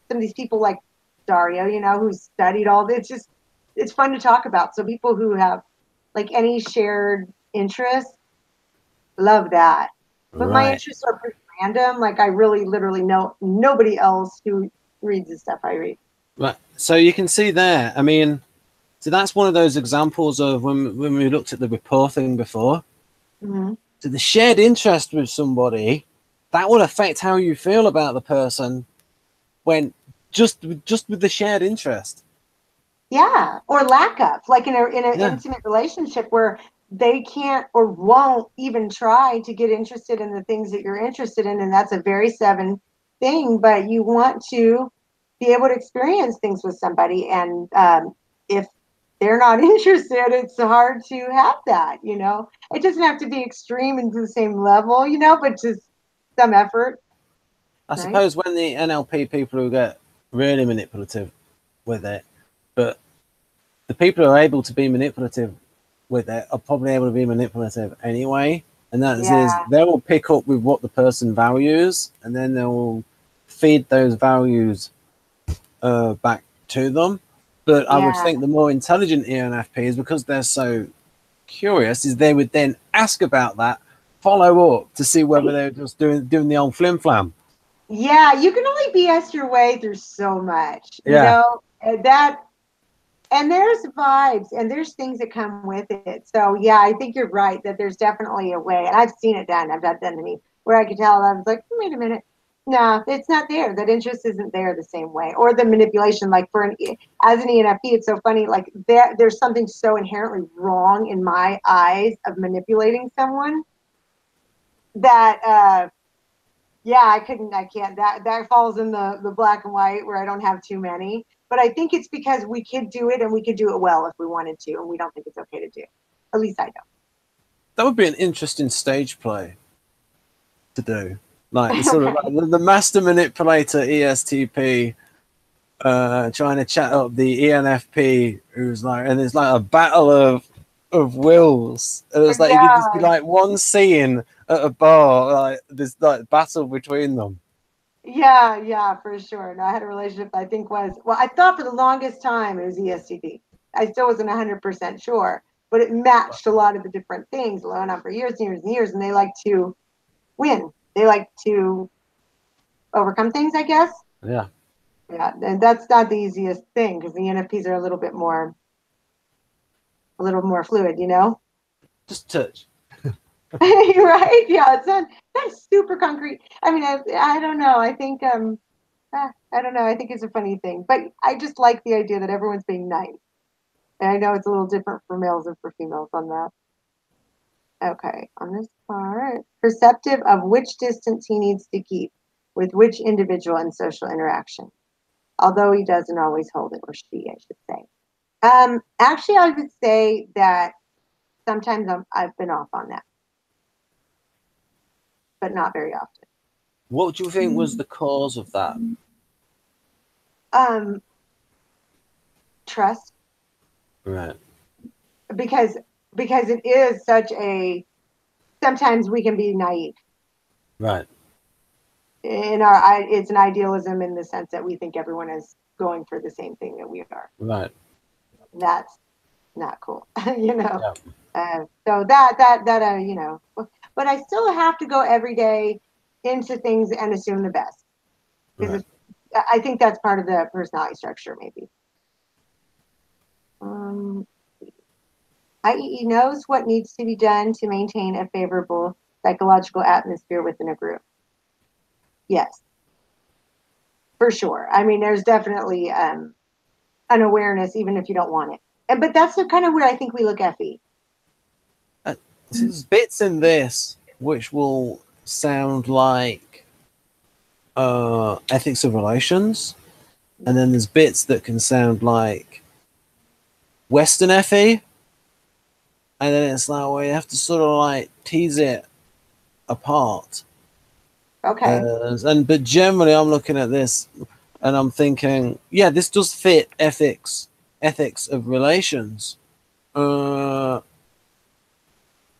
some of these people like Dario, you know, who studied all this. It's just it's fun to talk about. So people who have like any shared interests, love that. But my interests are pretty random. Like I really, literally know nobody else who reads the stuff I read. Right. So you can see there. I mean, so that's one of those examples of when when we looked at the rapport thing before. Mhm. So the shared interest with somebody that will affect how you feel about the person when just just with the shared interest. Yeah, or lack of, like in a in an Yeah. intimate relationship where they can't or won't even try to get interested in the things that you're interested in, and that's a very seven thing. But you want to be able to experience things with somebody, and um, if they're not interested, it's hard to have that. You know, it doesn't have to be extreme and to the same level, you know, but just some effort. I Right. suppose when the NLP people who get really manipulative with it, but the people who are able to be manipulative with it are probably able to be manipulative anyway. And that is, Yeah. they will pick up with what the person values and then they will feed those values uh, back to them. But I would think the more intelligent ENFP is because they're so curious, is they would then ask about that, follow up to see whether they're just doing doing the old flim flam. Yeah, you can only BS your way through so much. You Yeah. know, that and there's vibes and there's things that come with it. So yeah, I think you're right that there's definitely a way, and I've seen it done. I've done to me where I could tell I was like, wait a minute, no, it's not there. That interest isn't there the same way, or the manipulation. Like for an as an ENFP, it's so funny. Like there, there's something so inherently wrong in my eyes of manipulating someone that. uh yeah, I couldn't, I can't. That that falls in the the black and white where I don't have too many. But I think it's because we could do it and we could do it well if we wanted to, and we don't think it's okay to do. At least I don't. That would be an interesting stage play to do. Like sort of like the, master manipulator ESTP uh trying to chat up the ENFP who's like and it's like a battle of of wills. And it's like you could just be like one scene at a bar, like this like battle between them. Yeah, yeah, for sure. No, I had a relationship I think was well, I thought for the longest time it was ESTP. I still wasn't hundred percent sure, but it matched a lot of the different things going on for years and years and years, and they like to win. They like to overcome things, I guess. Yeah. Yeah, and that's not the easiest thing because the NFPs are a little bit more a little more fluid, you know? Just touch. right? Yeah, it's not that's super concrete. I mean, I, I don't know. I think um, ah, I don't know. I think it's a funny thing, but I just like the idea that everyone's being nice. And I know it's a little different for males and for females on that. Okay, on this part, perceptive of which distance he needs to keep with which individual in social interaction, although he doesn't always hold it, or she, I should say. Um, actually, I would say that sometimes I'm, I've been off on that, but not very often. What do you think was the cause of that? Um, trust, Right. because because it is such a. Sometimes we can be naive Right. in our. It's an idealism in the sense that we think everyone is going for the same thing that we are. Right. That's not cool, you know. Uh, so that that that uh, you know, but I still have to go every day into things and assume the best. Right. I- think that's part of the personality structure, maybe. Um, IEE knows what needs to be done to maintain a favorable psychological atmosphere within a group. Yes, for sure. I mean, there's definitely um, an awareness, even if you don't want it. And, but that's the kind of where I think we look FE. There's bits in this which will sound like uh, ethics of relations, and then there's bits that can sound like Western FE, and then it's like well, you have to sort of like tease it apart. Okay. Uh, and but generally, I'm looking at this and I'm thinking, yeah, this does fit ethics, ethics of relations, uh,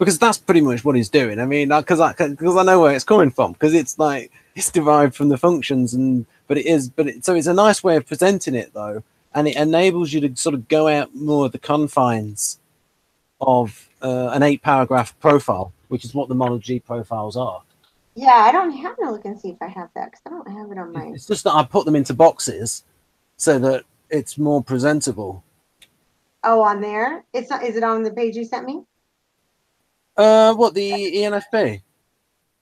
because that's pretty much what he's doing. I mean, because I because I know where it's coming from, because it's like it's derived from the functions, and but it is, but it, so it's a nice way of presenting it though, and it enables you to sort of go out more of the confines of uh, an eight paragraph profile, which is what the Model G profiles are. yeah, I don't have to look and see if I have that because I don't have it on my. It's just that I put them into boxes so that it's more presentable. Oh, on there. It's not. Is it on the page you sent me? Uh, what the ENFP?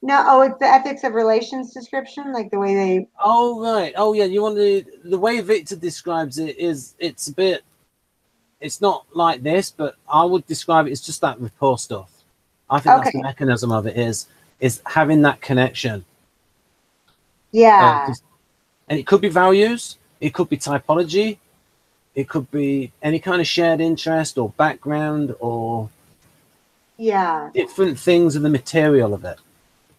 No. Oh, it's the ethics of relations description, like the way they. Oh right. Oh yeah. You want to the way Victor describes it is it's a bit. It's not like this, but I would describe it as just that rapport stuff. I think that's the mechanism of it is is having that connection. Uh, Yeah. just- and it could be values, it could be typology, it could be any kind of shared interest or background or yeah. different things in the material of it.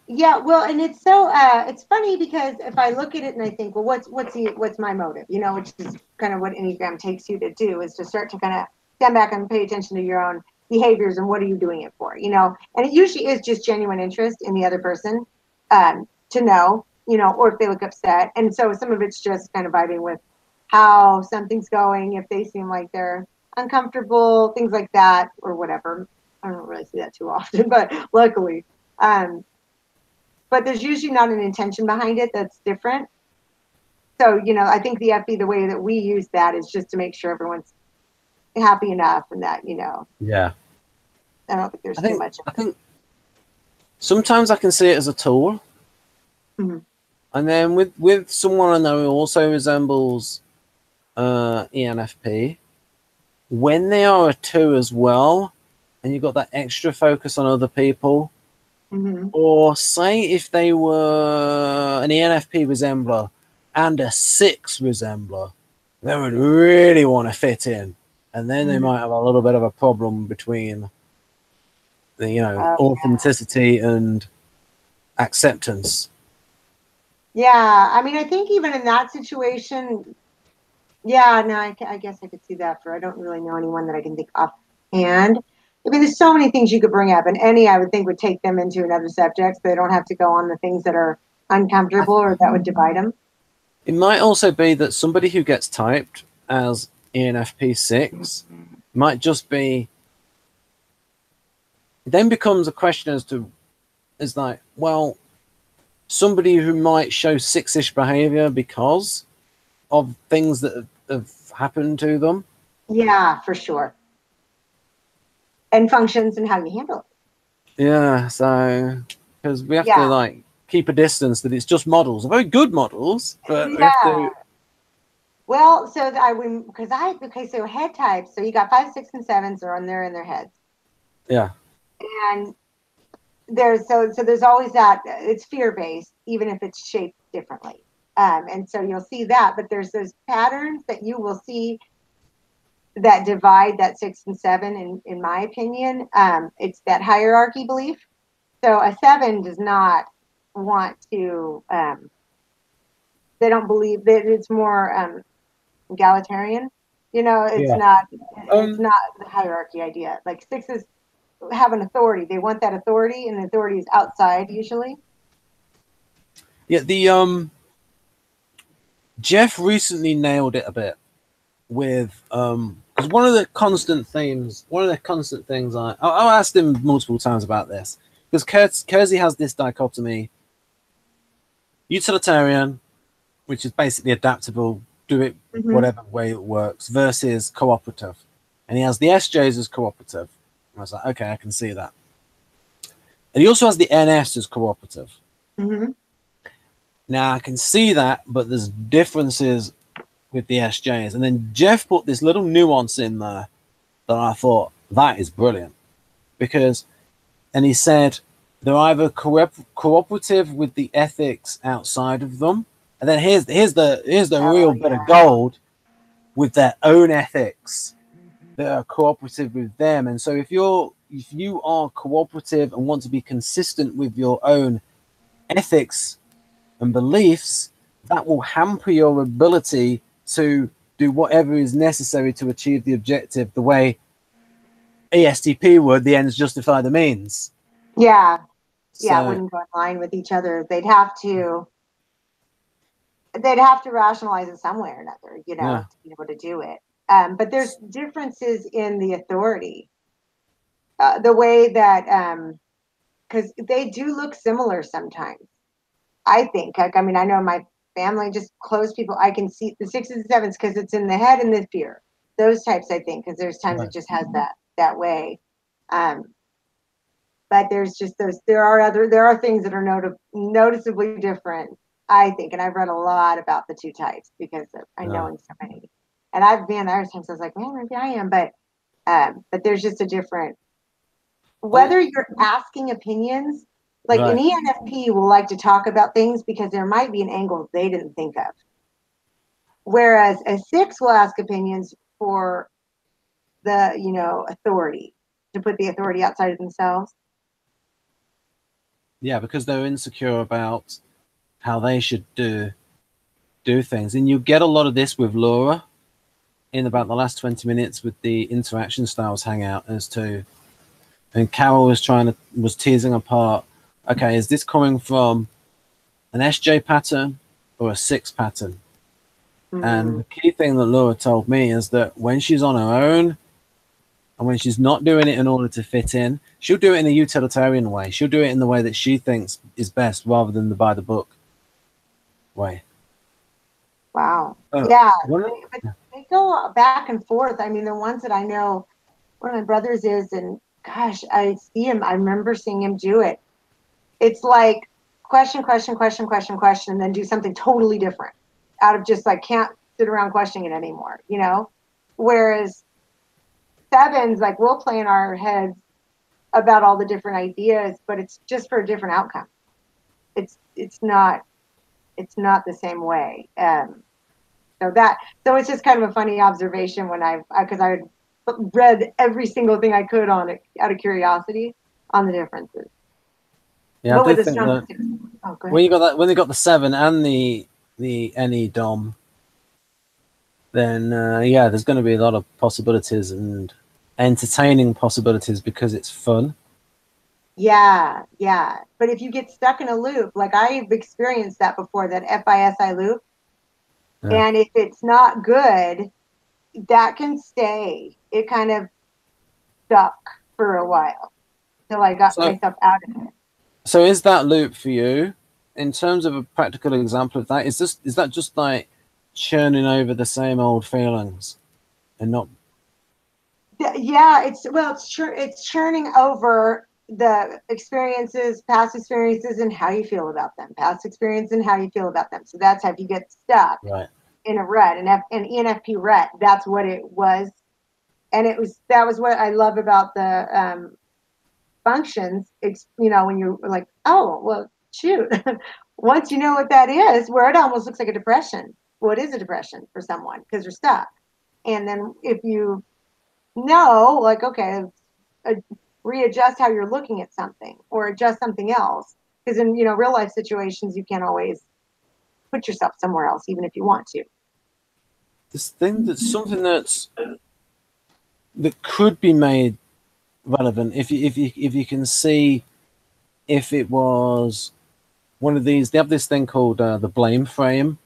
Yeah. Well, and it's so. Uh, it's funny because if I look at it and I think, well, what's what's the what's my motive? You know, which is kind of what Enneagram takes you to do is to start to kind of stand back and pay attention to your own behaviors and what are you doing it for? You know, and it usually is just genuine interest in the other person um, to know. You know, or if they look upset, and so some of it's just kind of vibing with how something's going, if they seem like they're uncomfortable, things like that, or whatever. I don't really see that too often, but luckily. Um, but there's usually not an intention behind it that's different. So, you know, I think the FE, the way that we use that is just to make sure everyone's happy enough and that, you know, Yeah. I don't think there's I too think much. I think sometimes I can see it as a tool. Mhm. And then with with someone I know who also resembles uh, ENFP, when they are a two as well, and you've got that extra focus on other people, Mhm. or say if they were an ENFP resembler and a six resembler, they would really want to fit in, and then they Mhm. might have a little bit of a problem between the you know yeah. authenticity and acceptance. Yeah. I mean, I think even in that situation, yeah, no, I, I guess I could see that for, I don't really know anyone that I can think offhand. I mean, there's so many things you could bring up, and any I would think would take them into another subject, so they don't have to go on the things that are uncomfortable or that would divide them. It might also be that somebody who gets typed as E ENFP six might just be. It then becomes a question as to, is like, well, somebody who might show six-ish behavior because of things that have happened to them. Yeah, for sure. And functions and how you handle it. Yeah, so because we have Yeah. to like keep a distance that it's just models, very good models, but we have Yeah. to, Well, so I would because I okay, so head types. So you got five, six, and sevens are on there in their heads, yeah, and there's so so there's always that it's fear based, even if it's shaped differently. Um, and so you'll see that, but there's those patterns that you will see that divide that six and seven. In in my opinion, um, it's that hierarchy belief. So a seven does not want to. Um, they don't believe that it's more um, egalitarian. You know, it's Yeah. not. Um, it's not the hierarchy idea. Like sixes have an authority. They want that authority, and the authority is outside usually. yeah. The um, Jeff recently nailed it a bit with um, because one of the constant themes, one of the constant things I I, I asked him multiple times about this because Keirsey has this dichotomy: utilitarian, which is basically adaptable, do it Mhm. whatever way it works versus cooperative. And he has the SJs as cooperative. I was like, okay, I can see that. And he also has the NS as cooperative. Mhm. Now I can see that, but there's differences with the SJs. And then Jeff put this little nuance in there that I thought that is brilliant because, and he said they're either co- cooperative with the ethics outside of them, and then here's here's the here's the Oh, real bit of gold with their own ethics that are cooperative with them. And so if you're if you are cooperative and want to be consistent with your own ethics and beliefs, that will hamper your ability to do whatever is necessary to achieve the objective the way ESTP would, the ends justify the means. Yeah, yeah, it So- wouldn't go in line with each other. They'd have to. They'd have to rationalize it some way or another, you know, Yeah. to be able to do it. Um, but there's differences in the authority, uh, the way that, um because they do look similar sometimes. I think. Like, I mean, I know my family, just close people. I can see the sixes and sevens because it's in the head and the fear. Those types, I think, because there's times Right. it just has that that way. Um, but there's just those. There are other. There are things that are noti- noticeably different. I think, and I've read a lot about the two types because of, I Yeah. know in so many. And I've been there times I was like, man, maybe I am, but um, but there's just a different. Whether you're asking opinions, like an ENFP will like to talk about things because there might be an angle they didn't think of. Whereas a six will ask opinions for the, you know, authority to put the authority outside of themselves. Yeah, because they're insecure about how they should do do things. And you get a lot of this with Laura in about the last 20 minutes with the interaction styles hangout as to and Carol was trying to was teasing apart, okay, is this coming from an SJ pattern or a six pattern? And the key thing that Laura told me is that when she's on her own and when she's not doing it in order to fit in, she'll do it in a utilitarian way. She'll do it in the way that she thinks is best rather than the by the book way. Wow. Oh, yeah. They, but they go back and forth. I mean, the ones that I know, one of my brothers is, and gosh, I see him. I remember seeing him do it. It's like question, question, question, question, question, and then do something totally different out of just like can't sit around questioning it anymore, you know? Whereas sevens, like we'll play in our heads about all the different ideas, but it's just for a different outcome. It's it's not it's not the same way. Um, so that so it's just kind of a funny observation when I've because I, I read every single thing I could on it out of curiosity on the differences. Yeah, but I do think that oh, when you got that when they got the seven and the the NE dom, then uh, yeah, there's going to be a lot of possibilities and entertaining possibilities because it's fun. Yeah, yeah. But if you get stuck in a loop, like I've experienced that before, that FISI loop, Yeah. and if it's not good, that can stay. It kind of stuck for a while till I got So- myself out of it. So is that loop for you? In terms of a practical example of that, is this is that just like churning over the same old feelings and not yeah, it's well, it's chur- it's churning over the experiences, past experiences, and how you feel about them. Past experience and how you feel about them. So that's how you get stuck Right. in a rut, And F, an ENFP rut. That's what it was, and it was that was what I love about the um, functions. It's you know when you're like, oh well, shoot. Once you know what that is, where it almost looks like a depression. What is a depression for someone because you're stuck, and then if you know, like, okay, uh, readjust how you're looking at something or adjust something else, because in you know real life situations you can't always put yourself somewhere else even if you want to. This thing that's something that's that could be made relevant if you if you if you can see if it was one of these. They have this thing called uh, the blame frame,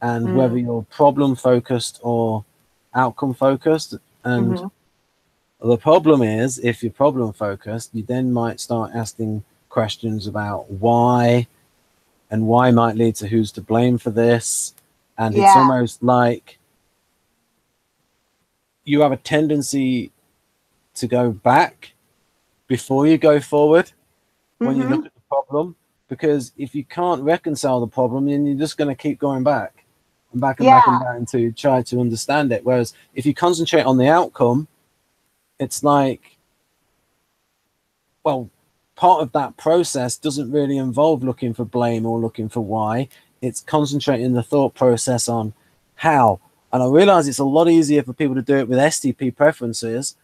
and Mm. whether you're problem focused or outcome focused. And Mhm. the problem is, if you're problem focused, you then might start asking questions about why, and why might lead to who's to blame for this. And it's almost like you have a tendency to go back before you go forward when you Mhm. look at the problem because if you can't reconcile the problem then you're just going to keep going back and back and back and Yeah. back to try to understand it whereas if you concentrate on the outcome it's like well part of that process doesn't really involve looking for blame or looking for why it's concentrating the thought process on how and i realize it's a lot easier for people to do it with stp preferences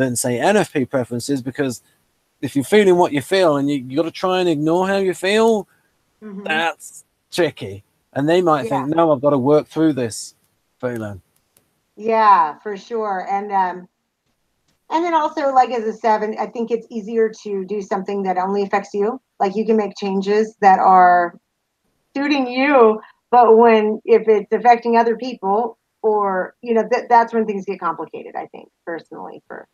than say nfp preferences because if you're feeling what you feel and you, you got to try and ignore how you feel Mhm. that's tricky and they might think no i've got to work through this feeling Yeah, for sure. And um and then also like as a seven, I think it's easier to do something that only affects you. Like you can make changes that are suiting you, but when if it's affecting other people or you know that that's when things get complicated, I think, personally for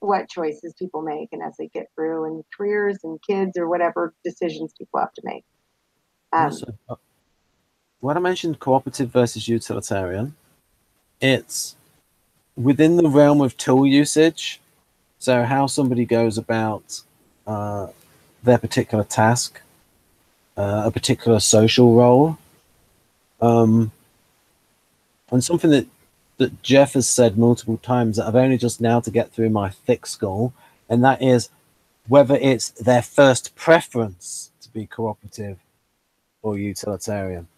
what choices people make and as they get through and careers and kids or whatever decisions people have to make. Um, Also, when I mentioned cooperative versus utilitarian, it's within the realm of tool usage. So, how somebody goes about uh, their particular task, uh, a particular social role, um, and something that that Jeff has said multiple times that I've only just now to get through my thick skull, and that is whether it's their first preference to be cooperative or utilitarian.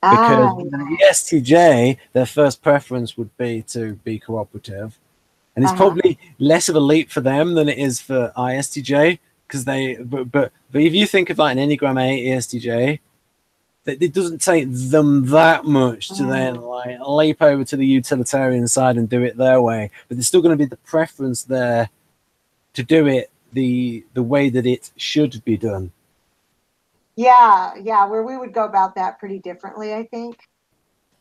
Because ah, the ESTJ, their first preference would be to be cooperative. And it's Uh-huh. probably less of a leap for them than it is for ISTJ. Because they, but, but, but if you think of like an Enneagram 8 ESTJ, it doesn't take them that much to then like leap over to the utilitarian side and do it their way. But there's still going to be the preference there to do it the the way that it should be done. Yeah, yeah, where we would go about that pretty differently, I think.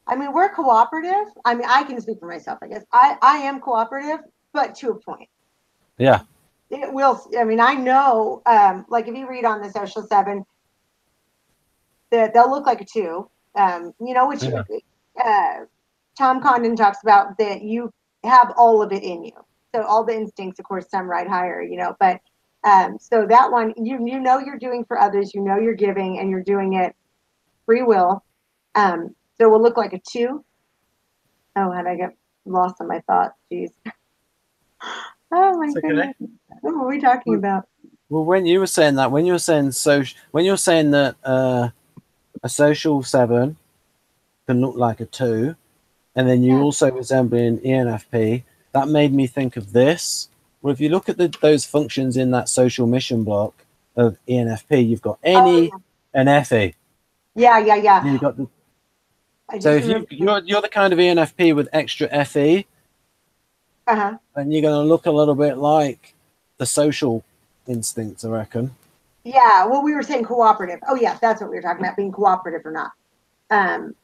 I mean, we're cooperative. I mean, I can speak for myself, I guess. I, I am cooperative, but to a point. Yeah. It will, I mean, I know, um, like if you read on the social seven, that they'll look like a two, um, you know, which Yeah. uh, Tom Condon talks about that you have all of it in you. So all the instincts, of course, some ride higher, you know, but um, so that one, you you know you're doing for others, you know you're giving, and you're doing it free will. Um, so it will look like a two. Oh, how did I get lost on my thoughts? Jeez. Oh my okay. goodness. What were we talking about? Well, when you were saying that, when you were saying social, when you were saying that uh, a social seven can look like a two, and then you Yeah. also resemble an ENFP, that made me think of this. Well, if you look at the, those functions in that social mission block of ENFP, you've got NE Oh, and FE. yeah, yeah, yeah. You've got the, so if you, you're you're the kind of ENFP with extra FE, uh-huh. then you're going to look a little bit like the social instincts, I reckon. Yeah, well, we were saying cooperative. Oh, yeah, that's what we were talking about, being cooperative or not. Um,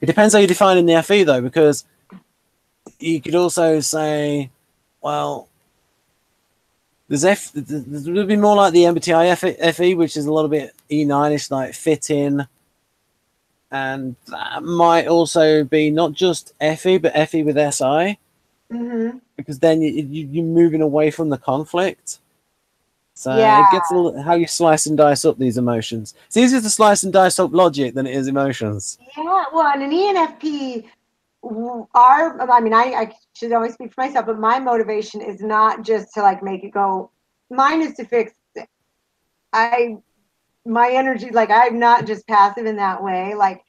It depends how you define in the FE though, because you could also say, well, there's F. There would be more like the MBTI FE, which is a little bit E9ish, like fit in, and that might also be not just FE, but FE with SI. hmm because then you, you you're moving away from the conflict. So Yeah. it gets a little, how you slice and dice up these emotions. It's easier to slice and dice up logic than it is emotions. Yeah, well, and an ENFP, our, I mean, I, I should always speak for myself, but my motivation is not just to like make it go. Mine is to fix. it. I, my energy, like I'm not just passive in that way. Like,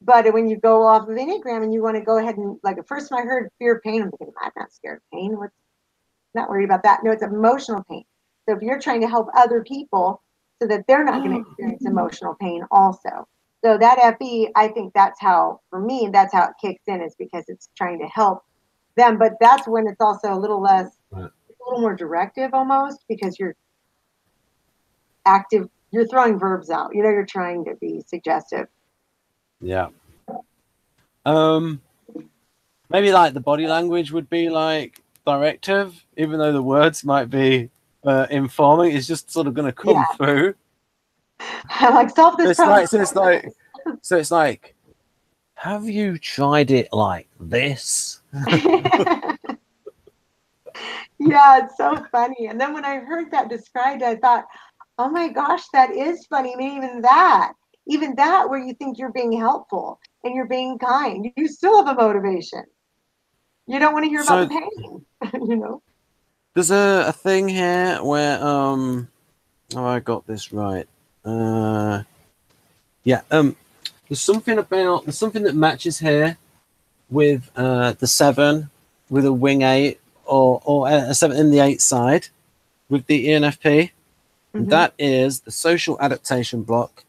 but when you go off of Enneagram and you want to go ahead and like, at first when I heard fear of pain, I'm thinking, I'm not scared of pain. What's not worried about that? No, it's emotional pain. So if you're trying to help other people so that they're not going to experience emotional pain also. So that FE, I think that's how, for me, that's how it kicks in is because it's trying to help them. But that's when it's also a little less, Right. a little more directive almost because you're active, you're throwing verbs out. You know, you're trying to be suggestive. Yeah. Um, maybe like the body language would be like directive, even though the words might be uh, informing. is just sort of going to come Yeah. through. I'm like, solve this It's problem. like so. It's like so. It's like, have you tried it like this? yeah, it's so funny. And then when I heard that described, I thought, oh my gosh, that is funny. I mean, even that, even that, where you think you're being helpful and you're being kind, you still have a motivation. You don't want to hear about the pain, you know? There's a, a thing here where um oh I got this right. Uh yeah, um there's something about there's something that matches here with uh the seven with a wing eight or or a seven in the eight side with the E ENFP. And Mhm. That is the social adaptation block.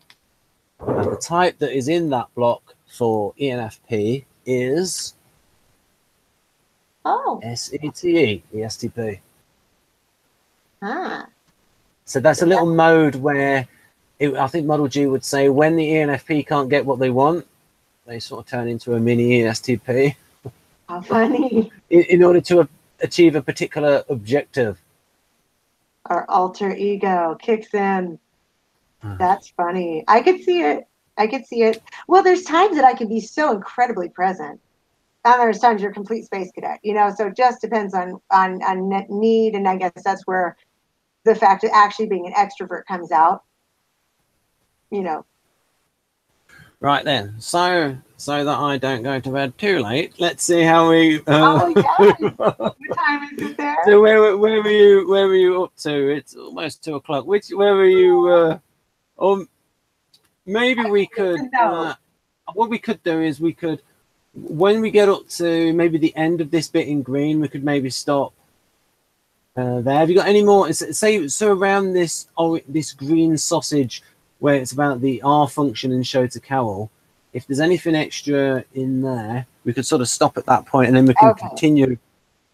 And the type that is in that block for E ENFP is Oh, SETE, ESTP. Ah, So that's a little mode where it, I think Model G would say when the ENFP can't get what they want, they sort of turn into a mini ESTP how funny. in, in order to achieve a particular objective. Our alter ego kicks in. Ah. That's funny. I could see it. I could see it. Well, there's times that I can be so incredibly present. And there's times you're a complete space cadet, you know. So it just depends on on on need, and I guess that's where the fact of actually being an extrovert comes out. You know. Right then, so so that I don't go to bed too late, let's see how we. Uh, Oh yeah. what time is it there? so where where were you where were you up to? It's almost two o'clock. Which where were you? Uh, or maybe we could. Uh, what we could do is we could when we get up to maybe the end of this bit in green, we could maybe stop uh, there. Have you got any more? Say so around this oh this green sausage where it's about the R function in show to Carol. If there's anything extra in there, we could sort of stop at that point, and then we can Okay. continue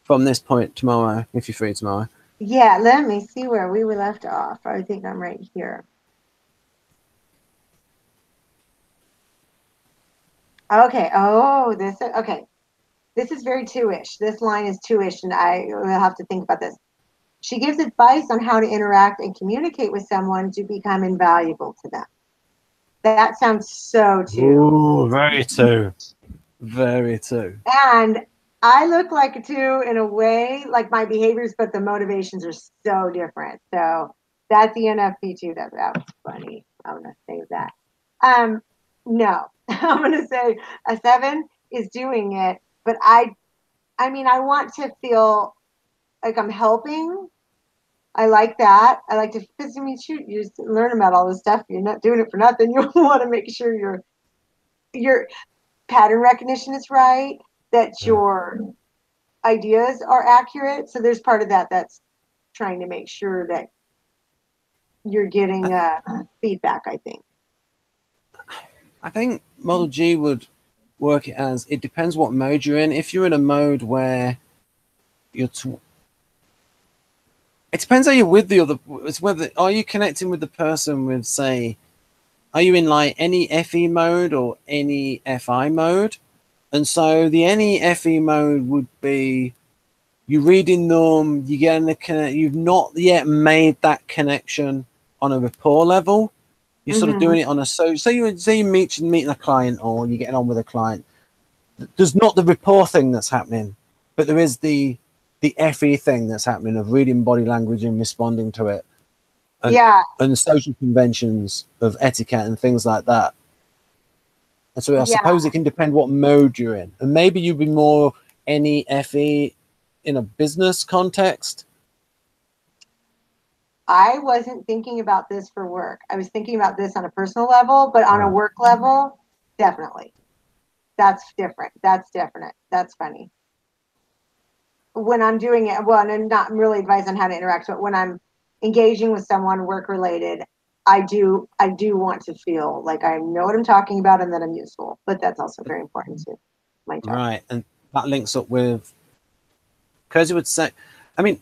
from this point tomorrow if you're free tomorrow. Yeah, let me see where we were left off. I think I'm right here. Okay. Oh, this. Okay. This is very two-ish. This line is two-ish, and I will have to think about this. She gives advice on how to interact and communicate with someone to become invaluable to them. That sounds so two. Ooh, very two, very two. And I look like a two in a way, like my behaviors, but the motivations are so different. So that's the NFP too. That that was funny. I'm gonna say that. Um, no, I'm gonna say a seven is doing it, but I, I mean, I want to feel like I'm helping. I like that. I like to, because I mean, shoot, you learn about all this stuff. You're not doing it for nothing. You want to make sure your your pattern recognition is right that your ideas are accurate. So there's part of that that's trying to make sure that you're getting uh, feedback. I think. I think Model G would work it as it depends what mode you're in. If you're in a mode where you're, t- it depends how you're with the other. It's whether are you connecting with the person with say, are you in like any FE mode or any FI mode? And so the any FE mode would be you're reading them, you getting the connect. You've not yet made that connection on a rapport level. You're sort of Mhm. doing it on a so say you say you meet meeting a client or you're getting on with a client. There's not the rapport thing that's happening. but there is the the FE thing that's happening of reading body language and responding to it, And- yeah, and social conventions of etiquette and things like that. And so I Yeah. suppose it can depend what mode you're in, and maybe you'd be more any FE in a business context. I wasn't thinking about this for work. I was thinking about this on a personal level, but on a work level, definitely. That's different. That's different. That's funny. When I'm doing it, well, and I'm not really advice on how to interact, but when I'm engaging with someone work related, I do I do want to feel like I know what I'm talking about and that I'm useful. But that's also very important to my job. Right, and that links up with Keirsey would say, I mean,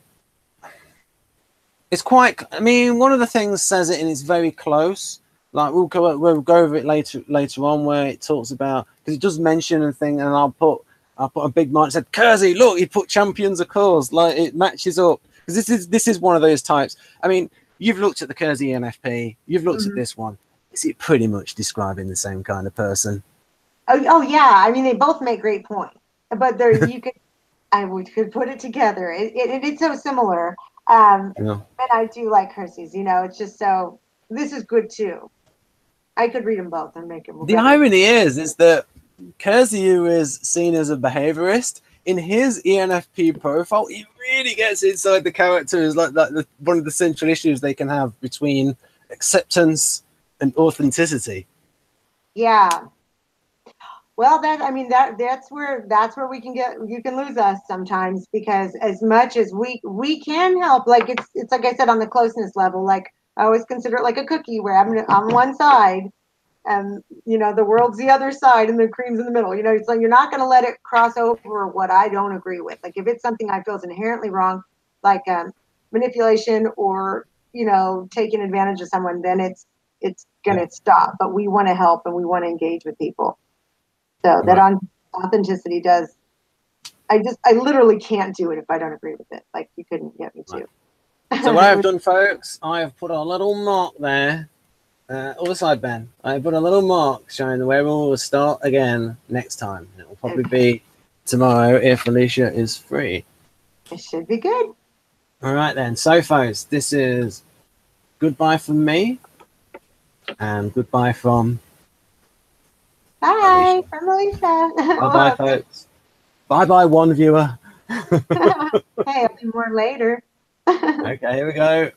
it's quite. I mean, one of the things says it, and it's very close. Like we'll go, we'll go over it later later on, where it talks about because it does mention a thing, and I'll put I'll put a big mark. It said Keirsey, look, he put champions of cause, like it matches up because this is this is one of those types. I mean, you've looked at the Keirsey NFP, you've looked Mhm. at this one. Is it pretty much describing the same kind of person? Oh, oh yeah. I mean, they both make great points, but there you could, I would could put it together. It, it, it's so similar. Um, know? and I do like Keirsey's. You know, it's just so. This is good too. I could read them both and make them. The irony is, is that Keirsey, is seen as a behaviorist, in his ENFP profile, he really gets inside the characters, like that. The, one of the central issues they can have between acceptance and authenticity. Yeah. Well, that I mean that that's where that's where we can get you can lose us sometimes because as much as we we can help, like it's it's like I said on the closeness level, like I always consider it like a cookie where I'm on one side, and you know the world's the other side and the cream's in the middle. You know, it's like you're not going to let it cross over what I don't agree with. Like if it's something I feel is inherently wrong, like um, manipulation or you know taking advantage of someone, then it's it's gonna stop. But we want to help and we want to engage with people. So that on authenticity does. I just I literally can't do it if I don't agree with it. Like you couldn't get me to. So what I've done, folks, I have put a little mark there. Uh, other side, Ben. I put a little mark showing where we'll start again next time. It will probably be tomorrow if Alisha is free. it should be good. All right then. So, folks, this is goodbye from me, and goodbye from Bye from Alisha. bye bye, folks. Bye bye, one viewer. hey, I'll be more later. Okay, here we go.